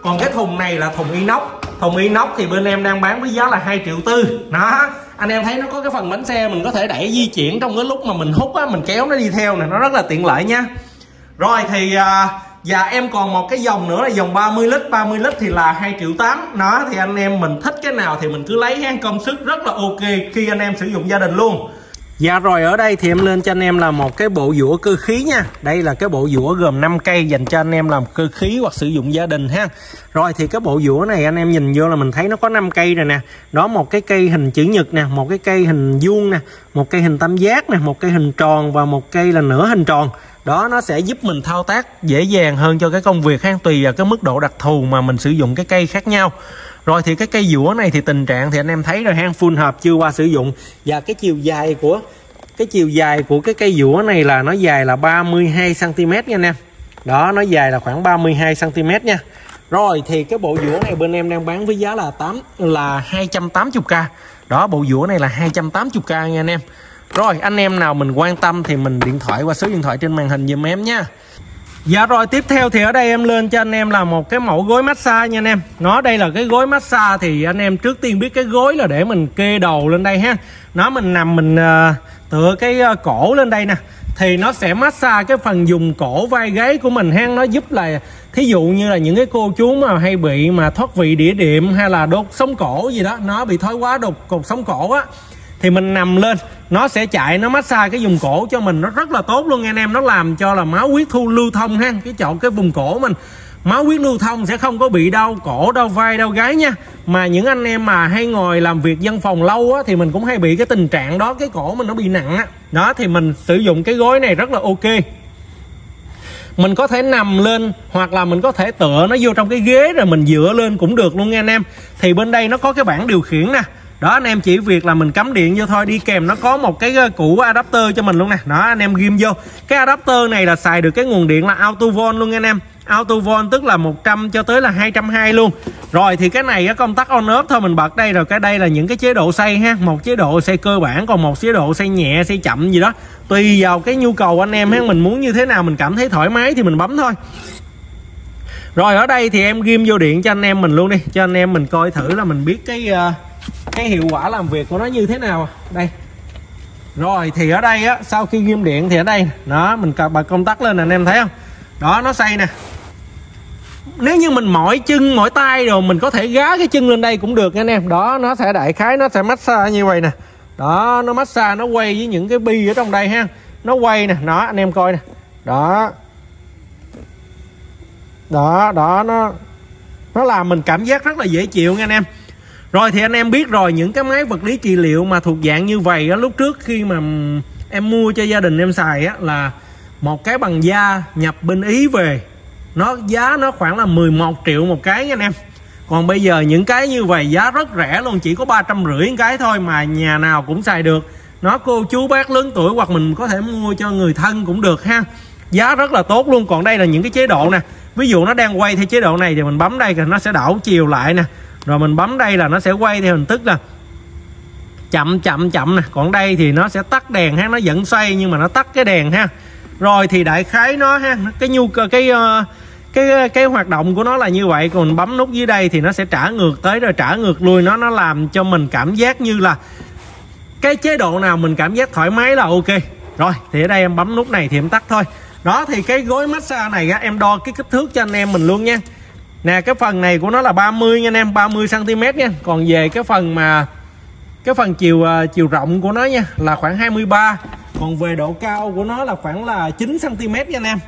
Còn cái thùng này là thùng inox. Thùng inox thì bên em đang bán với giá là 2 triệu tư. Đó. Anh em thấy nó có cái phần bánh xe mình có thể đẩy di chuyển trong cái lúc mà mình hút á mình kéo nó đi theo nè nó rất là tiện lợi nha. Rồi thì à, và em còn một cái dòng nữa là dòng 30 lít. 30 lít thì là 2 triệu 8 nó thì anh em mình thích cái nào thì mình cứ lấy. Ha công suất rất là ok khi anh em sử dụng gia đình luôn. Dạ rồi ở đây thì em lên cho anh em là một cái bộ dũa cơ khí nha. Đây là cái bộ dũa gồm 5 cây dành cho anh em làm cơ khí hoặc sử dụng gia đình ha. Rồi thì cái bộ dũa này anh em nhìn vô là mình thấy nó có 5 cây rồi nè. Đó một cái cây hình chữ nhật nè, một cái cây hình vuông nè Một cây hình tam giác nè, một cây hình tròn và một cây là nửa hình tròn. Đó nó sẽ giúp mình thao tác dễ dàng hơn cho cái công việc ha tùy vào cái mức độ đặc thù mà mình sử dụng cái cây khác nhau rồi thì cái cây dũa này thì tình trạng thì anh em thấy rồi hang full hợp chưa qua sử dụng. Và cái chiều dài của, cái chiều dài của cái cây dũa này là nó dài là 32 cm nha anh em. Đó, nó dài là khoảng 32 cm nha. Rồi thì cái bộ dũa này bên em đang bán với giá là 8 là 280k đó, bộ dũa này là 280k nha anh em. Rồi, anh em nào mình quan tâm thì mình điện thoại qua số điện thoại trên màn hình giùm em nha. Dạ rồi tiếp theo thì ở đây em lên cho anh em là một cái mẫu gối massage nha anh em. Nó đây là cái gối massage thì anh em trước tiên biết cái gối là để mình kê đầu lên đây ha. Nó mình nằm mình uh, tựa cái uh, cổ lên đây nè. Thì nó sẽ massage cái phần dùng cổ vai gáy của mình ha. Nó giúp là thí dụ như là những cái cô chú mà hay bị mà thoát vị đĩa điểm hay là đốt sống cổ gì đó Nó bị thoái hóa đột cột sống cổ á thì mình nằm lên. Nó sẽ chạy, nó massage cái vùng cổ cho mình. Nó rất là tốt luôn anh em. Nó làm cho là máu huyết thu lưu thông ha, cái chọn cái vùng cổ mình. Máu huyết lưu thông sẽ không có bị đau cổ, đau vai, đau gái nha. Mà những anh em mà hay ngồi làm việc văn phòng lâu á, thì mình cũng hay bị cái tình trạng đó, cái cổ mình nó bị nặng á. Đó, thì mình sử dụng cái gối này rất là ok. Mình có thể nằm lên, hoặc là mình có thể tựa nó vô trong cái ghế rồi mình dựa lên cũng được luôn nha anh em. Thì bên đây nó có cái bảng điều khiển nè đó anh em chỉ việc là mình cắm điện vô thôi. Đi kèm nó có một cái ờ, củ adapter cho mình luôn nè. Đó anh em ghim vô. Cái adapter này là xài được cái nguồn điện là auto volt luôn anh em. Auto volt tức là 100 cho tới là 220 luôn. Rồi thì cái này công tắc on off thôi mình bật đây rồi. Cái đây là những cái chế độ xây ha. Một chế độ xây cơ bản còn một chế độ xây nhẹ xây chậm gì đó. Tùy vào cái nhu cầu anh em ha. Mình muốn như thế nào mình cảm thấy thoải mái thì mình bấm thôi. Rồi ở đây thì em ghim vô điện cho anh em mình luôn đi. Cho anh em mình coi thử là mình biết cái uh, cái hiệu quả làm việc của nó như thế nào? Đây. Rồi, thì ở đây á, sau khi ghim điện thì ở đây đó, mình bật công tắc lên nè, anh em thấy không? Đó, nó xây nè. Nếu như mình mỏi chân, mỏi tay rồi, mình có thể gá cái chân lên đây cũng được nha anh em. Đó, nó sẽ đại khái, nó sẽ massage như vậy nè. Đó, nó massage, nó quay với những cái bi ở trong đây ha. Nó quay nè. Nó anh em coi nè. Đó. Đó đó, nó nó làm mình cảm giác rất là dễ chịu nha anh em rồi thì anh em biết rồi những cái máy vật lý trị liệu mà thuộc dạng như vậy á, lúc trước khi mà em mua cho gia đình em xài á, là một cái bằng da nhập bên Ý về. Nó giá nó khoảng là 11 triệu một cái nha anh em. Còn bây giờ những cái như vậy giá rất rẻ luôn chỉ có ba trăm rưỡi cái thôi mà nhà nào cũng xài được. Nó cô chú bác lớn tuổi hoặc mình có thể mua cho người thân cũng được ha. Giá rất là tốt luôn. Còn đây là những cái chế độ nè. Ví dụ nó đang quay theo chế độ này thì mình bấm đây thì nó sẽ đảo chiều lại nè rồi mình bấm đây là nó sẽ quay theo hình thức là chậm chậm chậm nè. Còn đây thì nó sẽ tắt đèn ha nó vẫn xoay nhưng mà nó tắt cái đèn ha. Rồi thì đại khái nó ha cái nhu cầu cái ờ, cái cái hoạt động của nó là như vậy. Còn bấm nút dưới đây thì nó sẽ trả ngược tới rồi trả ngược lui. Nó nó làm cho mình cảm giác như là cái chế độ nào mình cảm giác thoải mái là ok. Rồi thì ở đây em bấm nút này thì em tắt thôi. Đó thì cái gối massage này á, em đo cái kích thước cho anh em mình luôn nha nè, cái phần này của nó là 30 nha anh em 30 cm nha. Còn về cái phần mà, cái phần chiều à, chiều rộng của nó nha, là khoảng 23 còn về độ cao của nó là khoảng là 9 cm nha anh em.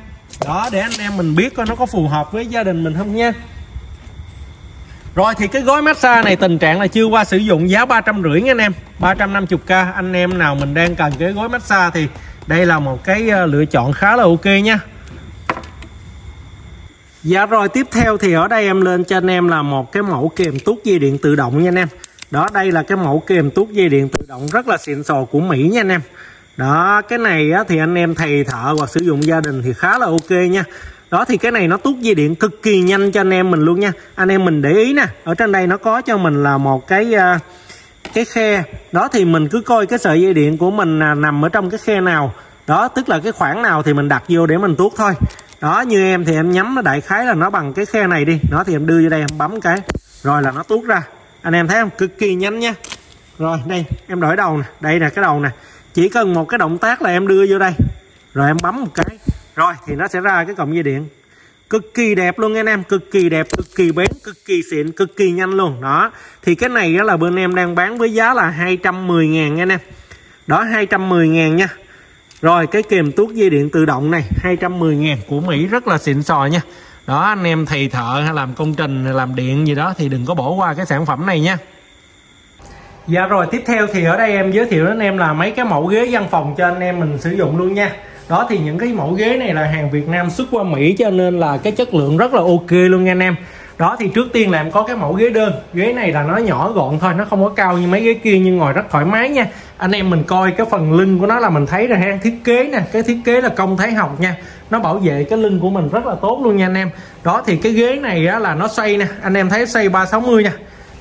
Đó, để anh em mình biết coi nó có phù hợp với gia đình mình không nha. Rồi, thì cái gói massage này tình trạng là chưa qua sử dụng, giá ba trăm rưỡi nha anh em. 350k anh em nào mình đang cần cái gói massage thì đây là một cái à, lựa chọn khá là ok nha. Dạ rồi tiếp theo thì ở đây em lên cho anh em là một cái mẫu kèm tuốt dây điện tự động nha anh em. Đó đây là cái mẫu kèm tuốt dây điện tự động rất là xịn sò của Mỹ nha anh em. Đó cái này á, thì anh em thầy thợ hoặc sử dụng gia đình thì khá là ok nha. Đó thì cái này nó tuốt dây điện cực kỳ nhanh cho anh em mình luôn nha. Anh em mình để ý nè ở trên đây nó có cho mình là một cái uh, cái khe. Đó thì mình cứ coi cái sợi dây điện của mình à, nằm ở trong cái khe nào. Đó tức là cái khoảng nào thì mình đặt vô để mình tuốt thôi đó, như em thì em nhắm nó đại khái là nó bằng cái khe này đi. Nó thì em đưa vô đây, em bấm cái. Rồi là nó tuốt ra. Anh em thấy không? Cực kỳ nhanh nha. Rồi, đây, em đổi đầu nè. Đây là cái đầu nè. Chỉ cần một cái động tác là em đưa vô đây. Rồi em bấm một cái. Rồi, thì nó sẽ ra cái cọng dây điện. Cực kỳ đẹp luôn anh em. Cực kỳ đẹp, cực kỳ bén, cực kỳ xịn, cực kỳ nhanh luôn. Đó. Thì cái này là bên em đang bán với giá là 210 ngàn nha anh em. Đó 210 ngàn nha rồi, cái kèm tuốt dây điện tự động này 210 ngàn của Mỹ rất là xịn sò nha. Đó, anh em thầy thợ hay làm công trình, làm điện gì đó thì đừng có bỏ qua cái sản phẩm này nha. Dạ rồi, tiếp theo thì ở đây em giới thiệu đến em là mấy cái mẫu ghế văn phòng cho anh em mình sử dụng luôn nha. Đó, thì những cái mẫu ghế này là hàng Việt Nam xuất qua Mỹ cho nên là cái chất lượng rất là ok luôn nha anh em. Đó, thì trước tiên là em có cái mẫu ghế đơn. Ghế này là nó nhỏ gọn thôi, nó không có cao như mấy ghế kia nhưng ngồi rất thoải mái nha anh em mình coi cái phần lưng của nó là mình thấy rồi ha. Thiết kế nè cái thiết kế là công thái học nha. Nó bảo vệ cái lưng của mình rất là tốt luôn nha anh em. Đó thì cái ghế này á, là nó xoay nè. Anh em thấy xoay 360 nha.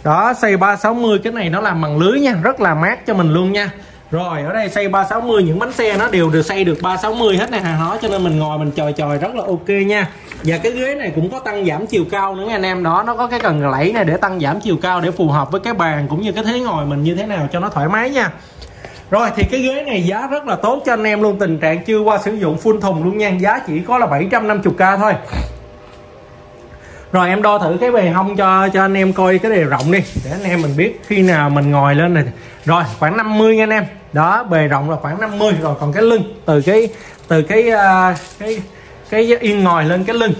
Đó xoay 360 cái này nó làm bằng lưới nha. Rất là mát cho mình luôn nha rồi, ở đây xây 360 những bánh xe nó đều được xây được 360 hết nè, hàng hóa, cho nên mình ngồi mình chòi chòi rất là ok nha. Và cái ghế này cũng có tăng giảm chiều cao nữa anh em, đó, nó có cái cần lẫy này để tăng giảm chiều cao để phù hợp với cái bàn cũng như cái thế ngồi mình như thế nào cho nó thoải mái nha. Rồi, thì cái ghế này giá rất là tốt cho anh em luôn, tình trạng chưa qua sử dụng full thùng luôn nha, giá chỉ có là 750k thôi. Rồi, em đo thử cái bề hông cho cho anh em coi cái đề rộng đi, để anh em mình biết khi nào mình ngồi lên này rồi khoảng 50 anh em. Đó bề rộng là khoảng 50 rồi còn cái lưng từ cái từ cái uh, cái cái yên ngồi lên cái lưng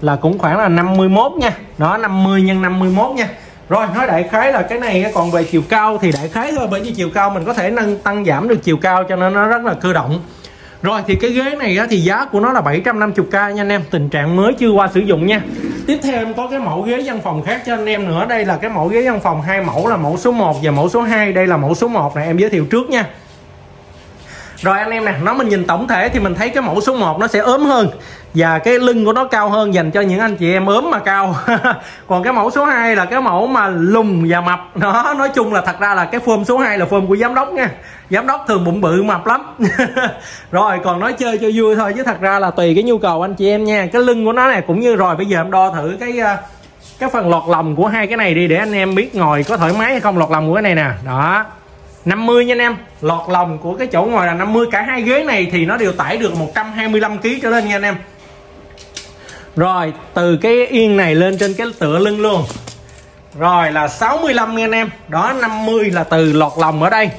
là cũng khoảng là 51 nha. Đó 50 nhân 51 nha. Rồi nói đại khái là cái này còn về chiều cao thì đại khái thôi bởi vì chiều cao mình có thể nâng tăng giảm được chiều cao cho nên nó rất là cơ động rồi thì cái ghế này á, thì giá của nó là 750k nha anh em. Tình trạng mới chưa qua sử dụng nha. Tiếp theo em có cái mẫu ghế văn phòng khác cho anh em nữa. Đây là cái mẫu ghế văn phòng hai mẫu là mẫu số 1 và mẫu số 2 đây là mẫu số 1 này em giới thiệu trước nha rồi anh em nè nó mình nhìn tổng thể thì mình thấy cái mẫu số 1 nó sẽ ốm hơn và cái lưng của nó cao hơn dành cho những anh chị em ốm mà cao. Còn cái mẫu số 2 là cái mẫu mà lùn và mập. Nó nói chung là thật ra là cái form số 2 là form của giám đốc nha. Giám đốc thường bụng bự, mập lắm. Rồi, còn nói chơi cho vui thôi, chứ thật ra là tùy cái nhu cầu anh chị em nha. Cái lưng của nó này cũng như rồi, bây giờ em đo thử cái ờ, cái phần lọt lòng của hai cái này đi để anh em biết ngồi có thoải mái hay không, lọt lòng của cái này nè. Đó. 50 nha anh em. Lọt lòng của cái chỗ ngồi là 50 cả hai ghế này thì nó đều tải được 125 kg trở lên nha anh em. Rồi, từ cái yên này lên trên cái tựa lưng luôn. Rồi là 65 nha anh em. Đó 50 là từ lọt lòng ở đây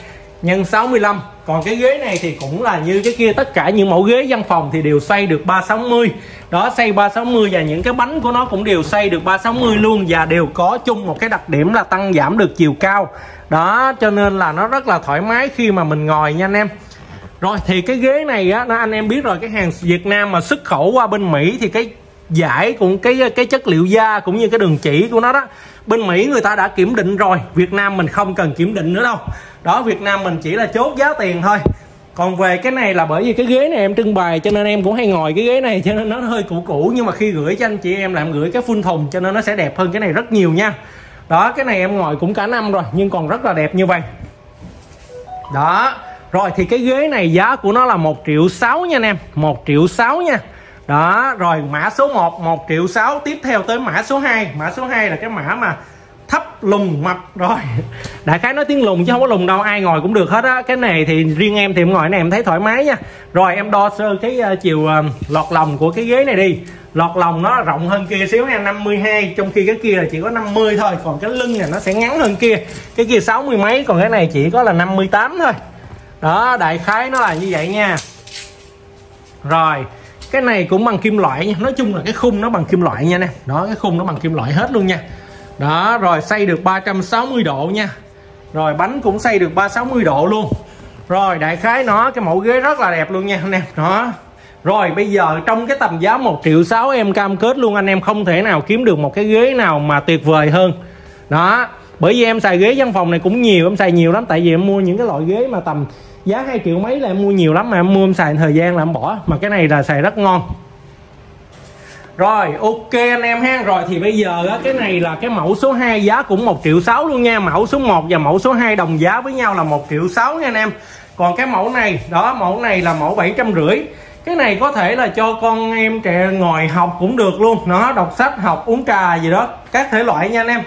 nhân 65 còn cái ghế này thì cũng là như cái kia, tất cả những mẫu ghế văn phòng thì đều xoay được 360 đó xoay 360 và những cái bánh của nó cũng đều xoay được 360 luôn và đều có chung một cái đặc điểm là tăng giảm được chiều cao. Đó, cho nên là nó rất là thoải mái khi mà mình ngồi nha anh em. Rồi, thì cái ghế này á, nó, anh em biết rồi, cái hàng Việt Nam mà xuất khẩu qua bên Mỹ thì cái giải cũng, cái cái chất liệu da cũng như cái đường chỉ của nó đó bên Mỹ người ta đã kiểm định rồi, Việt Nam mình không cần kiểm định nữa đâu. Đó, Việt Nam mình chỉ là chốt giá tiền thôi. Còn về cái này là bởi vì cái ghế này em trưng bày, cho nên em cũng hay ngồi cái ghế này, cho nên nó hơi cũ cũ. Nhưng mà khi gửi cho anh chị em làm gửi cái phun thùng, cho nên nó sẽ đẹp hơn cái này rất nhiều nha. Đó, cái này em ngồi cũng cả năm rồi, nhưng còn rất là đẹp như vậy. Đó, rồi thì cái ghế này giá của nó là một triệu sáu nha anh em, một triệu sáu nha đó rồi mã số 1 1 triệu 6 tiếp theo tới mã số 2 mã số 2 là cái mã mà thấp lùng mập rồi. Đại khái nói tiếng lùng chứ không có lùng đâu ai ngồi cũng được hết á. Cái này thì riêng em thì em ngồi này em thấy thoải mái nha. Rồi em đo sơ cái uh, chiều uh, lọt lòng của cái ghế này đi. Lọt lòng nó rộng hơn kia xíu nha 52 trong khi cái kia là chỉ có 50 thôi. Còn cái lưng này nó sẽ ngắn hơn kia. Cái kia 60 mấy còn cái này chỉ có là 58 thôi. Đó đại khái nó là như vậy nha. Rồi cái này cũng bằng kim loại nha. Nói chung là cái khung nó bằng kim loại nha nè. Đó, cái khung nó bằng kim loại hết luôn nha. Đó, rồi xây được 360 độ nha. Rồi bánh cũng xây được 360 độ luôn. Rồi, đại khái nó, cái mẫu ghế rất là đẹp luôn nha, anh em. Đó. Rồi, bây giờ trong cái tầm giá 1 triệu 6 em cam kết luôn, anh em không thể nào kiếm được một cái ghế nào mà tuyệt vời hơn. Đó. Bởi vì em xài ghế văn phòng này cũng nhiều, em xài nhiều lắm. Tại vì em mua những cái loại ghế mà tầm giá 2 triệu mấy là em mua nhiều lắm mà em mua em xài thời gian là em bỏ. Mà cái này là xài rất ngon. Rồi ok anh em ha. Rồi thì bây giờ á, cái này là cái mẫu số 2 giá cũng 1 triệu 6 luôn nha. Mẫu số 1 và mẫu số 2 đồng giá với nhau là 1 triệu 6 nha anh em. Còn cái mẫu này Đó mẫu này là mẫu 750 Cái này có thể là cho con em trẻ ngồi học cũng được luôn. Nó đọc sách học uống trà gì đó Các thể loại nha anh em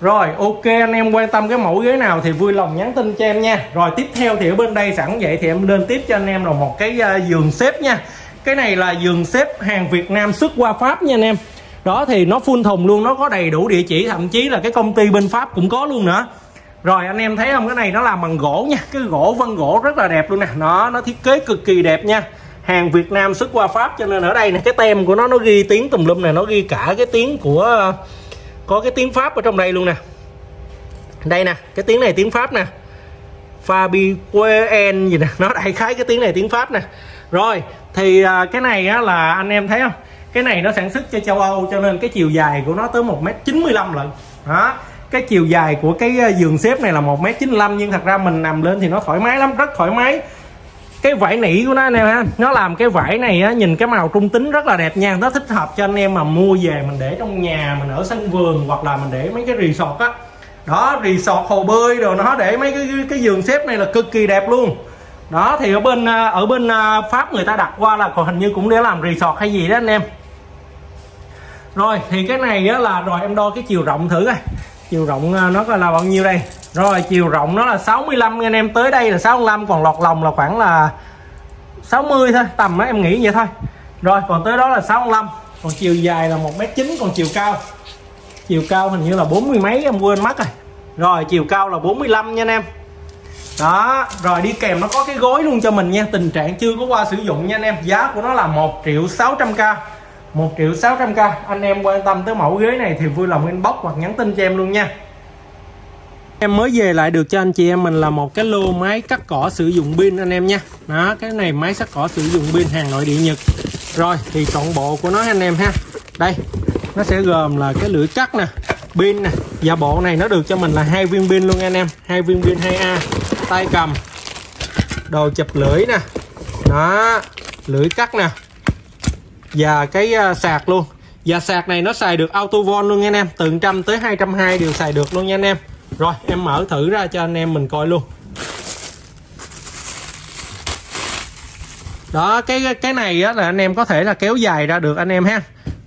rồi ok anh em quan tâm cái mẫu ghế nào thì vui lòng nhắn tin cho em nha. Rồi tiếp theo thì ở bên đây sẵn vậy thì em lên tiếp cho anh em là một cái uh, giường xếp nha. Cái này là giường xếp hàng Việt Nam xuất qua Pháp nha anh em. Đó thì nó full thùng luôn Nó có đầy đủ địa chỉ thậm chí là cái công ty bên Pháp cũng có luôn nữa. Rồi anh em thấy không? Cái này nó làm bằng gỗ nha Cái gỗ vân gỗ rất là đẹp luôn nè. Nó nó thiết kế cực kỳ đẹp nha. Hàng Việt Nam xuất qua Pháp cho nên ở đây nè Cái tem của nó nó ghi tiếng tùm lum này Nó ghi cả cái tiếng của có cái tiếng pháp ở trong đây luôn nè. Đây nè cái tiếng này tiếng pháp nè. Fabien gì nè nó đại khái cái tiếng này tiếng pháp nè. Rồi thì à, cái này á, là anh em thấy không? Cái này nó sản xuất cho châu Âu cho nên cái chiều dài của nó tới 1m95 lận. Đó cái chiều dài của cái à, giường xếp này là 1m95 nhưng thật ra mình nằm lên thì nó thoải mái lắm rất thoải mái cái vải nỉ của nó anh em ha nó làm cái vải này á, nhìn cái màu trung tính rất là đẹp nha nó thích hợp cho anh em mà mua về mình để trong nhà mình ở sân vườn hoặc là mình để mấy cái resort á. Đó resort hồ bơi rồi nó để mấy cái, cái, cái giường xếp này là cực kỳ đẹp luôn. Đó thì ở bên ở bên à, pháp người ta đặt qua là còn hình như cũng để làm resort hay gì đó anh em. Rồi thì cái này á là rồi em đo cái chiều rộng thử coi chiều rộng à, nó là bao nhiêu đây? Rồi, chiều rộng nó là 65 anh em. Tới đây là 65 còn lọt lòng là khoảng là 60 thôi, tầm đó, em nghĩ vậy thôi. Rồi, còn tới đó là 65 còn chiều dài là 1m9 còn chiều cao. Chiều cao hình như là 40 mấy, em quên mất rồi. Rồi, chiều cao là 45 nha anh em. Đó, rồi đi kèm nó có cái gối luôn cho mình nha. Tình trạng chưa có qua sử dụng nha anh em. Giá của nó là 1 triệu 600k 1 triệu 600k anh em quan tâm tới mẫu ghế này thì vui lòng inbox hoặc nhắn tin cho em luôn nha. Em mới về lại được cho anh chị em, mình là một cái lô máy cắt cỏ sử dụng pin anh em nha. Đó, cái này máy cắt cỏ sử dụng pin hàng nội địa nhật. Rồi, thì trọn bộ của nó anh em ha. Đây, nó sẽ gồm là cái lưỡi cắt nè, pin nè. Và bộ này nó được cho mình là hai viên pin luôn anh em. Hai viên pin 2A tay cầm đồ chụp lưỡi nè. Đó, lưỡi cắt nè và cái à, sạc luôn. Và sạc này nó xài được auto von luôn nha anh em. Từ 100 tới 220 đều xài được luôn nha anh em. Rồi em mở thử ra cho anh em mình coi luôn. Đó cái cái này á, là anh em có thể là kéo dài ra được anh em ha.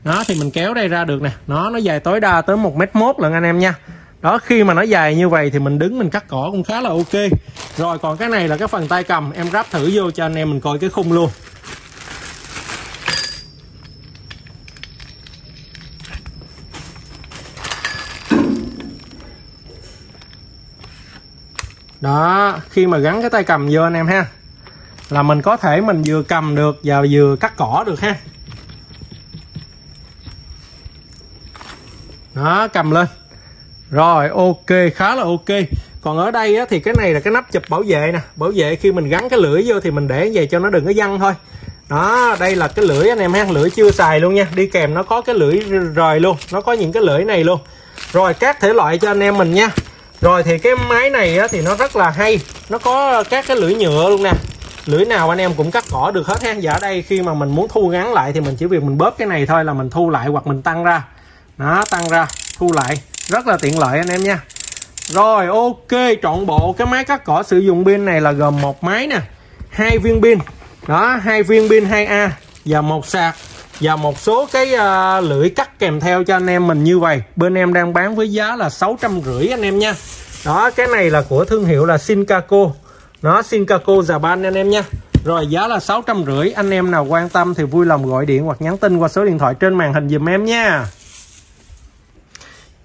Đó thì mình kéo đây ra được nè. Nó nó dài tối đa tới một mét mốt lần anh em nha. Đó khi mà nó dài như vậy thì mình đứng mình cắt cỏ cũng khá là ok. Rồi còn cái này là cái phần tay cầm. Em ráp thử vô cho anh em mình coi cái khung luôn. Đó khi mà gắn cái tay cầm vô anh em ha là mình có thể mình vừa cầm được và vừa cắt cỏ được ha. Đó cầm lên. Rồi ok khá là ok. Còn ở đây á, thì cái này là cái nắp chụp bảo vệ nè. Bảo vệ khi mình gắn cái lưỡi vô thì mình để về cho nó đừng có văng thôi. Đó đây là cái lưỡi anh em ha lưỡi chưa xài luôn nha. Đi kèm nó có cái lưỡi rời luôn nó có những cái lưỡi này luôn. Rồi các thể loại cho anh em mình nha rồi thì cái máy này á, thì nó rất là hay. Nó có các cái lưỡi nhựa luôn nè. Lưỡi nào anh em cũng cắt cỏ được hết ha. Và ở đây khi mà mình muốn thu ngắn lại thì mình chỉ việc mình bóp cái này thôi là mình thu lại hoặc mình tăng ra. Đó tăng ra thu lại. Rất là tiện lợi anh em nha. Rồi ok trọn bộ cái máy cắt cỏ sử dụng pin này là gồm một máy nè hai viên pin. Đó hai viên pin 2A và một sạc và một số cái uh, lưỡi cắt kèm theo cho anh em mình như vậy. Bên em đang bán với giá là sáu trăm rưỡi anh em nha. Đó cái này là của thương hiệu là sincaco nó sincaco Japan anh em nha. Rồi giá là sáu trăm rưỡi. Anh em nào quan tâm thì vui lòng gọi điện hoặc nhắn tin qua số điện thoại trên màn hình dùm em nha.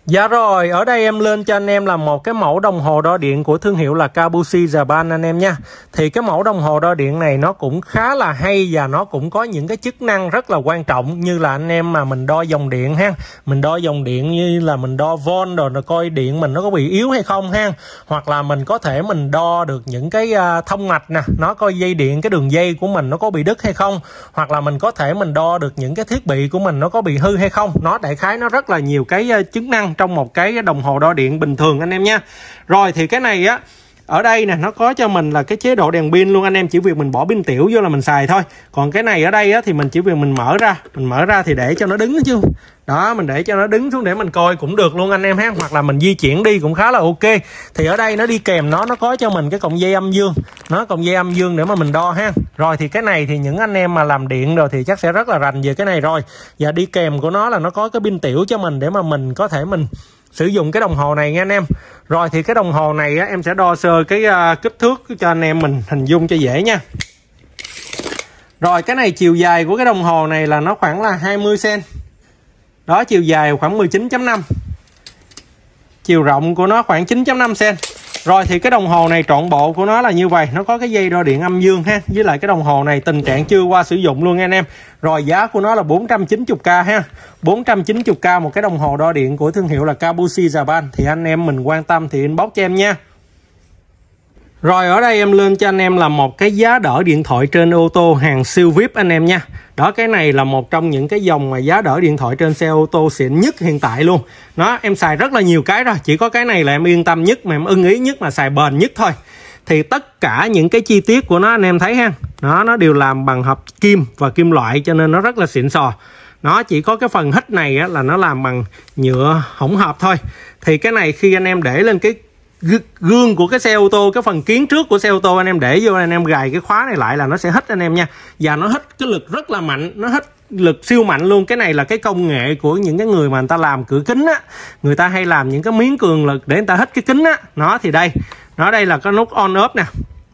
Dạ rồi, ở đây em lên cho anh em là một cái mẫu đồng hồ đo điện của thương hiệu là Kabushi Japan anh em nha. Thì cái mẫu đồng hồ đo điện này nó cũng khá là hay và nó cũng có những cái chức năng rất là quan trọng như là anh em mà mình đo dòng điện ha. Mình đo dòng điện như là mình đo von rồi nó coi điện mình nó có bị yếu hay không ha. Hoặc là mình có thể mình đo được những cái à, thông mạch nè, nó coi dây điện cái đường dây của mình nó có bị đứt hay không. Hoặc là mình có thể mình đo được những cái thiết bị của mình nó có bị hư hay không. Nó đại khái nó rất là nhiều cái à, chức năng trong một cái đồng hồ đo điện bình thường, anh em nha. Rồi thì cái này á ở đây nè nó có cho mình là cái chế độ đèn pin luôn anh em chỉ việc mình bỏ pin tiểu vô là mình xài thôi. Còn cái này ở đây á, thì mình chỉ việc mình mở ra mình mở ra thì để cho nó đứng chứ. Đó mình để cho nó đứng xuống để mình coi cũng được luôn anh em ha. Hoặc là mình di chuyển đi cũng khá là ok. Thì ở đây nó đi kèm nó nó có cho mình cái cọng dây âm dương. Nó cọng dây âm dương để mà mình đo ha. Rồi thì cái này thì những anh em mà làm điện rồi thì chắc sẽ rất là rành về cái này rồi. Và đi kèm của nó là nó có cái pin tiểu cho mình để mà mình có thể mình sử dụng cái đồng hồ này nha anh em. Rồi thì cái đồng hồ này á, em sẽ đo sơ cái uh, kích thước cho anh em mình hình dung cho dễ nha. Rồi cái này chiều dài của cái đồng hồ này là nó khoảng là 20 cm đó chiều dài khoảng 19.5 chiều rộng của nó khoảng 9.5 cm rồi thì cái đồng hồ này trọn bộ của nó là như vậy. Nó có cái dây đo điện âm dương ha, Với lại cái đồng hồ này tình trạng chưa qua sử dụng luôn anh em. Rồi giá của nó là 490k ha. 490k một cái đồng hồ đo điện của thương hiệu là Kabushi Japan. Thì anh em mình quan tâm thì inbox cho em nha. Rồi ở đây em lên cho anh em là một cái giá đỡ điện thoại trên ô tô hàng siêu VIP anh em nha. Đó cái này là một trong những cái dòng mà giá đỡ điện thoại trên xe ô tô xịn nhất hiện tại luôn. Nó em xài rất là nhiều cái rồi, chỉ có cái này là em yên tâm nhất mà em ưng ý nhất mà xài bền nhất thôi. Thì tất cả những cái chi tiết của nó anh em thấy ha. Nó nó đều làm bằng hợp kim và kim loại cho nên nó rất là xịn sò. Nó chỉ có cái phần hít này á, là nó làm bằng nhựa hỗn hợp thôi. Thì cái này khi anh em để lên cái gương của cái xe ô tô, cái phần kiến trước của xe ô tô, anh em để vô, anh em gài cái khóa này lại là nó sẽ hít anh em nha. Và nó hít cái lực rất là mạnh, nó hít lực siêu mạnh luôn. Cái này là cái công nghệ của những cái người mà người ta làm cửa kính á. Người ta hay làm những cái miếng cường lực để người ta hít cái kính á. Nó thì đây, nó đây là cái nút on off nè.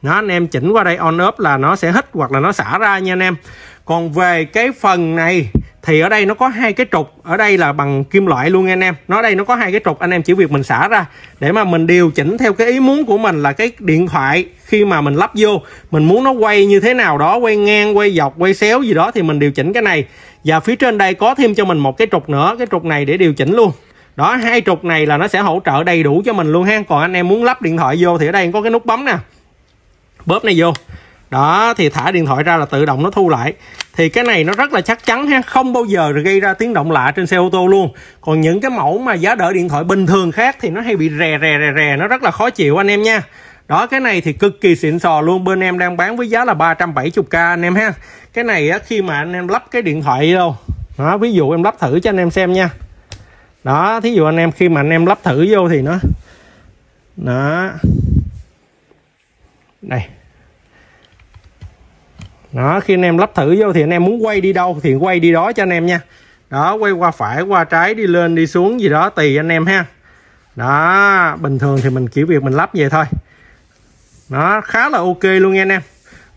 Nó anh em chỉnh qua đây on off là nó sẽ hít hoặc là nó xả ra nha anh em. Còn về cái phần này thì ở đây nó có hai cái trục. Ở đây là bằng kim loại luôn anh em. Nó đây nó có hai cái trục. Anh em chỉ việc mình xả ra để mà mình điều chỉnh theo cái ý muốn của mình là cái điện thoại khi mà mình lắp vô. Mình muốn nó quay như thế nào đó, quay ngang, quay dọc, quay xéo gì đó thì mình điều chỉnh cái này. Và phía trên đây có thêm cho mình một cái trục nữa. Cái trục này để điều chỉnh luôn. Đó, hai trục này là nó sẽ hỗ trợ đầy đủ cho mình luôn ha. Còn anh em muốn lắp điện thoại vô thì ở đây có cái nút bấm nè. Bóp này vô đó thì thả điện thoại ra là tự động nó thu lại. Thì cái này nó rất là chắc chắn ha không bao giờ gây ra tiếng động lạ trên xe ô tô luôn. Còn những cái mẫu mà giá đỡ điện thoại bình thường khác thì nó hay bị rè rè rè rè nó rất là khó chịu anh em nha. Đó cái này thì cực kỳ xịn sò luôn bên em đang bán với giá là 370k anh em ha. Cái này á, khi mà anh em lắp cái điện thoại đâu đó ví dụ em lắp thử cho anh em xem nha. Đó thí dụ anh em khi mà anh em lắp thử vô thì nó đó. Đây đó, khi anh em lắp thử vô thì anh em muốn quay đi đâu thì quay đi đó cho anh em nha. Đó, quay qua phải, qua trái, đi lên, đi xuống gì đó, tùy anh em ha. Đó, bình thường thì mình kiểu việc mình lắp về thôi. Nó khá là ok luôn nha anh em.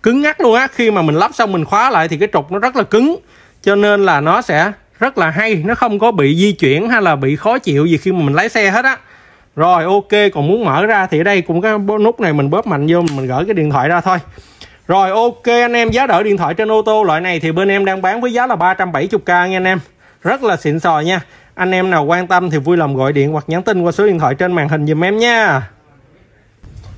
Cứng ngắt luôn á, khi mà mình lắp xong mình khóa lại thì cái trục nó rất là cứng. Cho nên là nó sẽ rất là hay, nó không có bị di chuyển hay là bị khó chịu gì khi mà mình lái xe hết á. Rồi, ok, còn muốn mở ra thì ở đây cũng cái nút này mình bóp mạnh vô, mình gửi cái điện thoại ra thôi rồi, ok, anh em, giá đỡ điện thoại trên ô tô loại này thì bên em đang bán với giá là 370k nha anh em. Rất là xịn sò nha. Anh em nào quan tâm thì vui lòng gọi điện hoặc nhắn tin qua số điện thoại trên màn hình dùm em nha.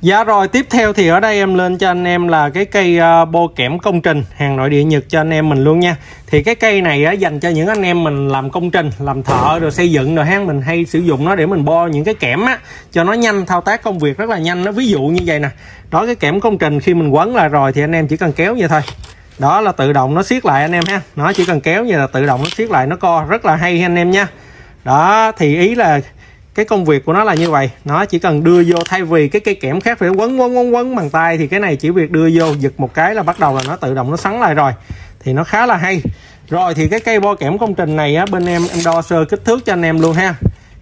Dạ rồi tiếp theo thì ở đây em lên cho anh em là cái cây uh, bô kẽm công trình hàng nội địa Nhật cho anh em mình luôn nha. Thì cái cây này á, dành cho những anh em mình làm công trình, làm thợ rồi xây dựng rồi ha Mình hay sử dụng nó để mình bo những cái kẽm á Cho nó nhanh thao tác công việc rất là nhanh. Nó Ví dụ như vậy nè Đó cái kẽm công trình khi mình quấn lại rồi thì anh em chỉ cần kéo vậy thôi. Đó là tự động nó siết lại anh em ha. Nó chỉ cần kéo vậy là tự động nó siết lại nó co rất là hay anh em nha. Đó thì ý là cái công việc của nó là như vậy. Nó chỉ cần đưa vô, thay vì cái cây kẽm khác phải quấn quấn quấn quấn bằng tay, thì cái này chỉ việc đưa vô, giật một cái là bắt đầu là nó tự động nó sắn lại rồi. Thì nó khá là hay. Rồi thì cái cây bo kẽm công trình này á, bên em em đo sơ kích thước cho anh em luôn ha.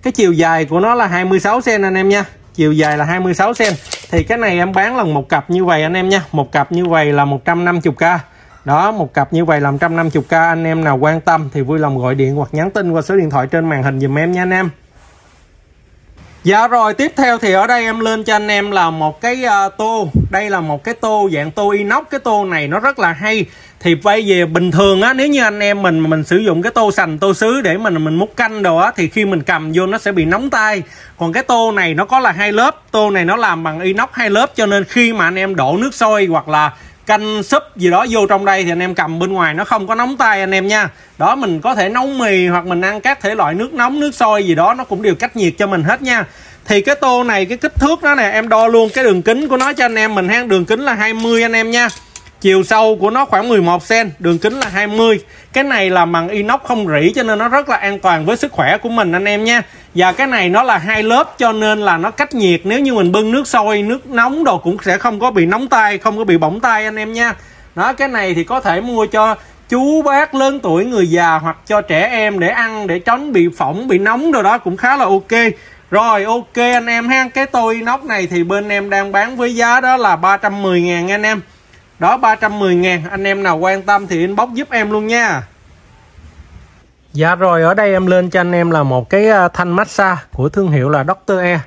Cái chiều dài của nó là 26 cm anh em nha. Chiều dài là 26 cm thì cái này em bán lần một cặp như vậy anh em nha. Một cặp như vậy là 150k đó, một cặp như vậy là 150k anh em nào quan tâm thì vui lòng gọi điện hoặc nhắn tin qua số điện thoại trên màn hình dùm em nha anh em. Dạ rồi tiếp theo thì ở đây em lên cho anh em là một cái uh, tô. Đây là một cái tô dạng tô inox. Cái tô này nó rất là hay. Thì quay về bình thường á Nếu như anh em mình mình sử dụng cái tô sành tô sứ Để mình mình múc canh đồ á Thì khi mình cầm vô nó sẽ bị nóng tay. Còn cái tô này nó có là hai lớp. Tô này nó làm bằng inox hai lớp Cho nên khi mà anh em đổ nước sôi hoặc là canh súp gì đó vô trong đây thì anh em cầm bên ngoài, nó không có nóng tay anh em nha. Đó, mình có thể nấu mì hoặc mình ăn các thể loại nước nóng, nước sôi gì đó, nó cũng đều cách nhiệt cho mình hết nha. Thì cái tô này, cái kích thước nó nè, em đo luôn cái đường kính của nó cho anh em. Mình hang đường kính là 20 anh em nha. Chiều sâu của nó khoảng 11 cm đường kính là 20 cái này là bằng inox không rỉ cho nên nó rất là an toàn với sức khỏe của mình anh em nha và cái này nó là hai lớp, cho nên là nó cách nhiệt. Nếu như mình bưng nước sôi, nước nóng đồ cũng sẽ không có bị nóng tay, không có bị bỏng tay anh em nha. Đó, cái này thì có thể mua cho chú bác lớn tuổi, người già hoặc cho trẻ em để ăn, để tránh bị phỏng, bị nóng đồ đó cũng khá là ok. Rồi, ok anh em ha. Cái tôi nóc này thì bên em đang bán với giá đó là 310 ngàn anh em. Đó 310 ngàn. Anh em nào quan tâm thì inbox giúp em luôn nha. Dạ rồi ở đây em lên cho anh em là một cái à, thanh massage của thương hiệu là Dr. E.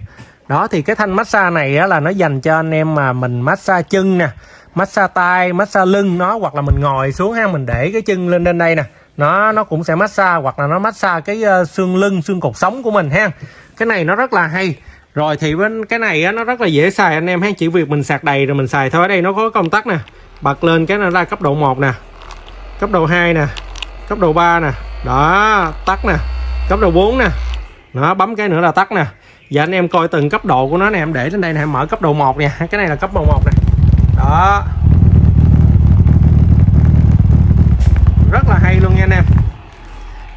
Đó thì cái thanh massage này á, là nó dành cho anh em mà mình massage chân nè Massage tay, massage lưng nó hoặc là mình ngồi xuống ha Mình để cái chân lên trên đây nè. Nó nó cũng sẽ massage hoặc là nó massage cái uh, xương lưng xương cột sống của mình ha. Cái này nó rất là hay. Rồi thì bên cái này á, nó rất là dễ xài anh em ha chỉ việc mình sạc đầy rồi mình xài thôi. Ở đây nó có công tắc nè bật lên cái nó ra cấp độ 1 nè cấp độ 2 nè cấp độ 3 nè đó tắt nè. Cấp độ 4 nè. Nó bấm cái nữa là tắt nè. Và anh em coi từng cấp độ của nó nè. Em để trên đây nè mở cấp độ 1 nè cái này là cấp độ 1 nè. Đó. Rất là hay luôn nha anh em.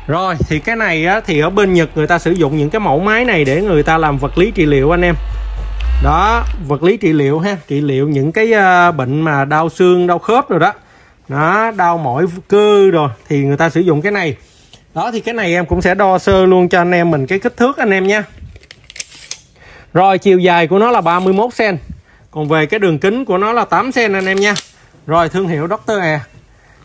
Rồi thì cái này á, thì ở bên Nhật người ta sử dụng những cái mẫu máy này để người ta làm vật lý trị liệu anh em. Đó vật lý trị liệu ha. Trị liệu những cái uh, bệnh mà đau xương đau khớp rồi đó. Nó đau mỏi cơ rồi. Thì người ta sử dụng cái này đó thì cái này em cũng sẽ đo sơ luôn cho anh em mình cái kích thước anh em nha. Rồi chiều dài của nó là 31 cm còn về cái đường kính của nó là 8 cm anh em nha. Rồi thương hiệu Dr. E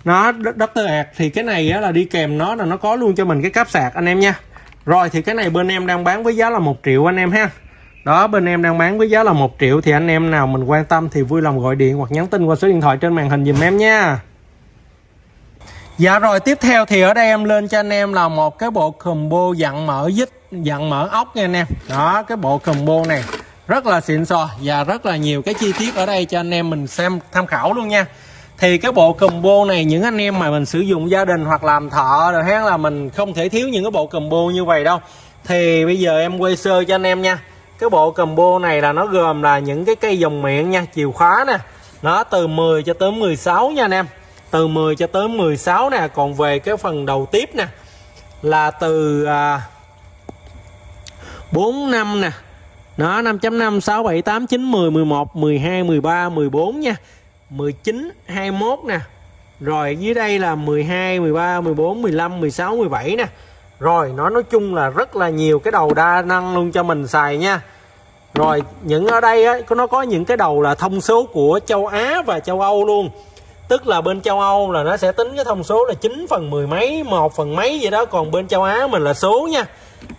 nó Dr. E thì cái này á, là đi kèm nó là nó có luôn cho mình cái cáp sạc anh em nha. Rồi thì cái này bên em đang bán với giá là một triệu anh em ha. Đó bên em đang bán với giá là một triệu thì anh em nào mình quan tâm thì vui lòng gọi điện hoặc nhắn tin qua số điện thoại trên màn hình dùm em nha. Dạ rồi, tiếp theo thì ở đây em lên cho anh em là một cái bộ combo dặn mở dít dặn mở ốc nha anh em. Đó, cái bộ combo này rất là xịn sò và rất là nhiều cái chi tiết ở đây cho anh em mình xem tham khảo luôn nha. Thì cái bộ combo này những anh em mà mình sử dụng gia đình hoặc làm thợ rồi hay là mình không thể thiếu những cái bộ combo như vậy đâu. Thì bây giờ em quay sơ cho anh em nha. Cái bộ combo này là nó gồm là những cái cây dòng miệng nha, chìa khóa nè. Nó từ 10 cho tới 16 nha anh em từ 10 cho tới 16 nè. Còn về cái phần đầu tiếp nè là từ à, 4 năm nè. Nó 5.5 6 7 8 9 10 11 12 13 14 nha. 19 21 nè. Rồi dưới đây là 12 13 14 15 16 17 nè. Rồi nó nói chung là rất là nhiều cái đầu đa năng luôn cho mình xài nha. Rồi những ở đây á nó có những cái đầu là thông số của châu Á và châu Âu luôn tức là bên châu Âu là nó sẽ tính cái thông số là 9 phần mười mấy, một phần mấy vậy đó. Còn bên châu Á mình là số nha.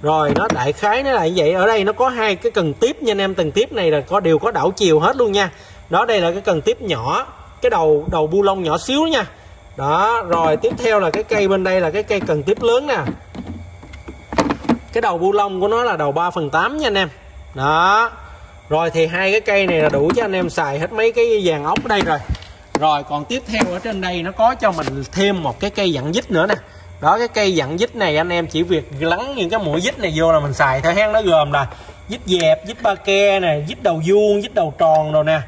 Rồi nó đại khái nó là như vậy. Ở đây nó có hai cái cần tiếp nha anh em. Từng tiếp này là có đều có đảo chiều hết luôn nha. Đó, đây là cái cần tiếp nhỏ, cái đầu đầu bu lông nhỏ xíu nha. Đó, rồi tiếp theo là cái cây bên đây là cái cây cần tiếp lớn nè. Cái đầu bu lông của nó là đầu 3 phần 8 nha anh em. Đó. Rồi thì hai cái cây này là đủ cho anh em xài hết mấy cái vàng ốc đây rồi rồi còn tiếp theo ở trên đây nó có cho mình thêm một cái cây dặn dít nữa nè. Đó cái cây dặn dít này anh em chỉ việc lắng những cái mũi dít này vô là mình xài thôi hen nó gồm là dít dẹp dít ba ke nè dít đầu vuông dít đầu tròn rồi nè.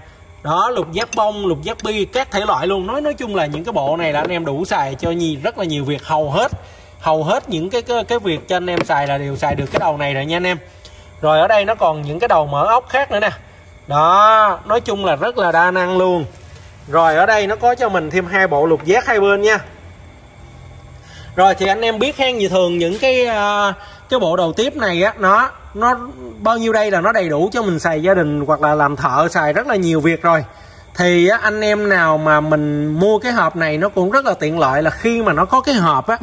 Đó lục giáp bông lục giáp bi các thể loại luôn. Nói nói chung là những cái bộ này là anh em đủ xài cho nhi rất là nhiều việc hầu hết. Hầu hết những cái cái, cái việc cho anh em xài là đều xài được cái đầu này rồi nha anh em. Rồi ở đây nó còn những cái đầu mở ốc khác nữa nè. Đó nói chung là rất là đa năng luôn rồi ở đây nó có cho mình thêm hai bộ lục giác hai bên nha. Rồi thì anh em biết hen gì thường những cái uh, cái bộ đầu tiếp này á nó nó bao nhiêu đây là nó đầy đủ cho mình xài gia đình hoặc là làm thợ xài rất là nhiều việc rồi. Thì á, anh em nào mà mình mua cái hộp này nó cũng rất là tiện lợi là khi mà nó có cái hộp á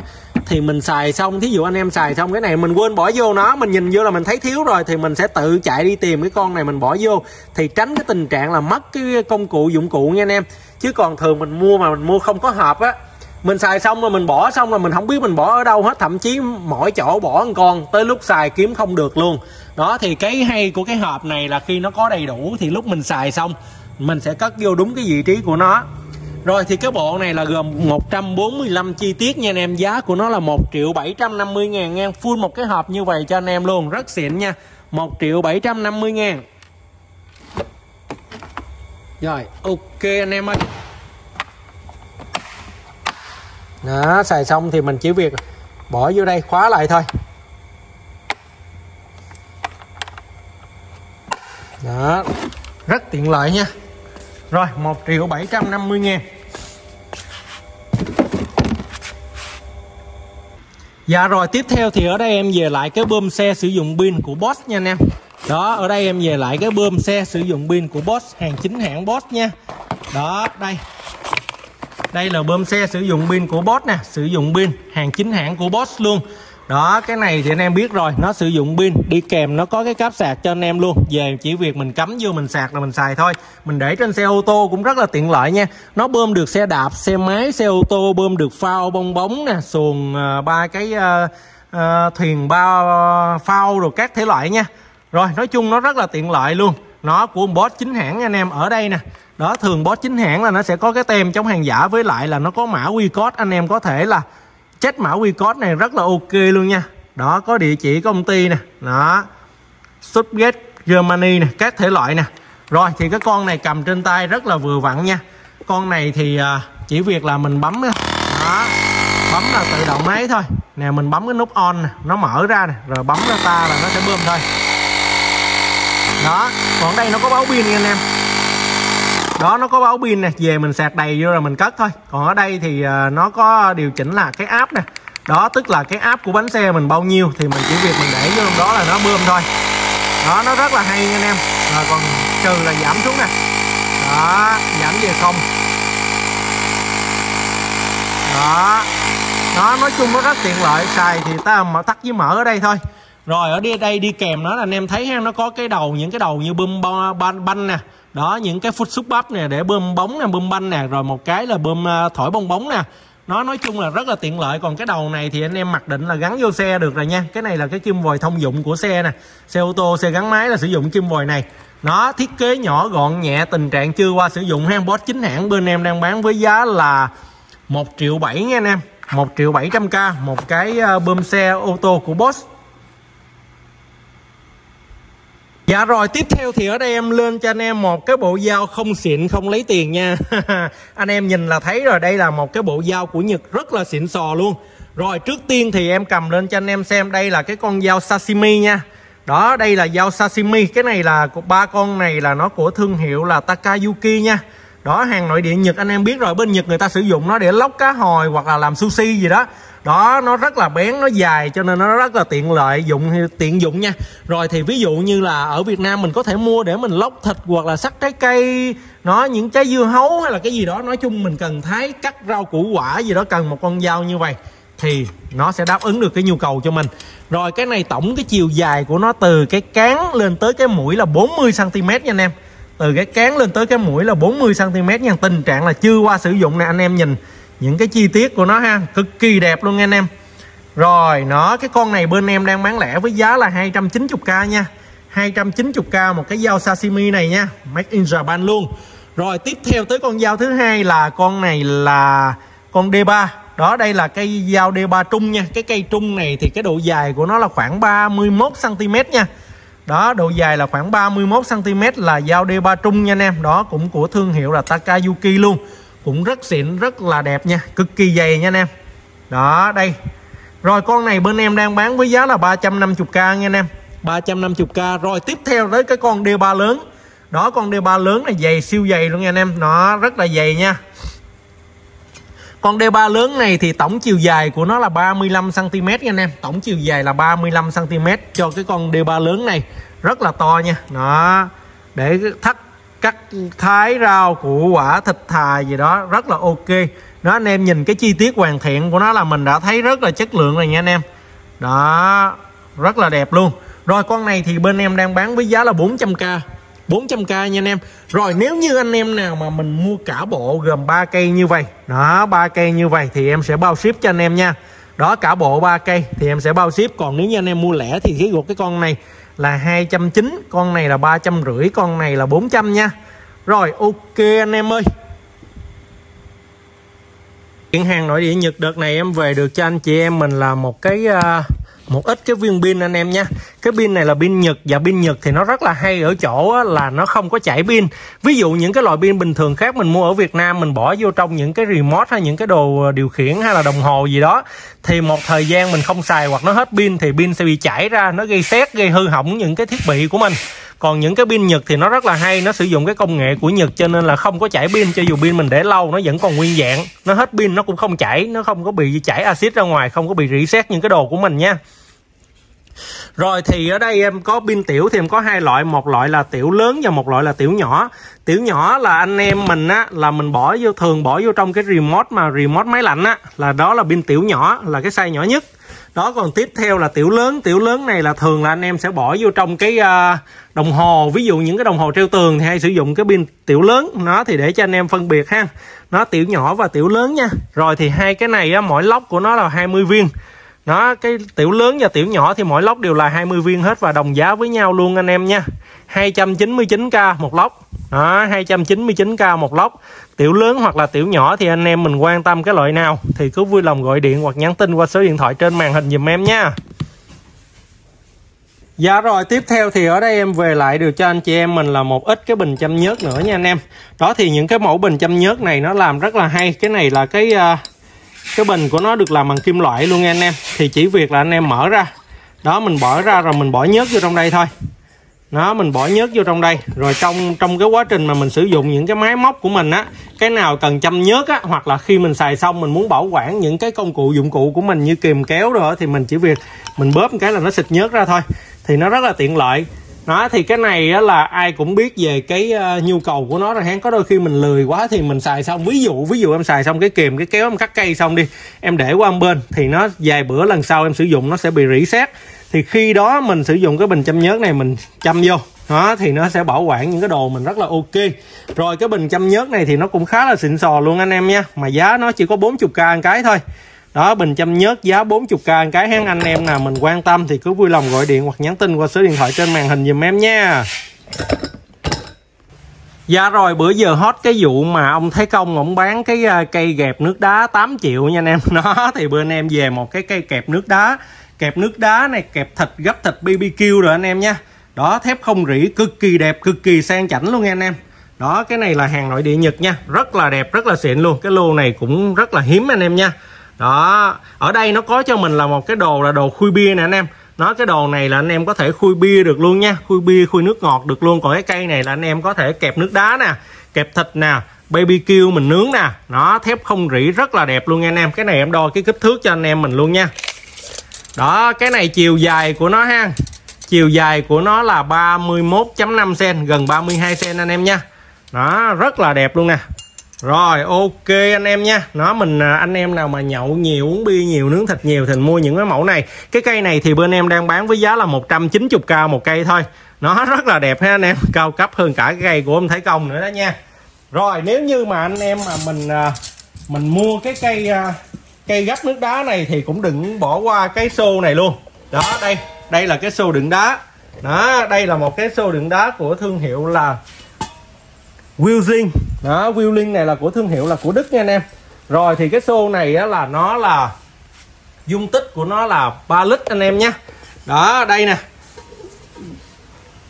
thì mình xài xong. Thí dụ anh em xài xong cái này mình quên bỏ vô nó, mình nhìn vô là mình thấy thiếu rồi thì mình sẽ tự chạy đi tìm cái con này mình bỏ vô. Thì tránh cái tình trạng là mất cái công cụ dụng cụ nha anh em. Chứ còn thường mình mua mà mình mua không có hộp á, mình xài xong rồi mình bỏ xong rồi mình không biết mình bỏ ở đâu hết. Thậm chí mỗi chỗ bỏ một con, tới lúc xài kiếm không được luôn. Đó, thì cái hay của cái hộp này là khi nó có đầy đủ thì lúc mình xài xong, mình sẽ cất vô đúng cái vị trí của nó rồi thì cái bộ này là gồm 145 chi tiết nha anh em. Giá của nó là 1 triệu 750 ngàn nha Full một cái hộp như vậy cho anh em luôn. Rất xịn nha. 1 triệu 750 ngàn. Rồi, ok anh em ơi. Đó, xài xong thì mình chỉ việc bỏ vô đây, khóa lại thôi. Đó, Rất tiện lợi nha. Rồi 1 triệu 750 ngàn. Dạ rồi, tiếp theo thì ở đây em về lại cái bơm xe sử dụng pin của Boss nha anh em. Đó, ở đây em về lại cái bơm xe sử dụng pin của Boss, hàng chính hãng Boss nha. Đó, đây. Đây là bơm xe sử dụng pin của Boss nè, Sử dụng pin, hàng chính hãng của Boss luôn đó cái này thì anh em biết rồi. Nó sử dụng pin đi kèm nó có cái cáp sạc cho anh em luôn. Về chỉ việc mình cắm vô mình sạc là mình xài thôi. Mình để trên xe ô tô cũng rất là tiện lợi nha. Nó bơm được xe đạp xe máy xe ô tô bơm được phao bong bóng nè xuồng uh, ba cái uh, uh, thuyền ba uh, phao rồi các thể loại nha. Rồi nói chung nó rất là tiện lợi luôn. Nó của boss chính hãng anh em ở đây nè. Đó thường boss chính hãng là nó sẽ có cái tem chống hàng giả với lại là nó có mã qr code. Anh em có thể là check mã quy code này rất là ok luôn nha. Đó, có địa chỉ công ty nè. Đó. Stuttgart Germany nè, các thể loại nè. Rồi, thì cái con này cầm trên tay rất là vừa vặn nha. Con này thì à, chỉ việc là mình bấm đó. Bấm là tự động máy thôi. Nè, mình bấm cái nút on nè. Nó mở ra nè. Rồi bấm ra ta là nó sẽ bơm thôi. Đó. Còn đây nó có báo pin nha anh em đó nó có báo pin nè. Về mình sạc đầy vô rồi mình cất thôi. Còn ở đây thì ờ, nó có điều chỉnh là cái áp nè. Đó tức là cái áp của bánh xe mình bao nhiêu thì mình chỉ việc mình để vô đó là nó bơm thôi. Đó nó rất là hay nha anh em. Rồi còn trừ là giảm xuống nè. Đó giảm về không. Đó. Đó nói chung nó rất tiện lợi. Xài thì ta mở tắt với mở ở đây thôi. Rồi ở đây, đây đi kèm nó là anh em thấy ha nó có cái đầu những cái đầu như bơm banh, banh nè đó, những cái phút xúc bắp nè, để bơm bóng nè, bơm banh nè, rồi một cái là bơm ờ, thổi bong bóng nè. Nó nói chung là rất là tiện lợi, còn cái đầu này thì anh em mặc định là gắn vô xe được rồi nha. Cái này là cái kim vòi thông dụng của xe nè. Xe ô tô, xe gắn máy là sử dụng kim vòi này. Nó thiết kế nhỏ gọn nhẹ, tình trạng chưa qua sử dụng handbot chính hãng. Bên em đang bán với giá là 1 triệu 7 nha anh em. 1 triệu 700k một cái ờ, bơm xe ô tô của Boss. Dạ rồi, tiếp theo thì ở đây em lên cho anh em một cái bộ dao không xịn, không lấy tiền nha. Anh em nhìn là thấy rồi, đây là một cái bộ dao của Nhật rất là xịn sò luôn. Rồi, trước tiên thì em cầm lên cho anh em xem, đây là cái con dao sashimi nha. Đó, đây là dao sashimi, Cái này là ba con này là nó của thương hiệu là Takayuki nha. Đó, hàng nội địa Nhật, anh em biết rồi, bên Nhật người ta sử dụng nó để lóc cá hồi hoặc là làm sushi gì đó đó, nó rất là bén, nó dài, cho nên nó rất là tiện lợi, dụng tiện dụng nha. Rồi thì ví dụ như là ở Việt Nam mình có thể mua để mình lóc thịt hoặc là sắc trái cây, nó những trái dưa hấu hay là cái gì đó. Nói chung mình cần thái cắt rau củ quả gì đó, cần một con dao như vậy thì nó sẽ đáp ứng được cái nhu cầu cho mình. Rồi cái này tổng cái chiều dài của nó từ cái cán lên tới cái mũi là 40 cm nha anh em. Từ cái cán lên tới cái mũi là 40 cm nha. Tình trạng là chưa qua sử dụng nè, anh em nhìn những cái chi tiết của nó ha, cực kỳ đẹp luôn anh em. Rồi, nó, cái con này bên em đang bán lẻ với giá là 290k nha. 290k một cái dao sashimi này nha, Made in Japan luôn. Rồi, tiếp theo tới con dao thứ hai là con này là con D3 đó, đây là cây dao D3 trung nha. Cái cây trung này thì cái độ dài của nó là khoảng 31 cm nha. Đó, độ dài là khoảng 31 cm là dao D3 trung nha anh em. Đó, cũng của thương hiệu là Takayuki luôn cũng rất xịn, rất là đẹp nha, cực kỳ dày nha anh em. Đó, đây. Rồi, con này bên em đang bán với giá là 350k nha anh em. 350k rồi, tiếp theo tới cái con D3 lớn. Đó, con D3 lớn này dày siêu dày luôn nha anh em. Nó rất là dày nha. Con D3 lớn này thì tổng chiều dài của nó là 35cm nha anh em. Tổng chiều dài là 35cm cho cái con D3 lớn này. Rất là to nha. Đó. Để thắt cắt thái rau, củ, quả, thịt, thà gì đó, rất là ok. Đó, anh em nhìn cái chi tiết hoàn thiện của nó là mình đã thấy rất là chất lượng rồi nha anh em. Đó, rất là đẹp luôn. Rồi, con này thì bên em đang bán với giá là 400k 400k nha anh em. Rồi, nếu như anh em nào mà mình mua cả bộ gồm 3 cây như vậy, Đó 3 cây như vậy thì em sẽ bao ship cho anh em nha. Đó, cả bộ 3 cây thì em sẽ bao ship. Còn nếu như anh em mua lẻ thì cái gột cái con này là 290 con này là ba trăm rưỡi con này là 400 nha. Rồi ok anh em ơi. Kiện hàng nội địa Nhật đợt này em về được cho anh chị em mình là một cái uh, một ít cái viên pin anh em nha cái pin này là pin nhật và pin nhật thì nó rất là hay ở chỗ là nó không có chảy pin. Ví dụ những cái loại pin bình thường khác mình mua ở việt nam, mình bỏ vô trong những cái remote hay những cái đồ ờ, điều khiển hay là đồng hồ gì đó, thì một thời gian mình không xài hoặc nó hết pin thì pin sẽ bị chảy ra, nó gây xét gây hư hỏng những cái thiết bị của mình còn những cái pin nhật thì nó rất là hay, nó sử dụng cái công nghệ của nhật cho nên là không có chảy pin, cho dù pin mình để lâu nó vẫn còn nguyên dạng. Nó hết pin, nó cũng không chảy, nó không có bị chảy axit ra ngoài, không có bị rỉ sét những cái đồ của mình nha. Rồi thì ở đây em có pin tiểu thì em có hai loại, một loại là tiểu lớn và một loại là tiểu nhỏ. Tiểu nhỏ là anh em mình á, là mình bỏ vô, thường bỏ vô trong cái remote mà remote máy lạnh á, là đó là pin tiểu nhỏ, là cái size nhỏ nhất đó còn tiếp theo là tiểu lớn. Tiểu lớn này là thường là anh em sẽ bỏ vô trong cái uh, đồng hồ. Ví dụ những cái đồng hồ treo tường thì hay sử dụng cái pin tiểu lớn. Nó thì để cho anh em phân biệt ha. Nó tiểu nhỏ và tiểu lớn nha. Rồi thì hai cái này á mỗi lốc của nó là 20 viên nó cái tiểu lớn và tiểu nhỏ thì mỗi lốc đều là 20 viên hết và đồng giá với nhau luôn anh em nha. 299k một lốc đó 299k một lốc tiểu lớn hoặc là tiểu nhỏ thì anh em mình quan tâm cái loại nào thì cứ vui lòng gọi điện hoặc nhắn tin qua số điện thoại trên màn hình dùm em nha. Dạ rồi tiếp theo thì ở đây em về lại được cho anh chị em mình là một ít cái bình châm nhớt nữa nha anh em. Đó thì những cái mẫu bình châm nhớt này nó làm rất là hay. Cái này là cái uh, cái bình của nó được làm bằng kim loại luôn nha anh em. Thì chỉ việc là anh em mở ra. Đó, mình bỏ ra rồi mình bỏ nhớt vô trong đây thôi. Nó mình bỏ nhớt vô trong đây. Rồi trong trong cái quá trình mà mình sử dụng những cái máy móc của mình á, cái nào cần chăm nhớt á, hoặc là khi mình xài xong mình muốn bảo quản những cái công cụ, dụng cụ của mình như kìm kéo rồi thì mình chỉ việc mình bóp một cái là nó xịt nhớt ra thôi. Thì nó rất là tiện lợi đó thì cái này á, là ai cũng biết về cái uh, nhu cầu của nó rồi. Hén có đôi khi mình lười quá thì mình xài xong. Ví dụ ví dụ em xài xong cái kìm cái kéo em cắt cây xong đi em để qua bên thì nó vài bữa lần sau em sử dụng nó sẽ bị rỉ sét thì khi đó mình sử dụng cái bình châm nhớt này mình châm vô. Đó thì nó sẽ bảo quản những cái đồ mình rất là ok. Rồi cái bình châm nhớt này thì nó cũng khá là xịn sò luôn anh em nha. Mà giá nó chỉ có 40k một cái thôi đó, bình châm nhớt giá 40k cái hán anh em nào mình quan tâm thì cứ vui lòng gọi điện hoặc nhắn tin qua số điện thoại trên màn hình dùm em nha. Dạ rồi, bữa giờ hot cái vụ mà ông Thái Công ông bán cái ờ, cây gẹp nước đá 8 triệu nha anh em. Nó thì bên em về một cái cây kẹp nước đá. Kẹp nước đá này, kẹp thịt, gấp thịt BBQ rồi anh em nha. Đó, thép không rỉ, cực kỳ đẹp, cực kỳ sang chảnh luôn nha anh em. Đó, cái này là hàng nội địa Nhật nha. Rất là đẹp, rất là xịn luôn. Cái lô này cũng rất là hiếm anh em nha. Đó, ở đây nó có cho mình là một cái đồ là đồ khui bia nè anh em. Nó cái đồ này là anh em có thể khui bia được luôn nha. Khui bia, khui nước ngọt được luôn. Còn cái cây này là anh em có thể kẹp nước đá nè, kẹp thịt nè BBQ mình nướng nè. Nó thép không rỉ rất là đẹp luôn nha anh em. Cái này em đo cái kích thước cho anh em mình luôn nha. Đó, cái này chiều dài của nó ha. Chiều dài của nó là 31.5 cm gần 32 cm anh em nha. Đó, rất là đẹp luôn nè rồi, ok anh em nha. Nó mình à, anh em nào mà nhậu nhiều, uống bia nhiều, nướng thịt nhiều thì mua những cái mẫu này. Cái cây này thì bên em đang bán với giá là 190k một cây thôi. Nó rất là đẹp ha anh em. Cao cấp hơn cả cái cây của ông Thái công nữa đó nha. Rồi, nếu như mà anh em mà mình à, mình mua cái cây à, cây gấp nước đá này thì cũng đừng bỏ qua cái xô này luôn. Đó, đây. Đây là cái xô đựng đá. Đó, đây là một cái xô đựng đá của thương hiệu là Wheeling. Đó Wheeling này là của thương hiệu là của Đức nha anh em. Rồi thì cái xô này á, là nó là dung tích của nó là 3 lít anh em nhé. Đó đây nè.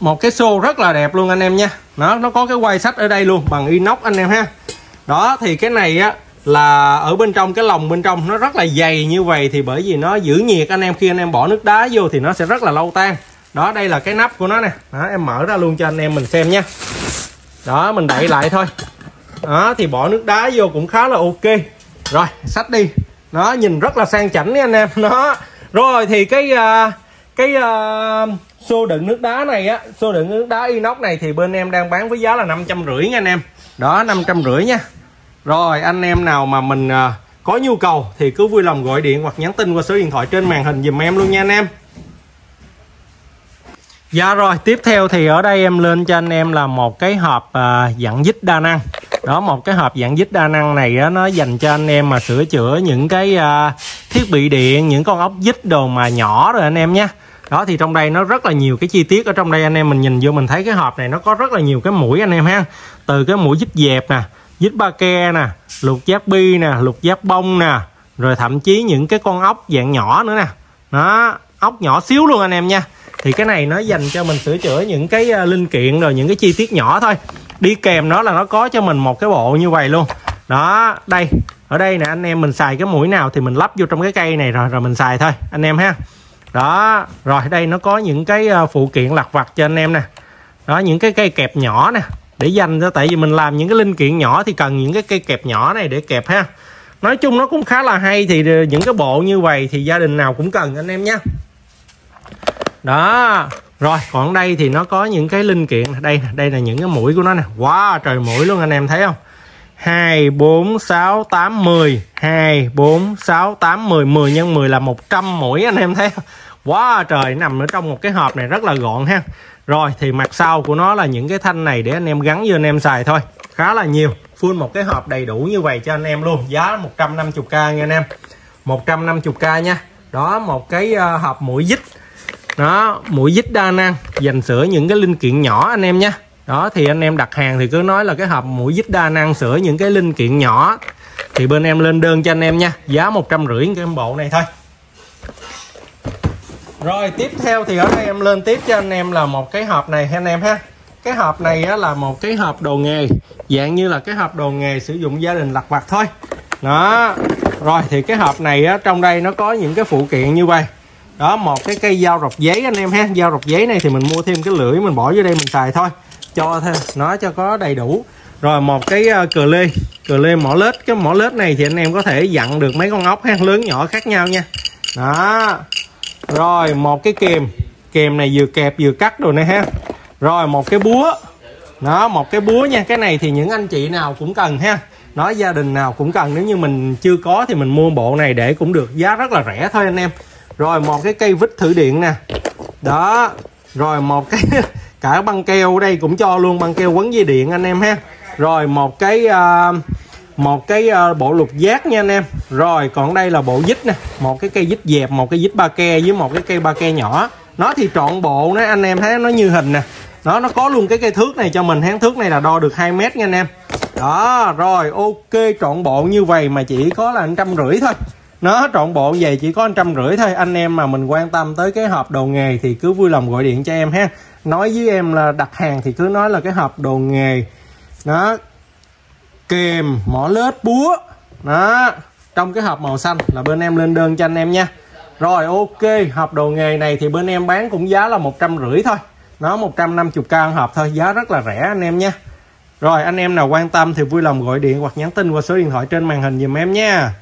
Một cái xô rất là đẹp luôn anh em nha nó nó có cái quay sách ở đây luôn bằng inox anh em ha. Đó thì cái này á là ở bên trong cái lồng bên trong nó rất là dày như vậy thì bởi vì nó giữ nhiệt anh em. Khi anh em bỏ nước đá vô thì nó sẽ rất là lâu tan. Đó đây là cái nắp của nó nè. Đó, em mở ra luôn cho anh em mình xem nha đó mình đậy lại thôi. Đó thì bỏ nước đá vô cũng khá là ok. Rồi sách đi. Nó nhìn rất là sang chảnh nha anh em. Nó rồi thì cái uh, cái uh, xô đựng nước đá này á xô đựng nước đá inox này thì bên em đang bán với giá là năm trăm rưỡi nha anh em. Đó năm trăm rưỡi nha. Rồi anh em nào mà mình uh, có nhu cầu thì cứ vui lòng gọi điện hoặc nhắn tin qua số điện thoại trên màn hình dùm em luôn nha anh em. Dạ rồi, tiếp theo thì ở đây em lên cho anh em là một cái hộp à, dạng dít đa năng. Đó, một cái hộp dạng dít đa năng này á, nó dành cho anh em mà sửa chữa những cái à, thiết bị điện, những con ốc dít đồ mà nhỏ rồi anh em nhé. Đó thì trong đây nó rất là nhiều cái chi tiết ở trong đây anh em mình nhìn vô mình thấy cái hộp này nó có rất là nhiều cái mũi anh em ha. Từ cái mũi dít dẹp nè, dít ba ke nè, lục giáp bi nè, lục giáp bông nè, rồi thậm chí những cái con ốc dạng nhỏ nữa nè. Đó, ốc nhỏ xíu luôn anh em nha thì cái này nó dành cho mình sửa chữa những cái ờ, linh kiện rồi những cái chi tiết nhỏ thôi. Đi kèm nó là nó có cho mình một cái bộ như vậy luôn. Đó, đây. Ở đây nè, anh em mình xài cái mũi nào thì mình lắp vô trong cái cây này rồi rồi mình xài thôi, anh em ha. Đó, rồi đây nó có những cái ờ, phụ kiện lặt vặt cho anh em nè. Đó, những cái cây kẹp nhỏ nè, để dành cho, tại vì mình làm những cái linh kiện nhỏ thì cần những cái cây kẹp nhỏ này để kẹp ha. Nói chung nó cũng khá là hay thì ờ, những cái bộ như vậy thì gia đình nào cũng cần, anh em nhé đó. Rồi còn đây thì nó có những cái linh kiện. Đây đây là những cái mũi của nó nè. Wow trời mũi luôn anh em thấy không? 2 4 6 8 10 2 4 6 8 10 10 nhân 10 là 100 mũi anh em thấy không? Quá wow, trời nằm ở trong một cái hộp này rất là gọn ha. Rồi thì mặt sau của nó là những cái thanh này để anh em gắn vô anh em xài thôi. Khá là nhiều. Full một cái hộp đầy đủ như vậy cho anh em luôn. Giá 150k nha anh em. 150k nha. Đó một cái ờ, hộp mũi dít đó mũi dít đa năng dành sửa những cái linh kiện nhỏ anh em nhé. Đó thì anh em đặt hàng thì cứ nói là cái hộp mũi dít đa năng sửa những cái linh kiện nhỏ. Thì bên em lên đơn cho anh em nha giá một trăm rưỡi cái bộ này thôi. Rồi tiếp theo thì ở đây em lên tiếp cho anh em là một cái hộp này anh em ha. Cái hộp này á, là một cái hộp đồ nghề dạng như là cái hộp đồ nghề sử dụng gia đình lặt vặt thôi. Đó rồi thì cái hộp này á, trong đây nó có những cái phụ kiện như vậy đó, một cái cây dao rọc giấy anh em ha. Dao rọc giấy này thì mình mua thêm cái lưỡi, mình bỏ vô đây mình xài thôi. Cho thêm nó cho có đầy đủ. Rồi, một cái ờ, cờ lê. Cờ lê mỏ lết. Cái mỏ lết này thì anh em có thể dặn được mấy con ốc ha, lớn nhỏ khác nhau nha. Đó. Rồi, một cái kềm kềm này vừa kẹp vừa cắt rồi nè ha. Rồi, một cái búa. Đó, một cái búa nha. Cái này thì những anh chị nào cũng cần ha. Nói gia đình nào cũng cần. Nếu như mình chưa có thì mình mua bộ này để cũng được. Giá rất là rẻ thôi anh em rồi một cái cây vít thử điện nè. Đó. Rồi một cái cả băng keo ở đây cũng cho luôn băng keo quấn dây điện anh em ha. Rồi một cái uh, một cái uh, bộ lục giác nha anh em. Rồi còn đây là bộ dít nè. Một cái cây dít dẹp một cái dít ba ke với một cái cây ba ke nhỏ. Nó thì trọn bộ nó anh em thấy nó như hình nè. Nó nó có luôn cái cây thước này cho mình. Hán thước này là đo được 2 mét nha anh em. Đó rồi ok trọn bộ như vậy mà chỉ có là trăm rưỡi thôi nó trọn bộ về chỉ có trăm rưỡi thôi. Anh em mà mình quan tâm tới cái hộp đồ nghề thì cứ vui lòng gọi điện cho em ha. Nói với em là đặt hàng thì cứ nói là cái hộp đồ nghề. Nó kèm, mỏ lết, búa. Đó. Trong cái hộp màu xanh là bên em lên đơn cho anh em nha. Rồi, ok. Hộp đồ nghề này thì bên em bán cũng giá là một trăm rưỡi thôi. Nó 150k hộp thôi. Giá rất là rẻ anh em nha. Rồi, anh em nào quan tâm thì vui lòng gọi điện hoặc nhắn tin qua số điện thoại trên màn hình dùm em nha.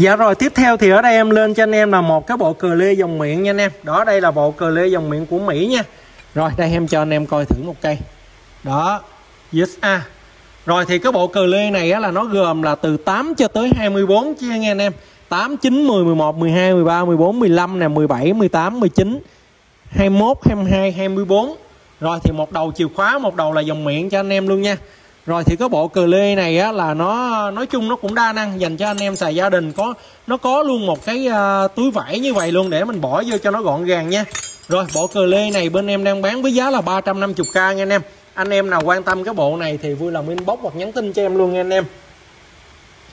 Dạ rồi tiếp theo thì ở đây em lên cho anh em là một cái bộ cờ lê dòng miệng nha anh em. Đó đây là bộ cờ lê dòng miệng của Mỹ nha. Rồi đây em cho anh em coi thử một cây. Đó Yes a à. Rồi thì cái bộ cờ lê này á, là nó gồm là từ 8 cho tới 24 chứ nghe anh em. 8, 9, 10, 11, 12, 13, 14, 15 nè 17, 18, 19 21, 22, 24 Rồi thì một đầu chìa khóa Một đầu là dòng miệng cho anh em luôn nha rồi thì cái bộ cờ lê này á là nó nói chung nó cũng đa năng dành cho anh em xài gia đình. Có nó có luôn một cái uh, túi vải như vậy luôn để mình bỏ vô cho nó gọn gàng nha. Rồi bộ cờ lê này bên em đang bán với giá là 350k nha anh em. Anh em nào quan tâm cái bộ này thì vui lòng inbox hoặc nhắn tin cho em luôn nha anh em.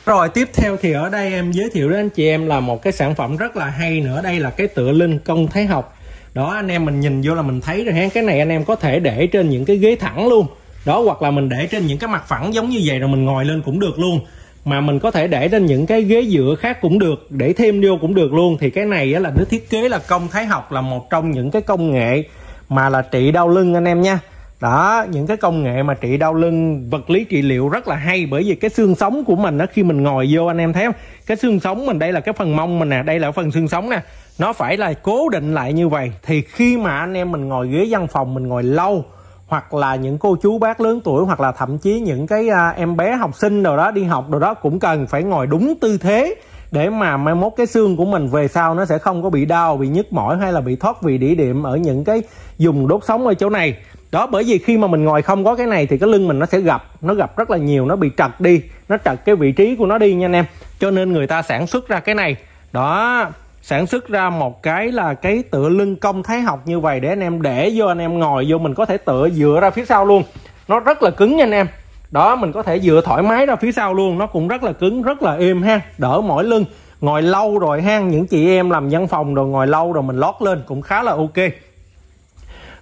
Rồi tiếp theo thì ở đây em giới thiệu đến anh chị em là một cái sản phẩm rất là hay nữa. Đây là cái tựa lưng công thái học. Đó anh em mình nhìn vô là mình thấy rồi ha. Cái này anh em có thể để trên những cái ghế thẳng luôn đó, hoặc là mình để trên những cái mặt phẳng giống như vậy rồi mình ngồi lên cũng được luôn. Mà mình có thể để trên những cái ghế dựa khác cũng được, để thêm vô cũng được luôn. Thì cái này là nó thiết kế là công thái học là một trong những cái công nghệ mà là trị đau lưng anh em nha. Đó, những cái công nghệ mà trị đau lưng, vật lý trị liệu rất là hay bởi vì cái xương sống của mình đó khi mình ngồi vô anh em thấy không? Cái xương sống mình, đây là cái phần mông mình nè, đây là phần xương sống nè. Nó phải là cố định lại như vậy. Thì khi mà anh em mình ngồi ghế văn phòng, mình ngồi lâu hoặc là những cô chú bác lớn tuổi hoặc là thậm chí những cái à, em bé học sinh đồ đó đi học đồ đó cũng cần phải ngồi đúng tư thế để mà mai mốt cái xương của mình về sau nó sẽ không có bị đau bị nhức mỏi hay là bị thoát vị đĩa điểm ở những cái dùng đốt sống ở chỗ này. Đó bởi vì khi mà mình ngồi không có cái này thì cái lưng mình nó sẽ gập, nó gập rất là nhiều nó bị trật đi nó trật cái vị trí của nó đi nha anh em. Cho nên người ta sản xuất ra cái này. Đó sản xuất ra một cái là cái tựa lưng cong thái học như vậy để anh em để vô, anh em ngồi vô, mình có thể tựa dựa ra phía sau luôn. Nó rất là cứng nha anh em. Đó, mình có thể dựa thoải mái ra phía sau luôn. Nó cũng rất là cứng, rất là êm ha. Đỡ mỏi lưng. Ngồi lâu rồi ha. Những chị em làm văn phòng rồi ngồi lâu rồi mình lót lên cũng khá là ok.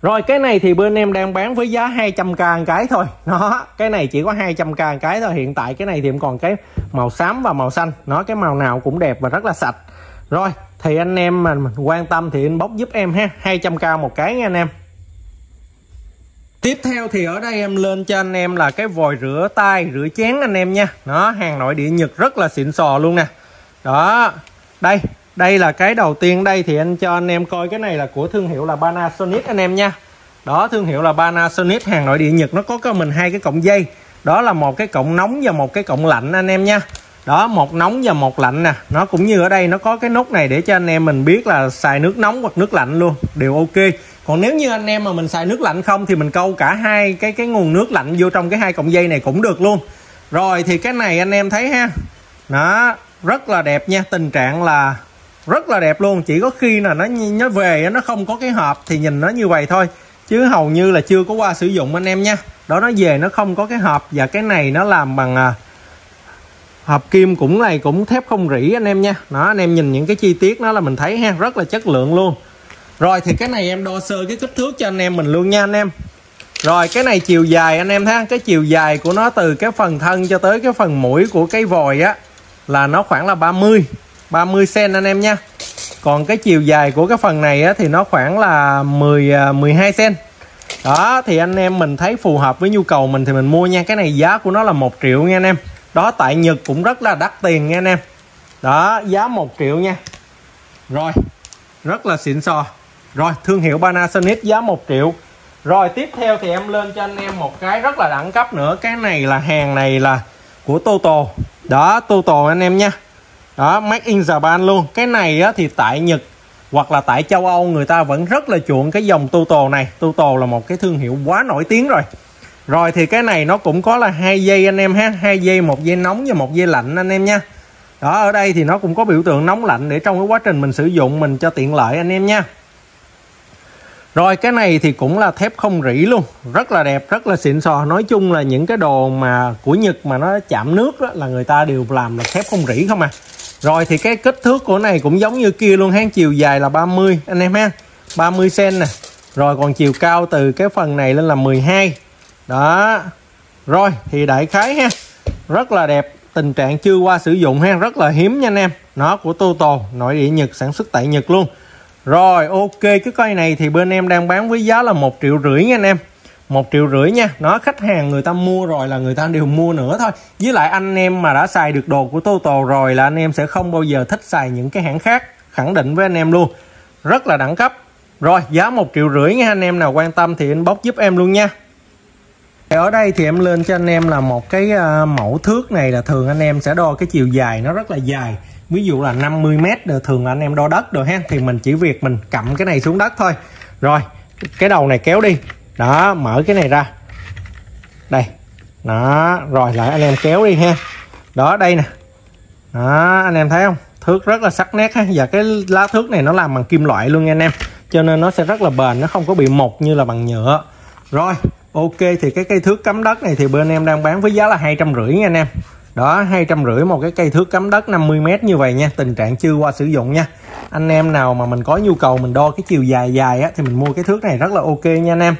Rồi, cái này thì bên em đang bán với giá 200k cái thôi. Nó cái này chỉ có 200k cái thôi. Hiện tại cái này thì em còn cái màu xám và màu xanh. Nó cái màu nào cũng đẹp và rất là sạch. Rồi thì anh em mà quan tâm thì inbox giúp em ha 200k một cái nha anh em Tiếp theo thì ở đây em lên cho anh em là cái vòi rửa tay, rửa chén anh em nha. Nó hàng nội địa Nhật rất là xịn sò luôn nè. Đó. Đây, đây là cái đầu tiên đây thì anh cho anh em coi cái này là của thương hiệu là Panasonic anh em nha. Đó, thương hiệu là Panasonic hàng nội địa Nhật nó có cho mình hai cái cọng dây. Đó là một cái cọng nóng và một cái cọng lạnh anh em nha đó một nóng và một lạnh nè. Nó cũng như ở đây nó có cái nút này để cho anh em mình biết là xài nước nóng hoặc nước lạnh luôn. Đều ok. Còn nếu như anh em mà mình xài nước lạnh không thì mình câu cả hai cái cái nguồn nước lạnh vô trong cái hai cọng dây này cũng được luôn. Rồi thì cái này anh em thấy ha. Nó rất là đẹp nha. Tình trạng là rất là đẹp luôn. Chỉ có khi là nó nó về nó không có cái hộp thì nhìn nó như vậy thôi. Chứ hầu như là chưa có qua sử dụng anh em nha. Đó nó về nó không có cái hộp và cái này nó làm bằng à, hộp kim cũng này cũng thép không rỉ anh em nha. Đó anh em nhìn những cái chi tiết nó là mình thấy ha rất là chất lượng luôn. Rồi thì cái này em đo sơ cái kích thước cho anh em mình luôn nha anh em. Rồi cái này chiều dài anh em thấy cái chiều dài của nó từ cái phần thân cho tới cái phần mũi của cái vòi á là nó khoảng là 30 30 cm anh em nha. Còn cái chiều dài của cái phần này á, thì nó khoảng là 10 12 cm đó thì anh em mình thấy phù hợp với nhu cầu mình thì mình mua nha. Cái này giá của nó là một triệu nha anh em đó tại Nhật cũng rất là đắt tiền nha anh em. Đó giá một triệu nha. Rồi rất là xịn sò. Rồi thương hiệu Panasonic giá một triệu. Rồi tiếp theo thì em lên cho anh em một cái rất là đẳng cấp nữa. Cái này là hàng này là của Toto. Đó Toto anh em nha. Đó Made in Japan luôn. Cái này á, thì tại Nhật hoặc là tại châu Âu người ta vẫn rất là chuộng cái dòng Toto này. Toto là một cái thương hiệu quá nổi tiếng rồi rồi thì cái này nó cũng có là hai dây anh em ha. Hai dây một dây nóng và một dây lạnh anh em nha. Đó ở đây thì nó cũng có biểu tượng nóng lạnh để trong cái quá trình mình sử dụng mình cho tiện lợi anh em nha. Rồi cái này thì cũng là thép không rỉ luôn. Rất là đẹp rất là xịn sò. Nói chung là những cái đồ mà của Nhật mà nó chạm nước đó, là người ta đều làm là thép không rỉ không à. Rồi thì cái kích thước của này cũng giống như kia luôn. Ha chiều dài là 30 anh em ha. 30 cm nè. Rồi còn chiều cao từ cái phần này lên là 12 đó. Rồi, thì đại khái ha, rất là đẹp, tình trạng chưa qua sử dụng ha, rất là hiếm nha anh em. Nó của Toto nội địa Nhật, sản xuất tại Nhật luôn. Rồi, ok, cái cây này thì bên em đang bán với giá là một triệu rưỡi nha anh em. Một triệu rưỡi nha, nó khách hàng người ta mua rồi là người ta đều mua nữa thôi. Với lại anh em mà đã xài được đồ của Toto rồi là anh em sẽ không bao giờ thích xài những cái hãng khác, khẳng định với anh em luôn. Rất là đẳng cấp. Rồi, giá một triệu rưỡi nha anh em, nào quan tâm thì inbox giúp em luôn nha ở đây thì em lên cho anh em là một cái à, mẫu thước này là thường anh em sẽ đo cái chiều dài nó rất là dài. Ví dụ là 50 mét thường là anh em đo đất rồi ha. Thì mình chỉ việc mình cầm cái này xuống đất thôi. Rồi, cái đầu này kéo đi. Đó, mở cái này ra. Đây. Đó, rồi lại anh em kéo đi ha. Đó, đây nè. Đó, anh em thấy không? Thước rất là sắc nét ha. Và cái lá thước này nó làm bằng kim loại luôn nha anh em. Cho nên nó sẽ rất là bền, nó không có bị mục như là bằng nhựa. Rồi ok, thì cái cây thước cắm đất này thì bên em đang bán với giá là hai trăm rưỡi nha anh em. Đó, hai trăm rưỡi một cái cây thước cắm đất 50m như vậy nha, tình trạng chưa qua sử dụng nha. Anh em nào mà mình có nhu cầu mình đo cái chiều dài dài á, thì mình mua cái thước này rất là ok nha anh em.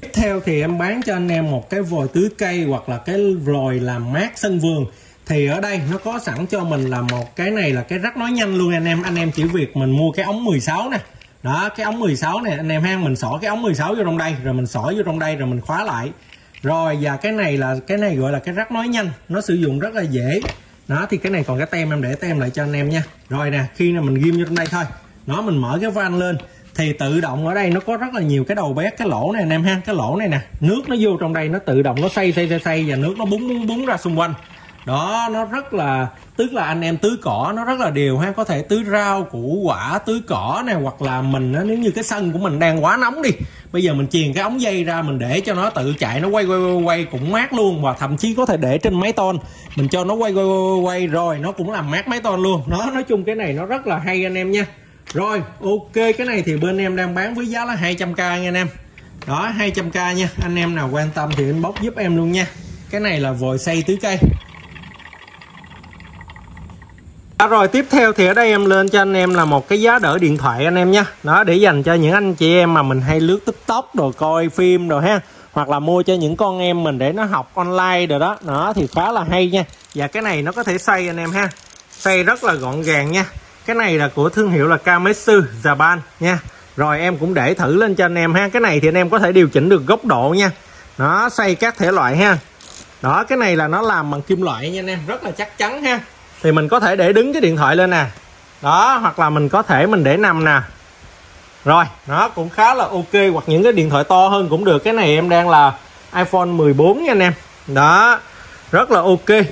Tiếp theo thì em bán cho anh em một cái vòi tưới cây hoặc là cái vòi làm mát sân vườn. Thì ở đây nó có sẵn cho mình là một cái này là cái rắc nói nhanh luôn anh em. Anh em chỉ việc mình mua cái ống 16 nè đó, cái ống 16 này, anh em ha, mình xỏ cái ống 16 vô trong đây, rồi mình xỏ vô trong đây, rồi mình khóa lại. Rồi, và cái này là, cái này gọi là cái rắc nói nhanh, nó sử dụng rất là dễ. Đó, thì cái này còn cái tem, em để tem lại cho anh em nha. Rồi nè, khi nào mình ghim vô trong đây thôi. Nó, mình mở cái van lên, thì tự động ở đây nó có rất là nhiều cái đầu bét cái lỗ này anh em ha, cái lỗ này nè. Nước nó vô trong đây, nó tự động nó xoay xoay xoay xoay, và nước nó búng búng búng ra xung quanh đó nó rất là tức là anh em tưới cỏ nó rất là đều ha. Có thể tưới rau củ quả tưới cỏ này hoặc là mình nếu như cái sân của mình đang quá nóng đi bây giờ mình chuyền cái ống dây ra mình để cho nó tự chạy nó quay quay quay, quay cũng mát luôn. Và thậm chí có thể để trên máy tôn mình cho nó quay quay quay, quay rồi nó cũng làm mát máy tôn luôn. Nó nói chung cái này nó rất là hay anh em nha. Rồi ok cái này thì bên em đang bán với giá là 200k nha anh em. Đó 200k nha. Anh em nào quan tâm thì inbox giúp em luôn nha. Cái này là vòi xây tưới cây đó rồi, tiếp theo thì ở đây em lên cho anh em là một cái giá đỡ điện thoại anh em nha đó, để dành cho những anh chị em mà mình hay lướt tiktok rồi coi phim rồi ha. Hoặc là mua cho những con em mình để nó học online rồi đó. Đó, thì khá là hay nha. Và cái này nó có thể xoay anh em ha. Xoay rất là gọn gàng nha. Cái này là của thương hiệu là Kametsu Japan nha. Rồi, em cũng để thử lên cho anh em ha. Cái này thì anh em có thể điều chỉnh được góc độ nha. Nó xoay các thể loại ha. Đó, cái này là nó làm bằng kim loại nha anh em. Rất là chắc chắn ha thì mình có thể để đứng cái điện thoại lên nè. Đó, hoặc là mình có thể mình để nằm nè. Rồi, nó cũng khá là ok, hoặc những cái điện thoại to hơn cũng được. Cái này em đang là iPhone 14 nha anh em. Đó, rất là ok.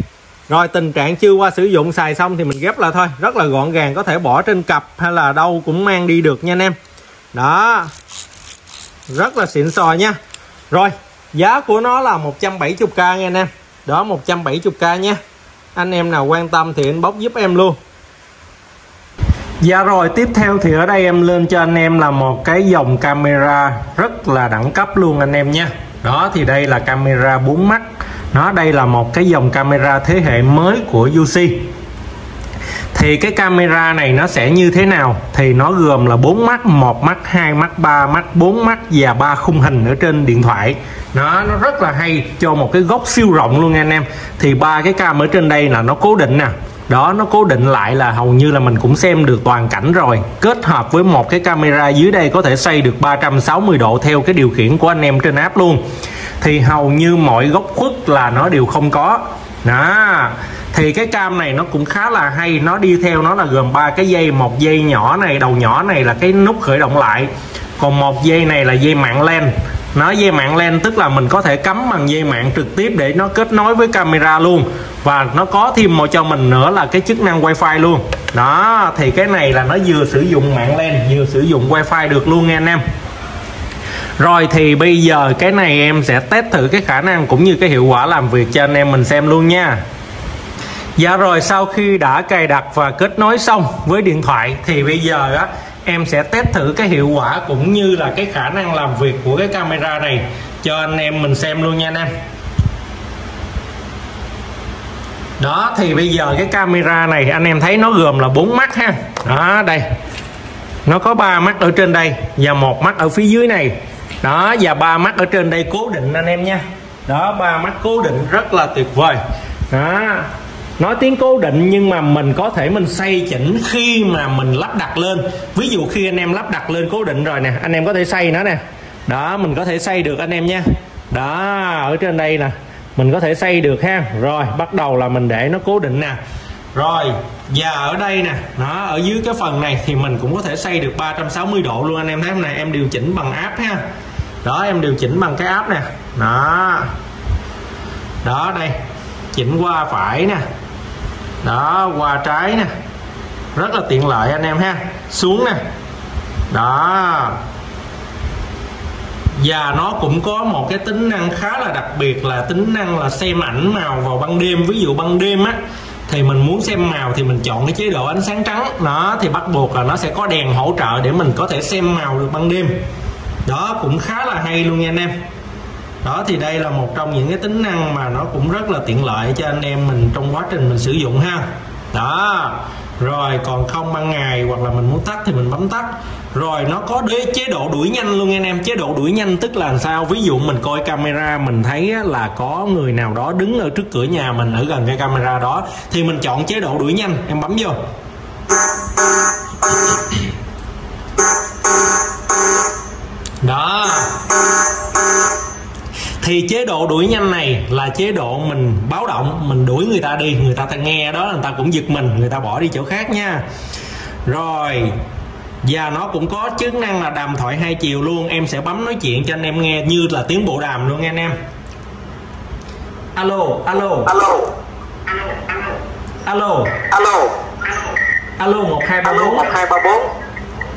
Rồi, tình trạng chưa qua sử dụng, xài xong thì mình ghép lại thôi. Rất là gọn gàng, có thể bỏ trên cặp hay là đâu cũng mang đi được nha anh em. Đó, rất là xịn sò nha. Rồi, giá của nó là 170k nha anh em. Đó 170k nha anh em nào quan tâm thì inbox giúp em luôn. Dạ rồi, tiếp theo thì ở đây em lên cho anh em là một cái dòng camera rất là đẳng cấp luôn anh em nha đó, thì đây là camera 4 mắt. Nó đây là một cái dòng camera thế hệ mới của UC thì cái camera này nó sẽ như thế nào? Thì nó gồm là bốn mắt, một mắt, hai mắt, ba mắt, bốn mắt và ba khung hình ở trên điện thoại. Nó nó rất là hay, cho một cái góc siêu rộng luôn nha anh em. Thì ba cái cam ở trên đây là nó cố định nè. Đó, nó cố định lại là hầu như là mình cũng xem được toàn cảnh rồi. Kết hợp với một cái camera dưới đây có thể xoay được 360 độ theo cái điều khiển của anh em trên app luôn. Thì hầu như mọi góc khuất là nó đều không có. Đó thì cái cam này nó cũng khá là hay. Nó đi theo nó là gồm ba cái dây. Một dây nhỏ này, đầu nhỏ này là cái nút khởi động lại. Còn một dây này là dây mạng len. Nó dây mạng len tức là mình có thể cắm bằng dây mạng trực tiếp để nó kết nối với camera luôn. Và nó có thêm một cho mình nữa là cái chức năng wifi luôn. Đó, thì cái này là nó vừa sử dụng mạng len, vừa sử dụng wifi được luôn nha anh em. Rồi thì bây giờ cái này em sẽ test thử cái khả năng cũng như cái hiệu quả làm việc cho anh em mình xem luôn nha. Dạ rồi, sau khi đã cài đặt và kết nối xong với điện thoại, thì bây giờ á, em sẽ test thử cái hiệu quả cũng như là cái khả năng làm việc của cái camera này. Cho anh em mình xem luôn nha anh em. Đó, thì bây giờ cái camera này anh em thấy nó gồm là bốn mắt ha. Đó, đây. Nó có ba mắt ở trên đây và một mắt ở phía dưới này. Đó, và ba mắt ở trên đây cố định anh em nha. Đó, ba mắt cố định rất là tuyệt vời. Đó nói tiếng cố định nhưng mà mình có thể mình xây chỉnh khi mà mình lắp đặt lên. Ví dụ khi anh em lắp đặt lên cố định rồi nè, anh em có thể xây nó nè. Đó, mình có thể xây được anh em nha. Đó, ở trên đây nè. Mình có thể xây được ha. Rồi, bắt đầu là mình để nó cố định nè. Rồi, và ở đây nè. Nó ở dưới cái phần này thì mình cũng có thể xây được 360 độ luôn anh em thấy không này em điều chỉnh bằng app ha. Đó, em điều chỉnh bằng cái app nè. Đó. Đó, đây. Chỉnh qua phải nè đó qua trái nè. Rất là tiện lợi anh em ha. Xuống nè. Đó. Và nó cũng có một cái tính năng khá là đặc biệt là tính năng là xem ảnh màu vào ban đêm. Ví dụ ban đêm á, thì mình muốn xem màu thì mình chọn cái chế độ ánh sáng trắng. Nó thì bắt buộc là nó sẽ có đèn hỗ trợ để mình có thể xem màu được ban đêm. Đó, cũng khá là hay luôn nha anh em đó thì đây là một trong những cái tính năng mà nó cũng rất là tiện lợi cho anh em mình trong quá trình mình sử dụng ha. Đó. Rồi, còn không ban ngày hoặc là mình muốn tắt thì mình bấm tắt. Rồi, nó có đế chế độ đuổi nhanh luôn anh em. Chế độ đuổi nhanh tức là sao? Ví dụ mình coi camera, mình thấy là có người nào đó đứng ở trước cửa nhà mình, ở gần cái camera đó, thì mình chọn chế độ đuổi nhanh. Em bấm vô. Đó thì chế độ đuổi nhanh này là chế độ mình báo động mình đuổi người ta đi. Người ta ta nghe đó người ta cũng giật mình người ta bỏ đi chỗ khác nha. Rồi và nó cũng có chức năng là đàm thoại hai chiều luôn. Em sẽ bấm nói chuyện cho anh em nghe như là tiếng bộ đàm luôn nha anh em. Alo alo. Alo. Alo. Alo. Alo một hai ba alo bốn. một hai ba bốn.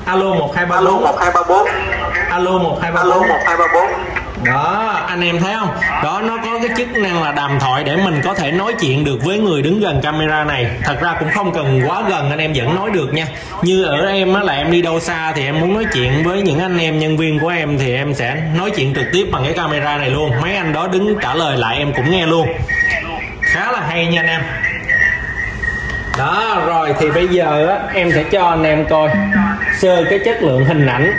Alo một hai ba alo bốn. một hai ba bốn. Alo một hai ba alo bốn. một hai ba bốn đó, anh em thấy không? Đó, nó có cái chức năng là đàm thoại để mình có thể nói chuyện được với người đứng gần camera này. Thật ra cũng không cần quá gần, anh em vẫn nói được nha. Như ở em á, là em đi đâu xa thì em muốn nói chuyện với những anh em, nhân viên của em thì em sẽ nói chuyện trực tiếp bằng cái camera này luôn. Mấy anh đó đứng trả lời lại em cũng nghe luôn. Khá là hay nha anh em. Đó, rồi thì bây giờ á, em sẽ cho anh em coi sơ cái chất lượng hình ảnh.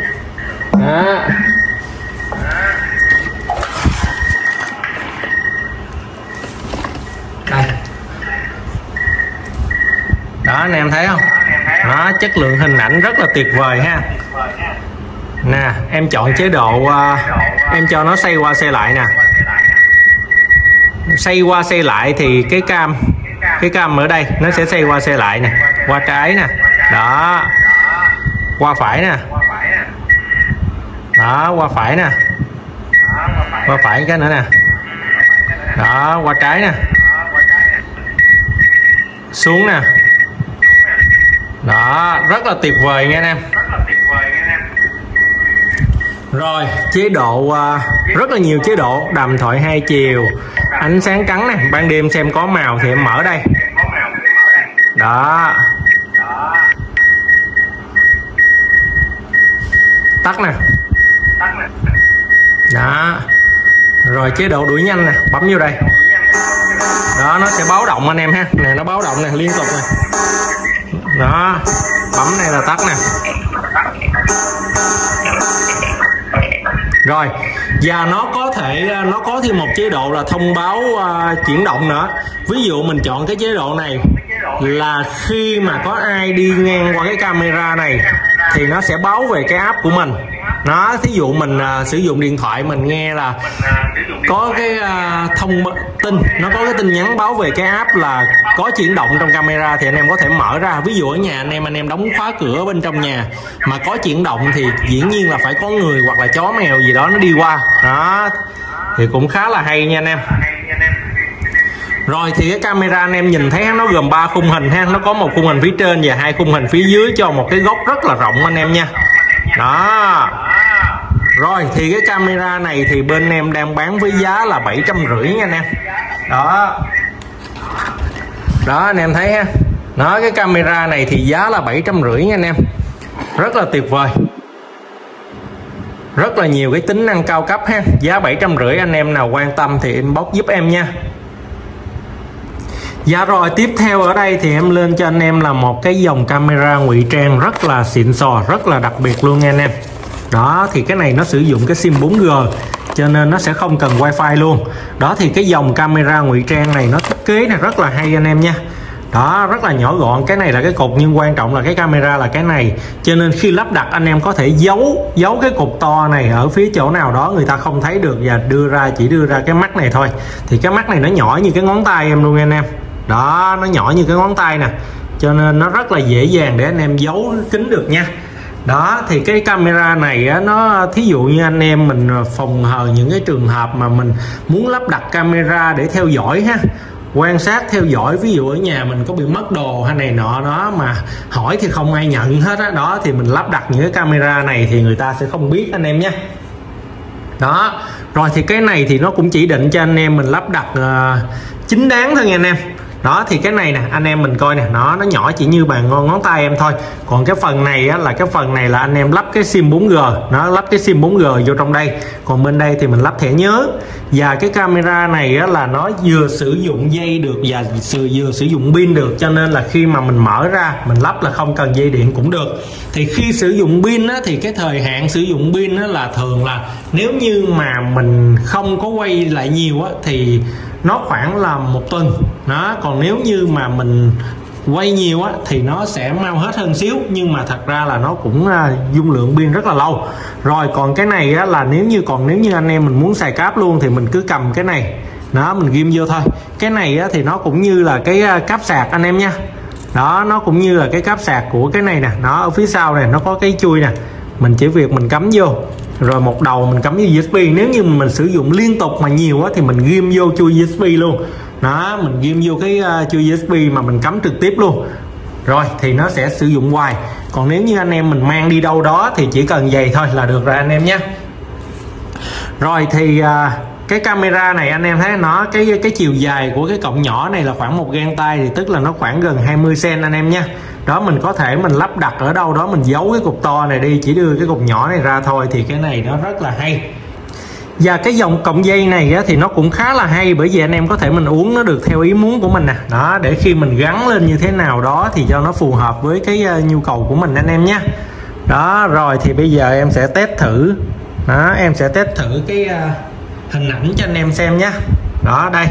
Đó. Đó anh em thấy không? Nó chất lượng hình ảnh rất là tuyệt vời ha. Nè em chọn chế độ uh, em cho nó xoay qua xoay lại nè. Xoay qua xoay lại thì cái cam cái cam ở đây nó sẽ xoay qua xoay lại nè. Qua trái nè. Đó. Qua phải nè. Đó qua phải nè. Qua phải cái nữa nè. Đó qua trái nè. Xuống nè đó rất là tuyệt vời nha anh em. Rồi chế độ uh, rất là nhiều chế độ. Đàm thoại hai chiều. Ánh sáng trắng này ban đêm xem có màu thì em mở đây. Đó. Tắt nè. Đó. Rồi chế độ đuổi nhanh nè bấm vô đây. Đó nó sẽ báo động anh em ha. Nè nó báo động nè liên tục nè đó bấm này là tắt nè. Rồi và nó có thể nó có thêm một chế độ là thông báo uh, chuyển động nữa. Ví dụ mình chọn cái chế độ này là khi mà có ai đi ngang qua cái camera này thì nó sẽ báo về cái app của mình nó thí dụ mình uh, sử dụng điện thoại mình nghe là có cái uh, thông tin nó có cái tin nhắn báo về cái app là có chuyển động trong camera thì anh em có thể mở ra. Ví dụ ở nhà anh em anh em đóng khóa cửa bên trong nhà mà có chuyển động thì dĩ nhiên là phải có người hoặc là chó mèo gì đó nó đi qua. Đó thì cũng khá là hay nha anh em. Rồi thì cái camera anh em nhìn thấy nó gồm 3 khung hình ha. Nó có một khung hình phía trên và hai khung hình phía dưới cho một cái góc rất là rộng anh em nha đó. Rồi, thì cái camera này thì bên em đang bán với giá là bảy trăm rưỡi nha anh em. Đó. Đó, anh em thấy ha. Đó, cái camera này thì giá là bảy trăm rưỡi nha anh em. Rất là tuyệt vời. Rất là nhiều cái tính năng cao cấp ha. Giá bảy trăm rưỡi, anh em nào quan tâm thì inbox giúp em nha. Dạ rồi, tiếp theo ở đây thì em lên cho anh em là một cái dòng camera ngụy trang rất là xịn sò, rất là đặc biệt luôn nha anh em. Đó, thì cái này nó sử dụng cái sim 4G cho nên nó sẽ không cần wifi luôn. Đó, thì cái dòng camera ngụy trang này nó thiết kế này rất là hay anh em nha. Đó, rất là nhỏ gọn. Cái này là cái cục nhưng quan trọng là cái camera là cái này. Cho nên khi lắp đặt, anh em có thể giấu giấu cái cục to này ở phía chỗ nào đó người ta không thấy được và đưa ra, chỉ đưa ra cái mắt này thôi. Thì cái mắt này nó nhỏ như cái ngón tay em luôn anh em đó nó nhỏ như cái ngón tay nè. Cho nên nó rất là dễ dàng để anh em giấu kính được nha. Đó thì cái camera này á, nó thí dụ như anh em mình à, phòng hờ những cái trường hợp mà mình muốn lắp đặt camera để theo dõi ha. Quan sát theo dõi ví dụ ở nhà mình có bị mất đồ hay này nọ đó mà hỏi thì không ai nhận hết á. Đó. đó thì mình lắp đặt những cái camera này thì người ta sẽ không biết anh em nhé. Đó rồi thì cái này thì nó cũng chỉ định cho anh em mình lắp đặt uh, chính đáng thôi nha anh em đó thì cái này nè anh em mình coi nè. Nó nó nhỏ chỉ như bàn ngón ngón tay em thôi. Còn cái phần này á, là cái phần này là anh em lắp cái sim 4G nó lắp cái sim 4G vô trong đây. Còn bên đây thì mình lắp thẻ nhớ. Và cái camera này á, là nó vừa sử dụng dây được và vừa sử dụng pin được. Cho nên là khi mà mình mở ra mình lắp là không cần dây điện cũng được. Thì khi sử dụng pin á, thì cái thời hạn sử dụng pin á, là thường là nếu như mà mình không có quay lại nhiều á, thì nó khoảng là một tuần. Đó còn nếu như mà mình quay nhiều á thì nó sẽ mau hết hơn xíu nhưng mà thật ra là nó cũng uh, dung lượng pin rất là lâu. Rồi còn cái này á là nếu như còn nếu như anh em mình muốn xài cáp luôn thì mình cứ cầm cái này. Đó mình ghim vô thôi. Cái này á thì nó cũng như là cái uh, cáp sạc anh em nha. Đó nó cũng như là cái cáp sạc của cái này nè. Nó ở phía sau này nó có cái chui nè. Mình chỉ việc mình cắm vô rồi một đầu mình cắm vô USB. Nếu như mình sử dụng liên tục mà nhiều quá thì mình ghim vô chui USB luôn. Đó mình ghim vô cái uh, chui USB mà mình cắm trực tiếp luôn. Rồi thì nó sẽ sử dụng hoài. Còn nếu như anh em mình mang đi đâu đó thì chỉ cần giày thôi là được rồi anh em nhé. Rồi thì uh, cái camera này anh em thấy nó cái cái chiều dài của cái cọng nhỏ này là khoảng một gang tay thì tức là nó khoảng gần 20 cm anh em nha đó mình có thể mình lắp đặt ở đâu đó mình giấu cái cục to này đi chỉ đưa cái cục nhỏ này ra thôi thì cái này nó rất là hay. Và cái dòng cọng dây này á, thì nó cũng khá là hay bởi vì anh em có thể mình uống nó được theo ý muốn của mình nè. Đó để khi mình gắn lên như thế nào đó thì cho nó phù hợp với cái uh, nhu cầu của mình anh em nhé. Đó rồi thì bây giờ em sẽ test thử. Đó em sẽ test thử cái uh, hình ảnh cho anh em xem nhé đó, đây.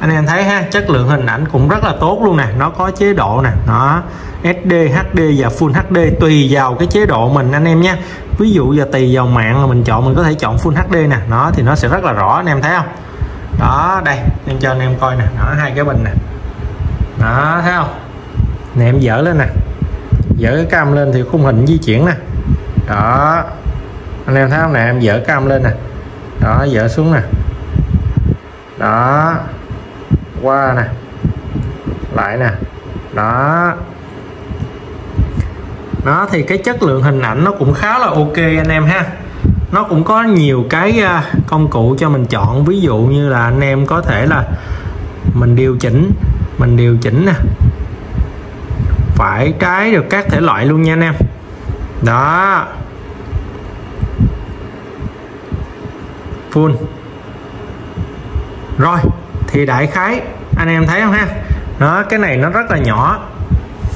Anh em thấy ha, chất lượng hình ảnh cũng rất là tốt luôn nè. Nó có chế độ nè. Nó SD HD và Full HD tùy vào cái chế độ mình anh em nhé ví dụ giờ tùy vào mạng mà mình chọn, mình có thể chọn Full HD nè. Nó thì nó sẽ rất là rõ, anh em thấy không? Đó, đây. Em cho anh em coi nè. Nó hai cái bình nè. Đó, thấy không? Nè, em dở lên nè. Dở cái cam lên thì khung hình di chuyển nè. Đó. Anh em thấy không nè? Em dở cam lên nè đó dở xuống nè. Đó. Qua nè. Lại nè. Đó. Đó thì cái chất lượng hình ảnh nó cũng khá là ok anh em ha. Nó cũng có nhiều cái à, công cụ cho mình chọn. Ví dụ như là anh em có thể là mình điều chỉnh, mình điều chỉnh nè. Phải trái được các thể loại luôn nha anh em. Đó. Full rồi, thì đại khái, anh em thấy không ha? Đó, cái này nó rất là nhỏ.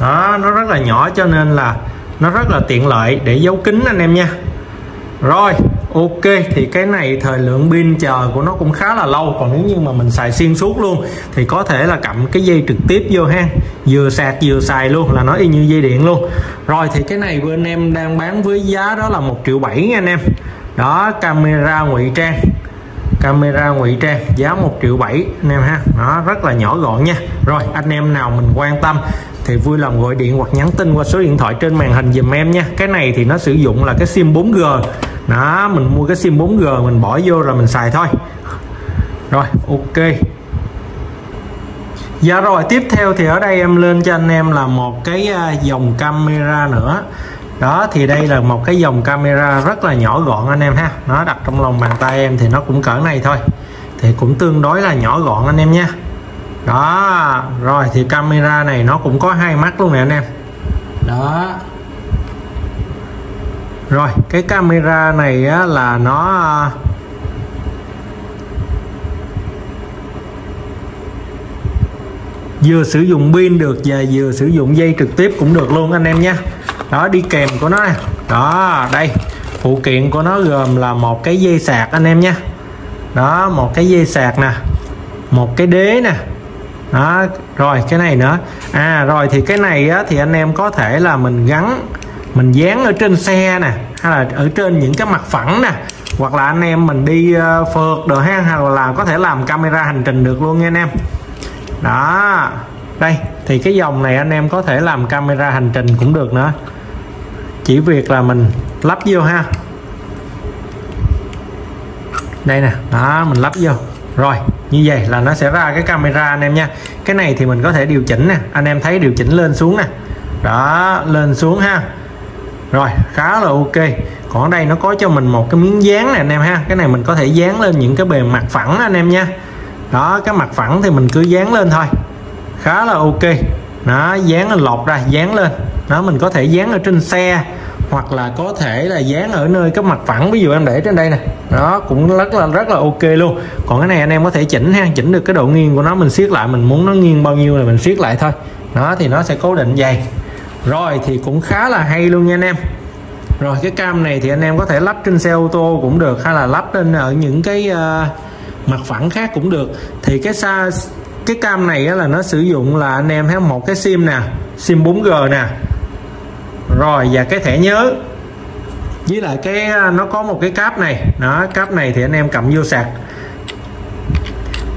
Đó, nó rất là nhỏ cho nên là nó rất là tiện lợi để giấu kính anh em nha. Rồi, ok, thì cái này thời lượng pin chờ của nó cũng khá là lâu. Còn nếu như mà mình xài xuyên suốt luôn, thì có thể là cầm cái dây trực tiếp vô ha. Vừa sạc vừa xài luôn, là nó y như dây điện luôn. Rồi, thì cái này bên em đang bán với giá đó là một triệu bảy nha anh em đó, camera ngụy trang. Camera ngụy trang, giá 1 triệu 7 anh em ha. Nó rất là nhỏ gọn nha. Rồi, anh em nào mình quan tâm thì vui lòng gọi điện hoặc nhắn tin qua số điện thoại trên màn hình dùm em nha. Cái này thì nó sử dụng là cái sim 4G đó, mình mua cái sim 4G mình bỏ vô rồi mình xài thôi. Rồi, ok. Dạ rồi, tiếp theo thì ở đây em lên cho anh em là một cái à, dòng camera nữa đó thì đây là một cái dòng camera rất là nhỏ gọn anh em ha. Nó đặt trong lòng bàn tay em thì nó cũng cỡ này thôi. Thì cũng tương đối là nhỏ gọn anh em nha. Đó rồi thì camera này nó cũng có hai mắt luôn nè anh em. Đó. Rồi cái camera này á, là nó à, vừa sử dụng pin được và vừa sử dụng dây trực tiếp cũng được luôn anh em nha đó đi kèm của nó nè. Đó đây. Phụ kiện của nó gồm là một cái dây sạc anh em nha đó một cái dây sạc nè. Một cái đế nè. Đó rồi cái này nữa. À rồi thì cái này á, thì anh em có thể là mình gắn mình dán ở trên xe nè hay là ở trên những cái mặt phẳng nè. Hoặc là anh em mình đi uh, phượt đồ ha hay là có thể làm camera hành trình được luôn nha anh em. Đó. Đây thì cái dòng này anh em có thể làm camera hành trình cũng được nữa chỉ việc là mình lắp vô ha. Đây nè, đó, mình lắp vô. Rồi, như vậy là nó sẽ ra cái camera anh em nha. Cái này thì mình có thể điều chỉnh nè. Anh em thấy điều chỉnh lên xuống nè. Đó, lên xuống ha. Rồi, khá là ok. Còn ở đây nó có cho mình một cái miếng dán này anh em ha. Cái này mình có thể dán lên những cái bề mặt phẳng anh em nha. Đó, cái mặt phẳng thì mình cứ dán lên thôi. Khá là ok. Nó dán lên lọt ra, dán lên. Đó, mình có thể dán ở trên xe hoặc là có thể là dán ở nơi cái mặt phẳng. Ví dụ em để trên đây nè. Đó cũng rất là rất là ok luôn. Còn cái này anh em có thể chỉnh ha chỉnh được cái độ nghiêng của nó mình siết lại mình muốn nó nghiêng bao nhiêu là mình siết lại thôi. Đó thì nó sẽ cố định dày. Rồi thì cũng khá là hay luôn nha anh em. Rồi cái cam này thì anh em có thể lắp trên xe ô tô cũng được hay là lắp lên ở những cái uh, mặt phẳng khác cũng được. Thì cái xa cái cam này là nó sử dụng là anh em thấy một cái sim nè sim 4G nè rồi và cái thẻ nhớ. Với lại cái à, nó có một cái cáp này. Đó cáp này thì anh em cầm vô sạc.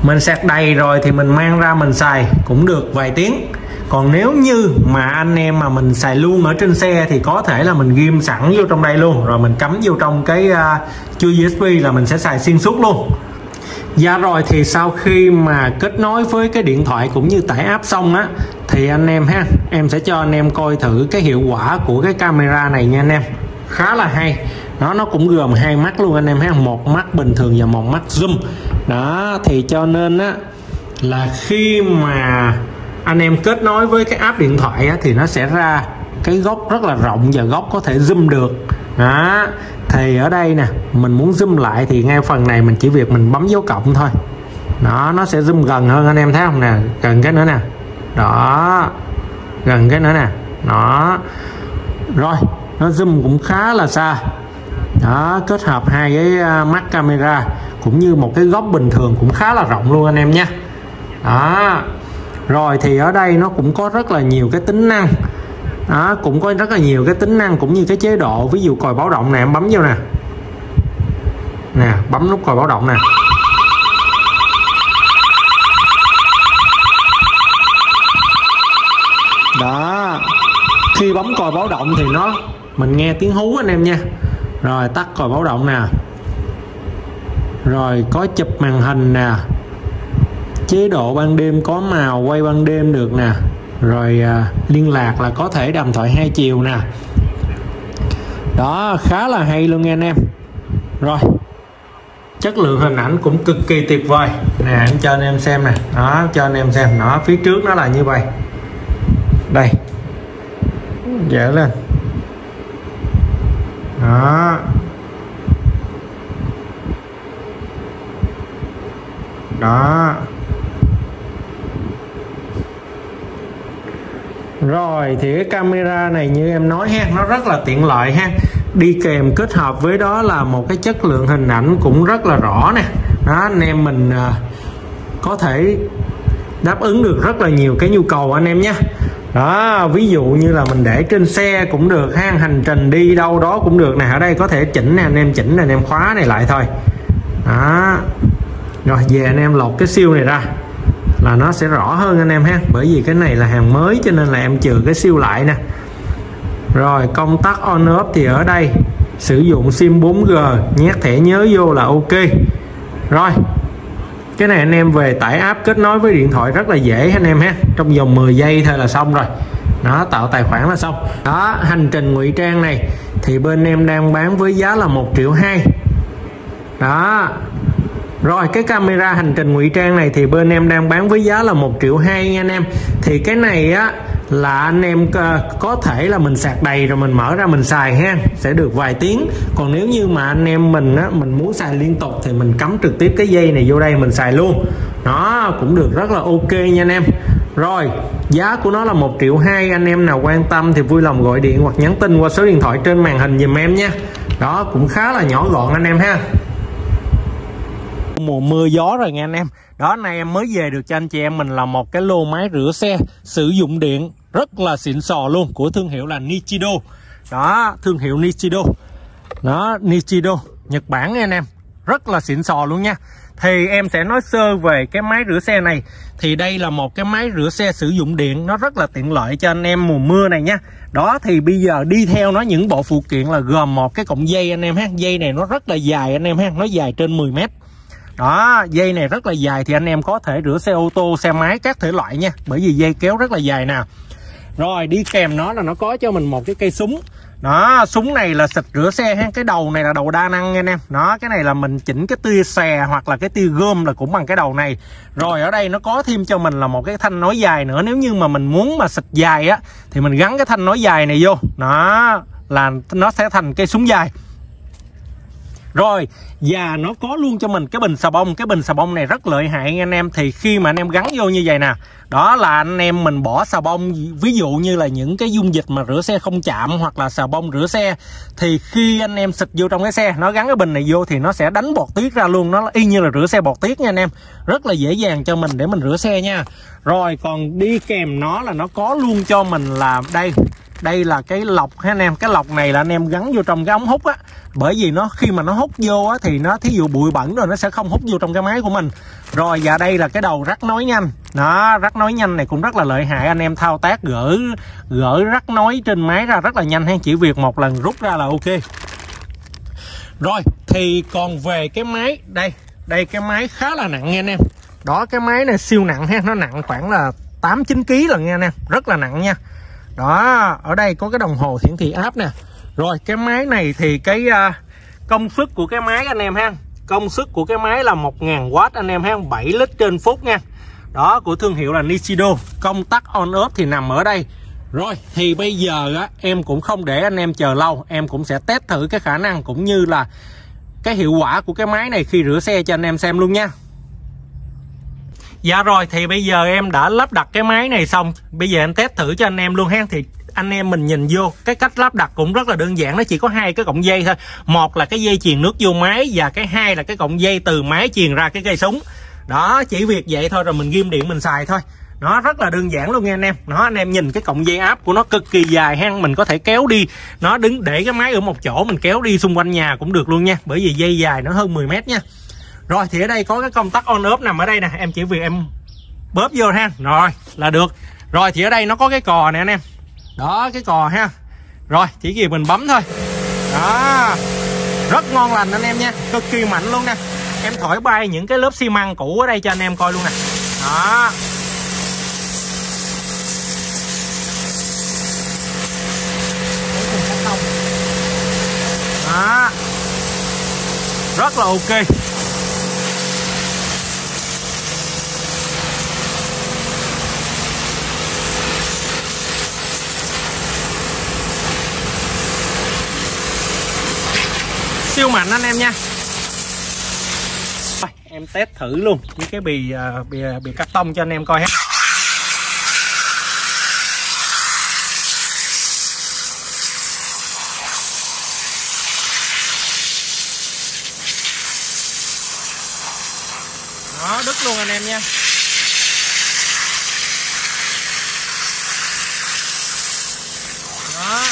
Mình sạc đầy rồi thì mình mang ra mình xài cũng được vài tiếng. Còn nếu như mà anh em mà mình xài luôn ở trên xe thì có thể là mình ghim sẵn vô trong đây luôn. Rồi mình cắm vô trong cái à, uh, chui USB là mình sẽ xài xuyên suốt luôn. Dạ rồi thì sau khi mà kết nối với cái điện thoại cũng như tải app xong á thì anh em ha em sẽ cho anh em coi thử cái hiệu quả của cái camera này nha anh em. Khá là hay. Nó nó cũng gồm hai mắt luôn anh em ha một mắt bình thường và một mắt zoom. Đó thì cho nên á là khi mà anh em kết nối với cái app điện thoại á, thì nó sẽ ra cái góc rất là rộng và góc có thể zoom được. Đó thì ở đây nè mình muốn zoom lại thì ngay phần này mình chỉ việc mình bấm dấu cộng thôi. Đó nó sẽ zoom gần hơn anh em thấy không nè gần cái nữa nè đó. Gần cái nữa nè. Đó. Rồi, nó zoom cũng khá là xa. Đó, kết hợp hai cái à, mắt camera cũng như một cái góc bình thường cũng khá là rộng luôn anh em nha. Đó. Rồi thì ở đây nó cũng có rất là nhiều cái tính năng. Đó, cũng có rất là nhiều cái tính năng cũng như cái chế độ. Ví dụ còi báo động nè, em bấm vô nè. Nè, bấm nút còi báo động nè. Đó. Khi bấm còi báo động thì nó mình nghe tiếng hú anh em nha. Rồi tắt còi báo động nè. Rồi có chụp màn hình nè. Chế độ ban đêm có màu quay ban đêm được nè. Rồi à, liên lạc là có thể đàm thoại hai chiều nè. Đó khá là hay luôn nha anh em. Rồi chất lượng hình ảnh cũng cực kỳ tuyệt vời. Nè anh cho anh em xem nè. Đó cho anh em xem. Nó phía trước nó là như vậy đây. Dở lên. Đó. Đó. Rồi, thì cái camera này như em nói ha, nó rất là tiện lợi ha. Đi kèm kết hợp với đó là một cái chất lượng hình ảnh cũng rất là rõ nè. Đó, anh em mình à, có thể đáp ứng được rất là nhiều cái nhu cầu anh em nhé đó, ví dụ như là mình để trên xe cũng được ha hành trình đi đâu đó cũng được. Nè ở đây có thể chỉnh nè, anh em chỉnh nè, anh em khóa này lại thôi. Đó. Rồi, về anh em lột cái siêu này ra. Là nó sẽ rõ hơn anh em ha. Bởi vì cái này là hàng mới cho nên là em trừ cái siêu lại nè. Rồi, công tắc on off thì ở đây. Sử dụng sim 4G nhét thẻ nhớ vô là ok. Rồi cái này anh em về tải app kết nối với điện thoại rất là dễ anh em ha. Trong vòng 10 giây thôi là xong rồi. Đó, tạo tài khoản là xong. Đó, hành trình ngụy trang này thì bên em đang bán với giá là 1 triệu 2 đó. Rồi, cái camera hành trình ngụy trang này thì bên em đang bán với giá là 1 triệu 2 nha anh em. Thì cái này á là anh em ờ, có thể là mình sạc đầy rồi mình mở ra mình xài ha, sẽ được vài tiếng. Còn nếu như mà anh em mình á, mình muốn xài liên tục thì mình cắm trực tiếp cái dây này vô đây mình xài luôn. Nó cũng được, rất là ok nha anh em. Rồi, giá của nó là 1 triệu 2 anh em nào quan tâm thì vui lòng gọi điện hoặc nhắn tin qua số điện thoại trên màn hình dùm em nha. Đó, cũng khá là nhỏ gọn anh em ha. Mùa mưa gió rồi nha anh em. Đó nay em mới về được cho anh chị em mình là một cái lô máy rửa xe sử dụng điện rất là xịn sò luôn, của thương hiệu là Nichido. Đó, thương hiệu Nichido. Đó, Nichido, Nhật Bản nha anh em. Rất là xịn sò luôn nha. Thì em sẽ nói sơ về cái máy rửa xe này. Thì đây là một cái máy rửa xe sử dụng điện, nó rất là tiện lợi cho anh em mùa mưa này nha. Đó, thì bây giờ đi theo nó những bộ phụ kiện là gồm một cái cọng dây anh em ha. Dây này nó rất là dài anh em ha, nó dài trên 10 mét. Đó, dây này rất là dài thì anh em có thể rửa xe ô tô, xe máy, các thể loại nha. Bởi vì dây kéo rất là dài nè rồi, đi kèm nó là nó có cho mình một cái cây súng. Đó, súng này là xịt rửa xe ha. Cái đầu này là đầu đa năng nha anh em. Đó, cái này là mình chỉnh cái tia xè hoặc là cái tia gom là cũng bằng cái đầu này. Rồi, ở đây nó có thêm cho mình là một cái thanh nối dài nữa. Nếu như mà mình muốn mà xịt dài á, thì mình gắn cái thanh nối dài này vô. Đó, là nó sẽ thành cây súng dài. Rồi và nó có luôn cho mình cái bình xà bông. Cái bình xà bông này rất lợi hại anh em. Thì khi mà anh em gắn vô như vậy nè, đó là anh em mình bỏ xà bông. Ví dụ như là những cái dung dịch mà rửa xe không chạm hoặc là xà bông rửa xe, thì khi anh em xịt vô trong cái xe, nó gắn cái bình này vô thì nó sẽ đánh bọt tiết ra luôn. Nó y như là rửa xe bọt tiết nha anh em. Rất là dễ dàng cho mình để mình rửa xe nha. Rồi, còn đi kèm nó là nó có luôn cho mình là đây. Đây là cái lọc ha anh em. Cái lọc này là anh em gắn vô trong cái ống hút á. Bởi vì nó, khi mà nó hút vô á thì nó thí dụ bụi bẩn rồi nó sẽ không hút vô trong cái máy của mình. Rồi và đây là cái đầu rắc nối nhanh. Đó rắc nối nhanh này cũng rất là lợi hại. Anh em thao tác gỡ gỡ rắc nối trên máy ra rất là nhanh hay chỉ việc một lần rút ra là ok. Rồi thì còn về cái máy đây đây cái máy khá là nặng nha anh em. Đó cái máy này siêu nặng ha. Nó nặng khoảng là 8 9 kg là nha anh em. Rất là nặng nha. Đó ở đây có cái đồng hồ hiển thị áp nè. Rồi cái máy này thì cái uh, công suất của cái máy anh em ha. Công suất của cái máy là 1000W anh em ha 7 lít trên phút nha. Đó của thương hiệu là Nishido. Công tắc on off thì nằm ở đây. Rồi thì bây giờ á, em cũng không để anh em chờ lâu. Em cũng sẽ test thử cái khả năng cũng như là cái hiệu quả của cái máy này khi rửa xe cho anh em xem luôn nha. Dạ rồi thì bây giờ em đã lắp đặt cái máy này xong. Bây giờ em test thử cho anh em luôn ha. Thì anh em mình nhìn vô, cái cách lắp đặt cũng rất là đơn giản, nó chỉ có hai cái cọng dây thôi. Một là cái dây truyền nước vô máy và cái hai là cái cọng dây từ máy truyền ra cái cây súng. Đó, chỉ việc vậy thôi rồi mình ghim điện mình xài thôi. Nó rất là đơn giản luôn nha anh em. Nó, anh em nhìn cái cọng dây áp của nó cực kỳ dài ha mình có thể kéo đi. Nó đứng, để cái máy ở một chỗ, mình kéo đi xung quanh nhà cũng được luôn nha, bởi vì dây dài nó hơn 10 mét nha. Rồi, thì ở đây có cái công tắc on off nằm ở đây nè. Em chỉ việc em bóp vô ha rồi là được. Rồi, thì ở đây nó có cái cò nè anh em đó, cái cò ha. Rồi, chỉ việc mình bấm thôi. Đó. Rất ngon lành anh em nha. Cực kỳ mạnh luôn nè. Em thổi bay những cái lớp xi măng cũ ở đây cho anh em coi luôn nè. Đó. Đó. Rất là ok. Siêu mạnh anh em nha. Em test thử luôn với cái bì uh, bì, bì cắt tông cho anh em coi ha đó đứt luôn anh em nha đó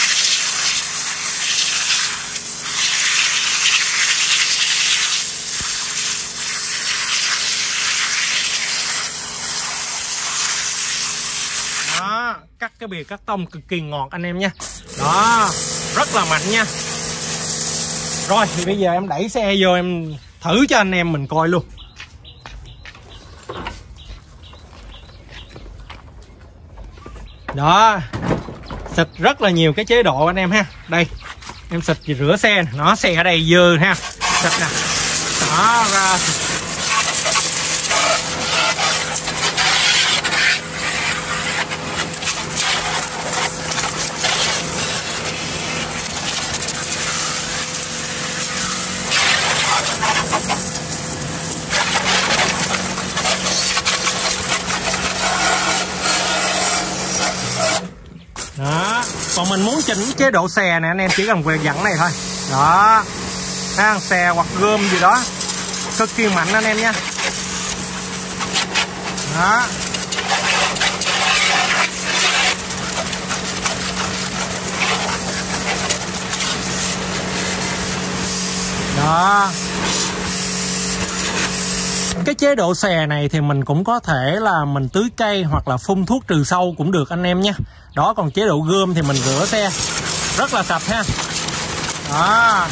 đó cắt cái bìa cắt tông cực kỳ ngọt, anh em nha. Đó, rất là mạnh nha. Rồi, thì bây giờ em đẩy xe vô, em thử cho anh em mình coi luôn. Đó, xịt rất là nhiều cái chế độ anh em ha. Đây, em xịt rửa xe nó xe ở đây dơ ha. Xịt nè. Đó, ra đó còn mình muốn chỉnh chế độ xè này anh em chỉ cần quẹt dẫn này thôi. Đó. Ăn xè hoặc gươm gì đó. Cực kỳ mạnh anh em nha. Đó. Đó. Cái chế độ xè này thì mình cũng có thể là mình tưới cây hoặc là phun thuốc trừ sâu cũng được anh em nha. Đó, còn chế độ gươm thì mình rửa xe rất là sạch ha. Đó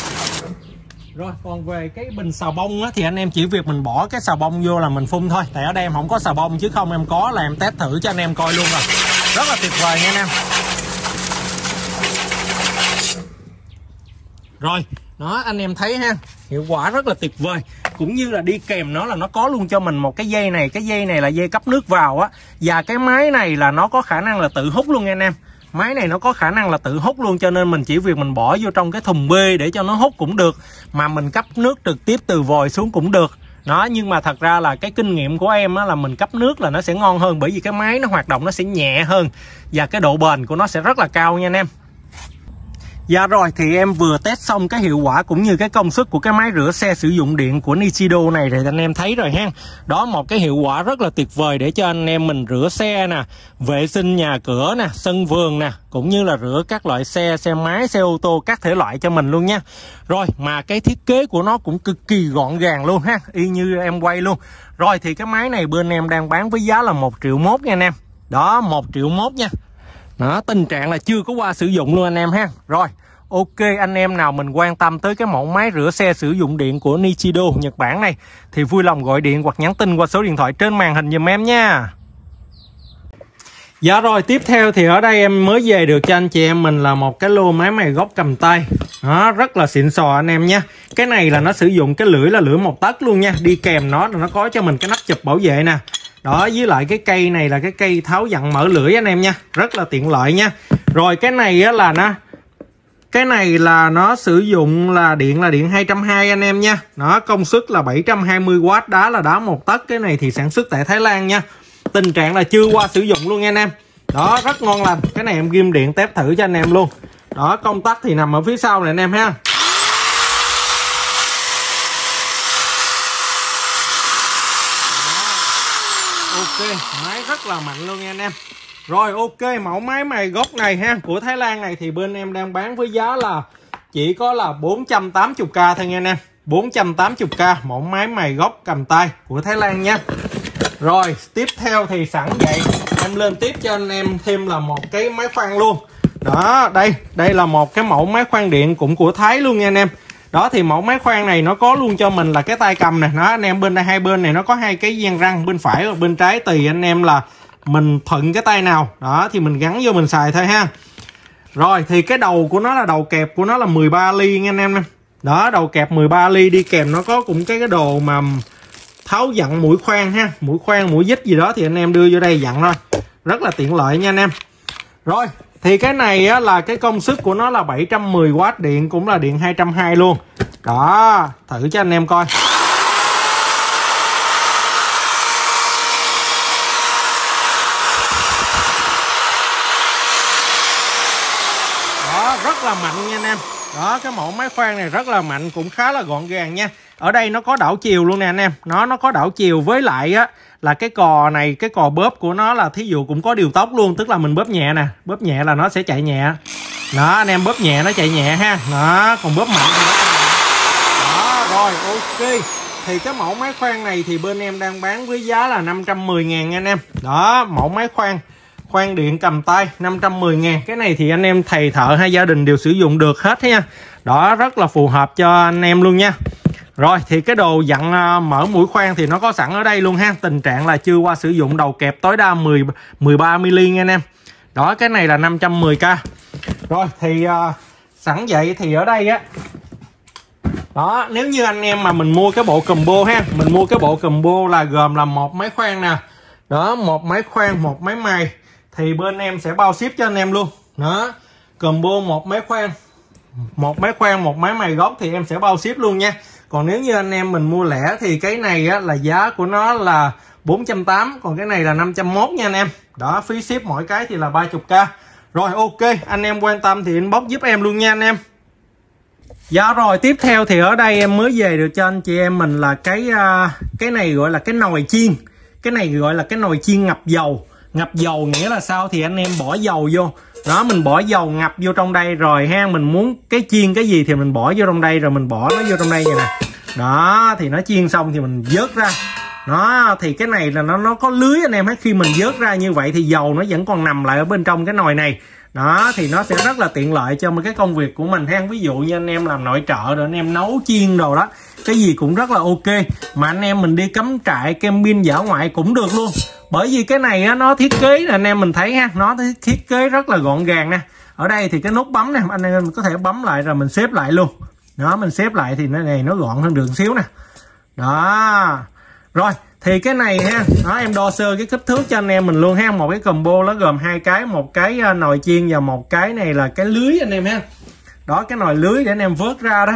rồi còn về cái bình xà bông á, thì anh em chỉ việc mình bỏ cái xà bông vô là mình phun thôi. Tại ở đây em không có xà bông chứ không em có là em test thử cho anh em coi luôn rồi. Rất là tuyệt vời nha anh em. Rồi đó anh em thấy ha hiệu quả rất là tuyệt vời. Cũng như là đi kèm nó là nó có luôn cho mình một cái dây này cái dây này là dây cấp nước vào á. Và cái máy này là nó có khả năng là tự hút luôn nha anh em máy này nó có khả năng là tự hút luôn cho nên mình chỉ việc mình bỏ vô trong cái thùng bê để cho nó hút cũng được mà mình cấp nước trực tiếp từ vòi xuống cũng được. Đó nhưng mà thật ra là cái kinh nghiệm của em á, là mình cấp nước là nó sẽ ngon hơn bởi vì cái máy nó hoạt động nó sẽ nhẹ hơn và cái độ bền của nó sẽ rất là cao nha anh em. Dạ rồi thì em vừa test xong cái hiệu quả cũng như cái công suất của cái máy rửa xe sử dụng điện của Nichido này thì anh em thấy rồi ha. Đó một cái hiệu quả rất là tuyệt vời để cho anh em mình rửa xe nè, vệ sinh nhà cửa nè, sân vườn nè, cũng như là rửa các loại xe, xe máy, xe ô tô các thể loại cho mình luôn nha. Rồi mà cái thiết kế của nó cũng cực kỳ gọn gàng luôn ha, y như em quay luôn. Rồi thì cái máy này bên em đang bán với giá là 1 triệu mốt nha anh em. Đó 1 triệu mốt nha đó, tình trạng là chưa có qua sử dụng luôn anh em ha. Rồi, ok, anh em nào mình quan tâm tới cái mẫu máy rửa xe sử dụng điện của Nichido Nhật Bản này, thì vui lòng gọi điện hoặc nhắn tin qua số điện thoại trên màn hình dùm em nha. Dạ rồi, tiếp theo thì ở đây em mới về được cho anh chị em. Mình là một cái lô máy mày góc cầm tay. Đó, rất là xịn sò anh em nha cái này là nó sử dụng cái lưỡi là lưỡi một tấc luôn nha. Đi kèm nó là nó có cho mình cái nắp chụp bảo vệ nè đó, với lại cái cây này là cái cây tháo dặn mở lưỡi anh em nha. Rất là tiện lợi nha. Rồi, cái này á là nó, cái này là nó sử dụng là điện là điện 220 anh em nha. Nó công suất là 720W đá là đá một tấc. Cái này thì sản xuất tại Thái Lan nha. Tình trạng là chưa qua sử dụng luôn nha anh em. Đó, rất ngon lành. Cái này em ghim điện test thử cho anh em luôn. Đó, công tắc thì nằm ở phía sau này anh em ha. Ok, máy rất là mạnh luôn nha anh em. Rồi, ok, mẫu máy mày gốc này ha, của Thái Lan này thì bên em đang bán với giá là chỉ có là 480k thôi nha anh em. 480k mẫu máy mày gốc cầm tay của Thái Lan nha. Rồi, tiếp theo thì sẵn vậy em lên tiếp cho anh em thêm là một cái máy khoan luôn. Đó, đây đây là một cái mẫu máy khoan điện cũng của Thái luôn nha anh em đó, thì mẫu máy khoan này nó có luôn cho mình là cái tay cầm này nó, anh em bên đây, hai bên này nó có hai cái gian răng, bên phải và bên trái. Tùy anh em là mình thuận cái tay nào. Đó, thì mình gắn vô mình xài thôi ha. Rồi, thì cái đầu của nó là, đầu kẹp của nó là 13 ly nha anh em đó, đầu kẹp 13 ly đi kèm nó có cũng cái cái đồ mà tháo dặn mũi khoan ha. Mũi khoan, mũi dít gì đó thì anh em đưa vô đây dặn thôi. Rất là tiện lợi nha anh em. Rồi thì cái này á, là cái công suất của nó là 710W điện cũng là điện 220 luôn. Đó thử cho anh em coi. Đó rất là mạnh nha anh em. Đó cái mẫu máy khoan này rất là mạnh cũng khá là gọn gàng nha. Ở đây nó có đảo chiều luôn nè anh em. Nó nó có đảo chiều với lại á là cái cò này, cái cò bóp của nó là thí dụ cũng có điều tốc luôn, tức là mình bóp nhẹ nè, bóp nhẹ là nó sẽ chạy nhẹ. Đó, anh em bóp nhẹ nó chạy nhẹ ha. Đó, còn bóp mạnh thì nó đó, rồi, ok. Thì cái mẫu máy khoan này thì bên em đang bán với giá là 510 ngàn anh em. Đó, mẫu máy khoan. Khoan điện cầm tay 510 ngàn. Cái này thì anh em thầy thợ hay gia đình đều sử dụng được hết nha đó, rất là phù hợp cho anh em luôn nha rồi thì cái đồ dặn à, mở mũi khoan thì nó có sẵn ở đây luôn ha. Tình trạng là chưa qua sử dụng đầu kẹp tối đa 10 13 mm nha anh em. Đó cái này là 510k rồi thì uh, sẵn vậy thì ở đây á. Đó nếu như anh em mà mình mua cái bộ combo ha mình mua cái bộ combo là gồm là một máy khoan nè. Đó một máy khoan một máy mài thì bên em sẽ bao ship cho anh em luôn. Đó combo một máy khoan một máy khoan một máy mài gốc thì em sẽ bao ship luôn nha còn nếu như anh em mình mua lẻ thì cái này á, là giá của nó là 480 còn cái này là 501 nha anh em. Đó phí ship mỗi cái thì là 30k rồi ok anh em quan tâm thì inbox giúp em luôn nha anh em. Dạ rồi tiếp theo thì ở đây em mới về được cho anh chị em mình là cái uh, cái này gọi là cái nồi chiên. Cái này gọi là cái nồi chiên ngập dầu. Ngập dầu nghĩa là sao? Thì anh em bỏ dầu vô đó, mình bỏ dầu ngập vô trong đây rồi ha. Mình muốn cái chiên cái gì thì mình bỏ vô trong đây rồi mình bỏ nó vô trong đây vậy nè. Đó, thì nó chiên xong thì mình vớt ra. Nó thì cái này là nó nó có lưới anh em hết khi mình vớt ra như vậy thì dầu nó vẫn còn nằm lại ở bên trong cái nồi này đó thì nó sẽ rất là tiện lợi cho một cái công việc của mình. Ha ví dụ như anh em làm nội trợ rồi anh em nấu chiên đồ đó cái gì cũng rất là ok. Mà anh em mình đi cắm trại kem pin dã ngoại cũng được luôn. Bởi vì cái này á, nó thiết kế là anh em mình thấy ha nó thiết kế rất là gọn gàng nè. Ở đây thì cái nút bấm nè anh em có thể bấm lại rồi mình xếp lại luôn. Đó mình xếp lại thì nó này nó gọn hơn đường xíu nè. Đó. Rồi thì cái này ha, đó, em đo sơ cái kích thước cho anh em mình luôn ha. Một cái combo nó gồm hai cái, một cái à, nồi chiên và một cái này là cái lưới anh em ha. Đó, cái nồi lưới để anh em vớt ra đó.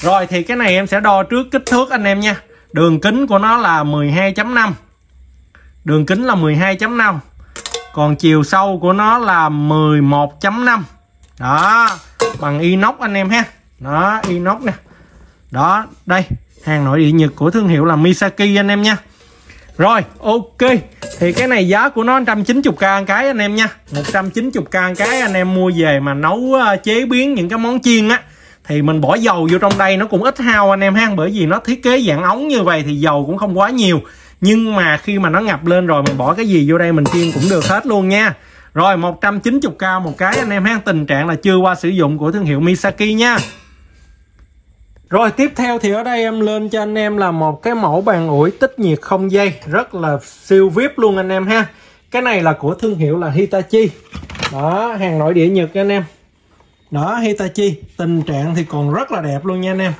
Rồi, thì cái này em sẽ đo trước kích thước anh em nha. Đường kính của nó là 12.5 đường kính là 12.5 còn chiều sâu của nó là 11.5 đó, bằng inox anh em ha. Đó, inox nè. Đó, đây, hàng nội địa nhật của thương hiệu là Misaki anh em nha rồi, ok. Thì cái này giá của nó 190k cái anh em nha. 190k cái anh em mua về mà nấu ờ, chế biến những cái món chiên á, thì mình bỏ dầu vô trong đây, nó cũng ít hao anh em ha. Bởi vì nó thiết kế dạng ống như vậy thì dầu cũng không quá nhiều. Nhưng mà khi mà nó ngập lên rồi, mình bỏ cái gì vô đây mình chiên cũng được hết luôn nha. Rồi 190k một cái anh em ha. Tình trạng là chưa qua sử dụng của thương hiệu Misaki nha rồi, tiếp theo thì ở đây em lên cho anh em là một cái mẫu bàn ủi tích nhiệt không dây. Rất là siêu VIP luôn anh em ha. Cái này là của thương hiệu là Hitachi. Đó, hàng nội địa Nhật anh em. Đó, Hitachi. Tình trạng thì còn rất là đẹp luôn nha anh em.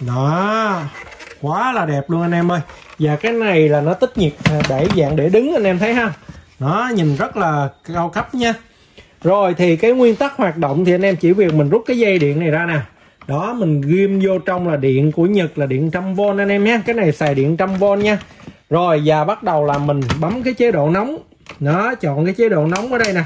Đó, quá là đẹp luôn anh em ơi. Và cái này là nó tích nhiệt à, để dạng để đứng anh em thấy ha. Nó nhìn rất là cao cấp nha. Rồi thì cái nguyên tắc hoạt động thì anh em chỉ việc mình rút cái dây điện này ra nè đó, mình ghim vô trong là điện của Nhật là điện trăm v anh em nhé. Cái này xài điện trăm v nha. Rồi, và bắt đầu là mình bấm cái chế độ nóng. Đó, chọn cái chế độ nóng ở đây nè.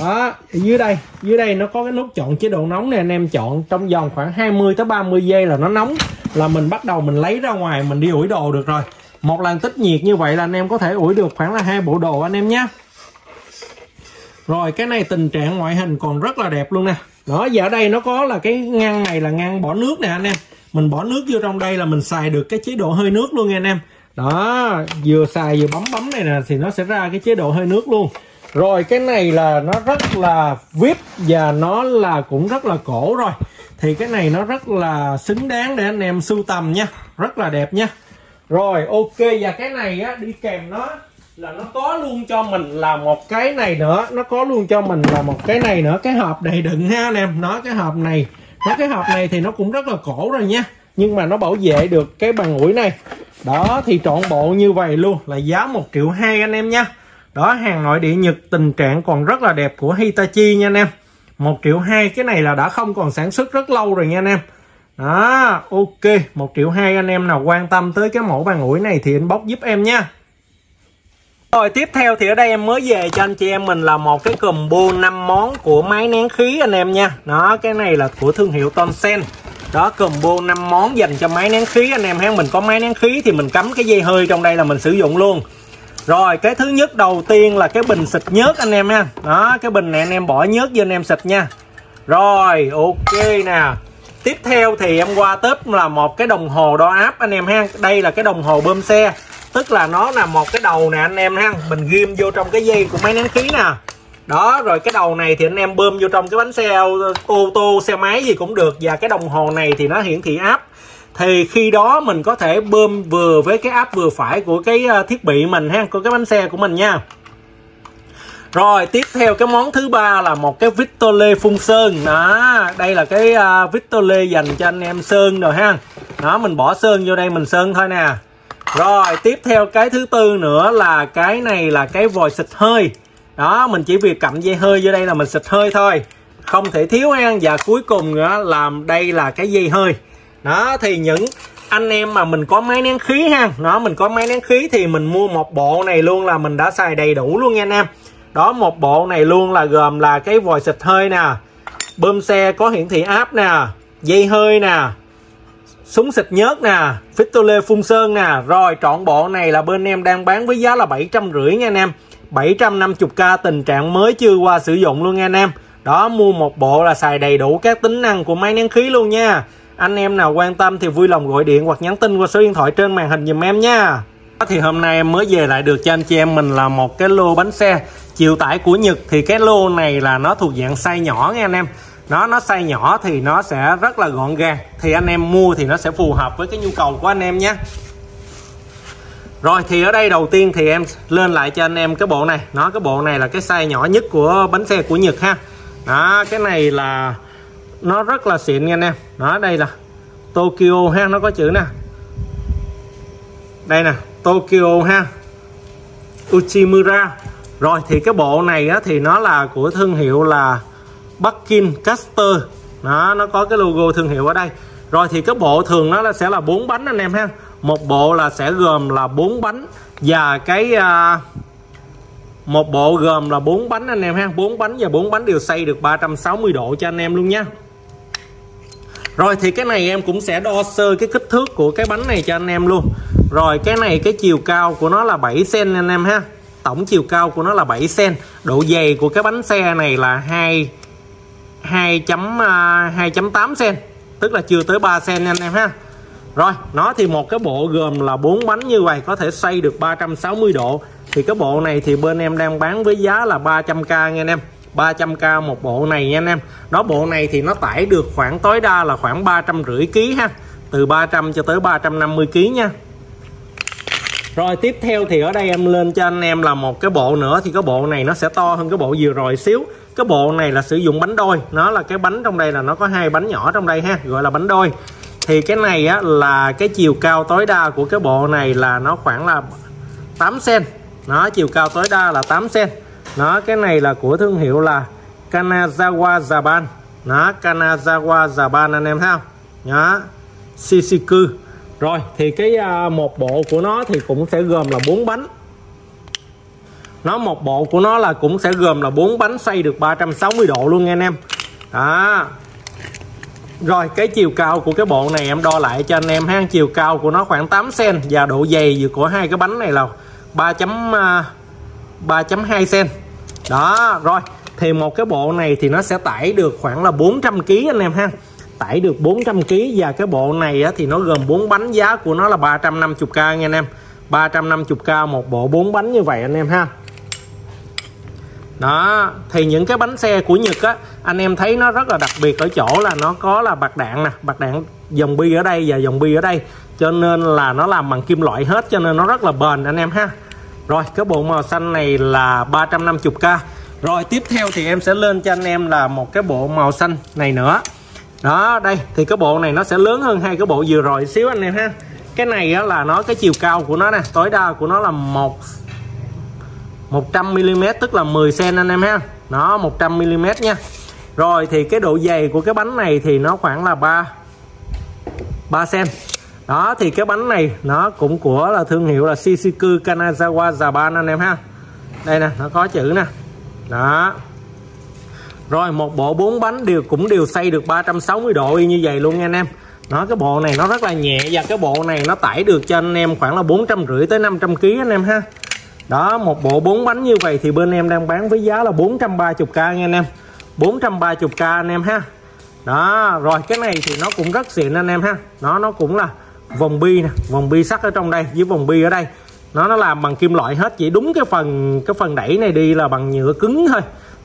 Đó, dưới đây dưới đây nó có cái nút chọn chế độ nóng này anh em chọn trong vòng khoảng 20 tới 30 giây là nó nóng. Là mình bắt đầu mình lấy ra ngoài, mình đi ủi đồ được rồi. Một lần tích nhiệt như vậy là anh em có thể ủi được khoảng là hai bộ đồ anh em nhé. Rồi, cái này tình trạng ngoại hình còn rất là đẹp luôn nè đó, giờ ở đây nó có là cái ngăn này là ngăn bỏ nước nè anh em. Mình bỏ nước vô trong đây là mình xài được cái chế độ hơi nước luôn nha anh em. Đó, vừa xài vừa bấm bấm này nè thì nó sẽ ra cái chế độ hơi nước luôn. Rồi, cái này là nó rất là vip và nó là cũng rất là cổ rồi. Thì cái này nó rất là xứng đáng để anh em sưu tầm nha. Rất là đẹp nha. Rồi, ok, và cái này á, đi kèm nó là nó có luôn cho mình là một cái này nữa, nó có luôn cho mình là một cái này nữa. Cái hộp đầy đựng ha anh em, nó cái hộp này, nó cái hộp này thì nó cũng rất là cổ rồi nha, nhưng mà nó bảo vệ được cái bàn ủi này. Đó, thì trọn bộ như vậy luôn, là giá một triệu hai anh em nha. Đó, hàng nội địa nhật, tình trạng còn rất là đẹp của Hitachi nha anh em. Một triệu hai, cái này là đã không còn sản xuất rất lâu rồi nha anh em. Đó, ok, một triệu hai anh em nào quan tâm tới cái mẫu bàn ủi này thì inbox giúp em nha rồi, tiếp theo thì ở đây em mới về cho anh chị em mình là một cái combo 5 món của máy nén khí anh em nha. Đó, cái này là của thương hiệu Tonsen đó, combo 5 món dành cho máy nén khí anh em. Ha mình có máy nén khí thì mình cắm cái dây hơi trong đây là mình sử dụng luôn. Rồi, cái thứ nhất đầu tiên là cái bình xịt nhớt anh em ha. Đó, cái bình này anh em bỏ nhớt vô anh em xịt nha. Rồi, ok nè. Tiếp theo thì em qua tớp là một cái đồng hồ đo áp anh em ha. Đây là cái đồng hồ bơm xe tức là nó là một cái đầu nè anh em ha. Mình ghim vô trong cái dây của máy nén khí nè. Đó rồi cái đầu này thì anh em bơm vô trong cái bánh xe ô tô xe máy gì cũng được. Và cái đồng hồ này thì nó hiển thị áp thì khi đó mình có thể bơm vừa với cái áp vừa phải của cái ờ, thiết bị mình ha của cái bánh xe của mình nha. Rồi tiếp theo cái món thứ ba là một cái Victor phun sơn. Đó đây là cái ờ, uh, Victor dành cho anh em sơn rồi ha. Đó mình bỏ sơn vô đây mình sơn thôi nè rồi, tiếp theo cái thứ tư nữa là cái này là cái vòi xịt hơi. Đó, mình chỉ việc cầm dây hơi vô đây là mình xịt hơi thôi. Không thể thiếu ăn và cuối cùng nữa làm đây là cái dây hơi. Đó, thì những anh em mà mình có máy nén khí ha. Nó mình có máy nén khí thì mình mua một bộ này luôn là mình đã xài đầy đủ luôn nha anh em. Đó, một bộ này luôn là gồm là cái vòi xịt hơi nè, bơm xe có hiển thị áp nè, dây hơi nè súng xịt nhớt nè Fitole phun sơn nè. Rồi, trọn bộ này là bên em đang bán với giá là bảy trăm rưỡi nha anh em. 750k tình trạng mới chưa qua sử dụng luôn nha anh em. Đó, mua một bộ là xài đầy đủ các tính năng của máy nén khí luôn nha. Anh em nào quan tâm thì vui lòng gọi điện hoặc nhắn tin qua số điện thoại trên màn hình dùm em nha. Thì hôm nay em mới về lại được cho anh chị em. Mình là một cái lô bánh xe. Chịu tải của Nhật thì cái lô này là nó thuộc dạng size nhỏ nha anh em nó nó size nhỏ thì nó sẽ rất là gọn gàng. Thì anh em mua thì nó sẽ phù hợp với cái nhu cầu của anh em nhé. Rồi thì ở đây đầu tiên thì em lên lại cho anh em cái bộ này. Nó cái bộ này là cái size nhỏ nhất của bánh xe của Nhật ha. Đó cái này là nó rất là xịn nha anh em. Đó đây là Tokyo ha nó có chữ nè. Đây nè Tokyo ha. Uchimura. Rồi thì cái bộ này á, thì nó là của thương hiệu là Buckin Caster. Đó nó có cái logo thương hiệu ở đây. Rồi thì cái bộ thường nó là sẽ là bốn bánh anh em ha. Một bộ là sẽ gồm là bốn bánh và cái à, một bộ gồm là bốn bánh anh em ha. Bốn bánh và bốn bánh đều xây được 360 độ cho anh em luôn nha. Rồi thì cái này em cũng sẽ đo sơ cái kích thước của cái bánh này cho anh em luôn. Rồi cái này cái chiều cao của nó là 7 cm anh em ha. Tổng chiều cao của nó là 7 cm độ dày của cái bánh xe này là 2 2.2.8 cm à, tức là chưa tới 3 cm anh em ha. Rồi, nó thì một cái bộ gồm là bốn bánh như vậy, có thể xoay được 360 độ. Thì cái bộ này thì bên em đang bán với giá là 300k nha anh em 300k một bộ này nha anh em. Đó, bộ này thì nó tải được khoảng, tối đa là khoảng 350 kg ha, từ 300 cho tới 350 kg nha. Rồi, tiếp theo thì ở đây em lên cho anh em là một cái bộ nữa, thì cái bộ này nó sẽ to hơn cái bộ vừa rồi xíu cái bộ này là sử dụng bánh đôi. Nó là cái bánh trong đây là nó có hai bánh nhỏ trong đây ha gọi là bánh đôi. Thì cái này á là cái chiều cao tối đa của cái bộ này là nó khoảng là 8 cm nó chiều cao tối đa là 8 cm nó cái này là của thương hiệu là Kanazawa Japan. Nó Kanazawa Japan anh em thấy không đó Shishiku. Rồi thì cái uh, một bộ của nó thì cũng sẽ gồm là bốn bánh nó một bộ của nó là cũng sẽ gồm là bốn bánh xoay được 360 độ luôn nha anh em. Đó. Rồi cái chiều cao của cái bộ này em đo lại cho anh em ha. Chiều cao của nó khoảng 8 cm và độ dày của hai cái bánh này là 3 3.2 cm đó rồi. Thì một cái bộ này thì nó sẽ tải được khoảng là 400 kg anh em ha. Tải được 400 kg và cái bộ này á, thì nó gồm 4 bánh giá của nó là 350k nha anh em. 350k một bộ 4 bánh như vậy anh em ha đó thì những cái bánh xe của Nhật á anh em thấy nó rất là đặc biệt ở chỗ là nó có là bạc đạn nè bạc đạn dòng bi ở đây và dòng bi ở đây. Cho nên là nó làm bằng kim loại hết cho nên nó rất là bền anh em ha. Rồi cái bộ màu xanh này là 350k rồi tiếp theo thì em sẽ lên cho anh em là một cái bộ màu xanh này nữa. Đó đây thì cái bộ này nó sẽ lớn hơn hai cái bộ vừa rồi xíu anh em ha. Cái này á, là nó cái chiều cao của nó nè tối đa của nó là một 100mm tức là 10 cm anh em ha. Nó 100mm nha. Rồi, thì cái độ dày của cái bánh này thì nó khoảng là 3 3 cm đó, thì cái bánh này nó cũng của là thương hiệu là Shishiku Kanazawa Japan anh em ha. Đây nè, nó có chữ nè. Đó. Rồi, một bộ bốn bánh đều cũng đều xây được 360 độ như vậy luôn nha anh em. Nó cái bộ này nó rất là nhẹ và cái bộ này nó tải được cho anh em khoảng là bốn trăm rưỡi tới 500 kg anh em ha đó, một bộ bốn bánh như vậy thì bên em đang bán với giá là 430k nha anh em. 430k anh em ha. Đó, rồi cái này thì nó cũng rất xịn anh em ha. Nó nó cũng là vòng bi nè, vòng bi sắt ở trong đây, với vòng bi ở đây. Nó nó làm bằng kim loại hết, chỉ đúng cái phần cái phần đẩy này đi là bằng nhựa cứng thôi.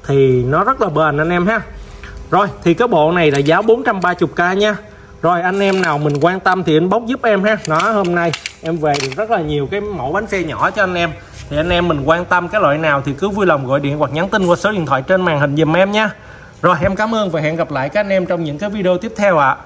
Thì nó rất là bền anh em ha. Rồi, thì cái bộ này là giá 430k nha. Rồi, anh em nào mình quan tâm thì inbox giúp em ha. Nó hôm nay em về được rất là nhiều cái mẫu bánh xe nhỏ cho anh em thì anh em mình quan tâm cái loại nào thì cứ vui lòng gọi điện hoặc nhắn tin qua số điện thoại trên màn hình dùm em nha rồi, em cảm ơn và hẹn gặp lại các anh em trong những cái video tiếp theo ạ à.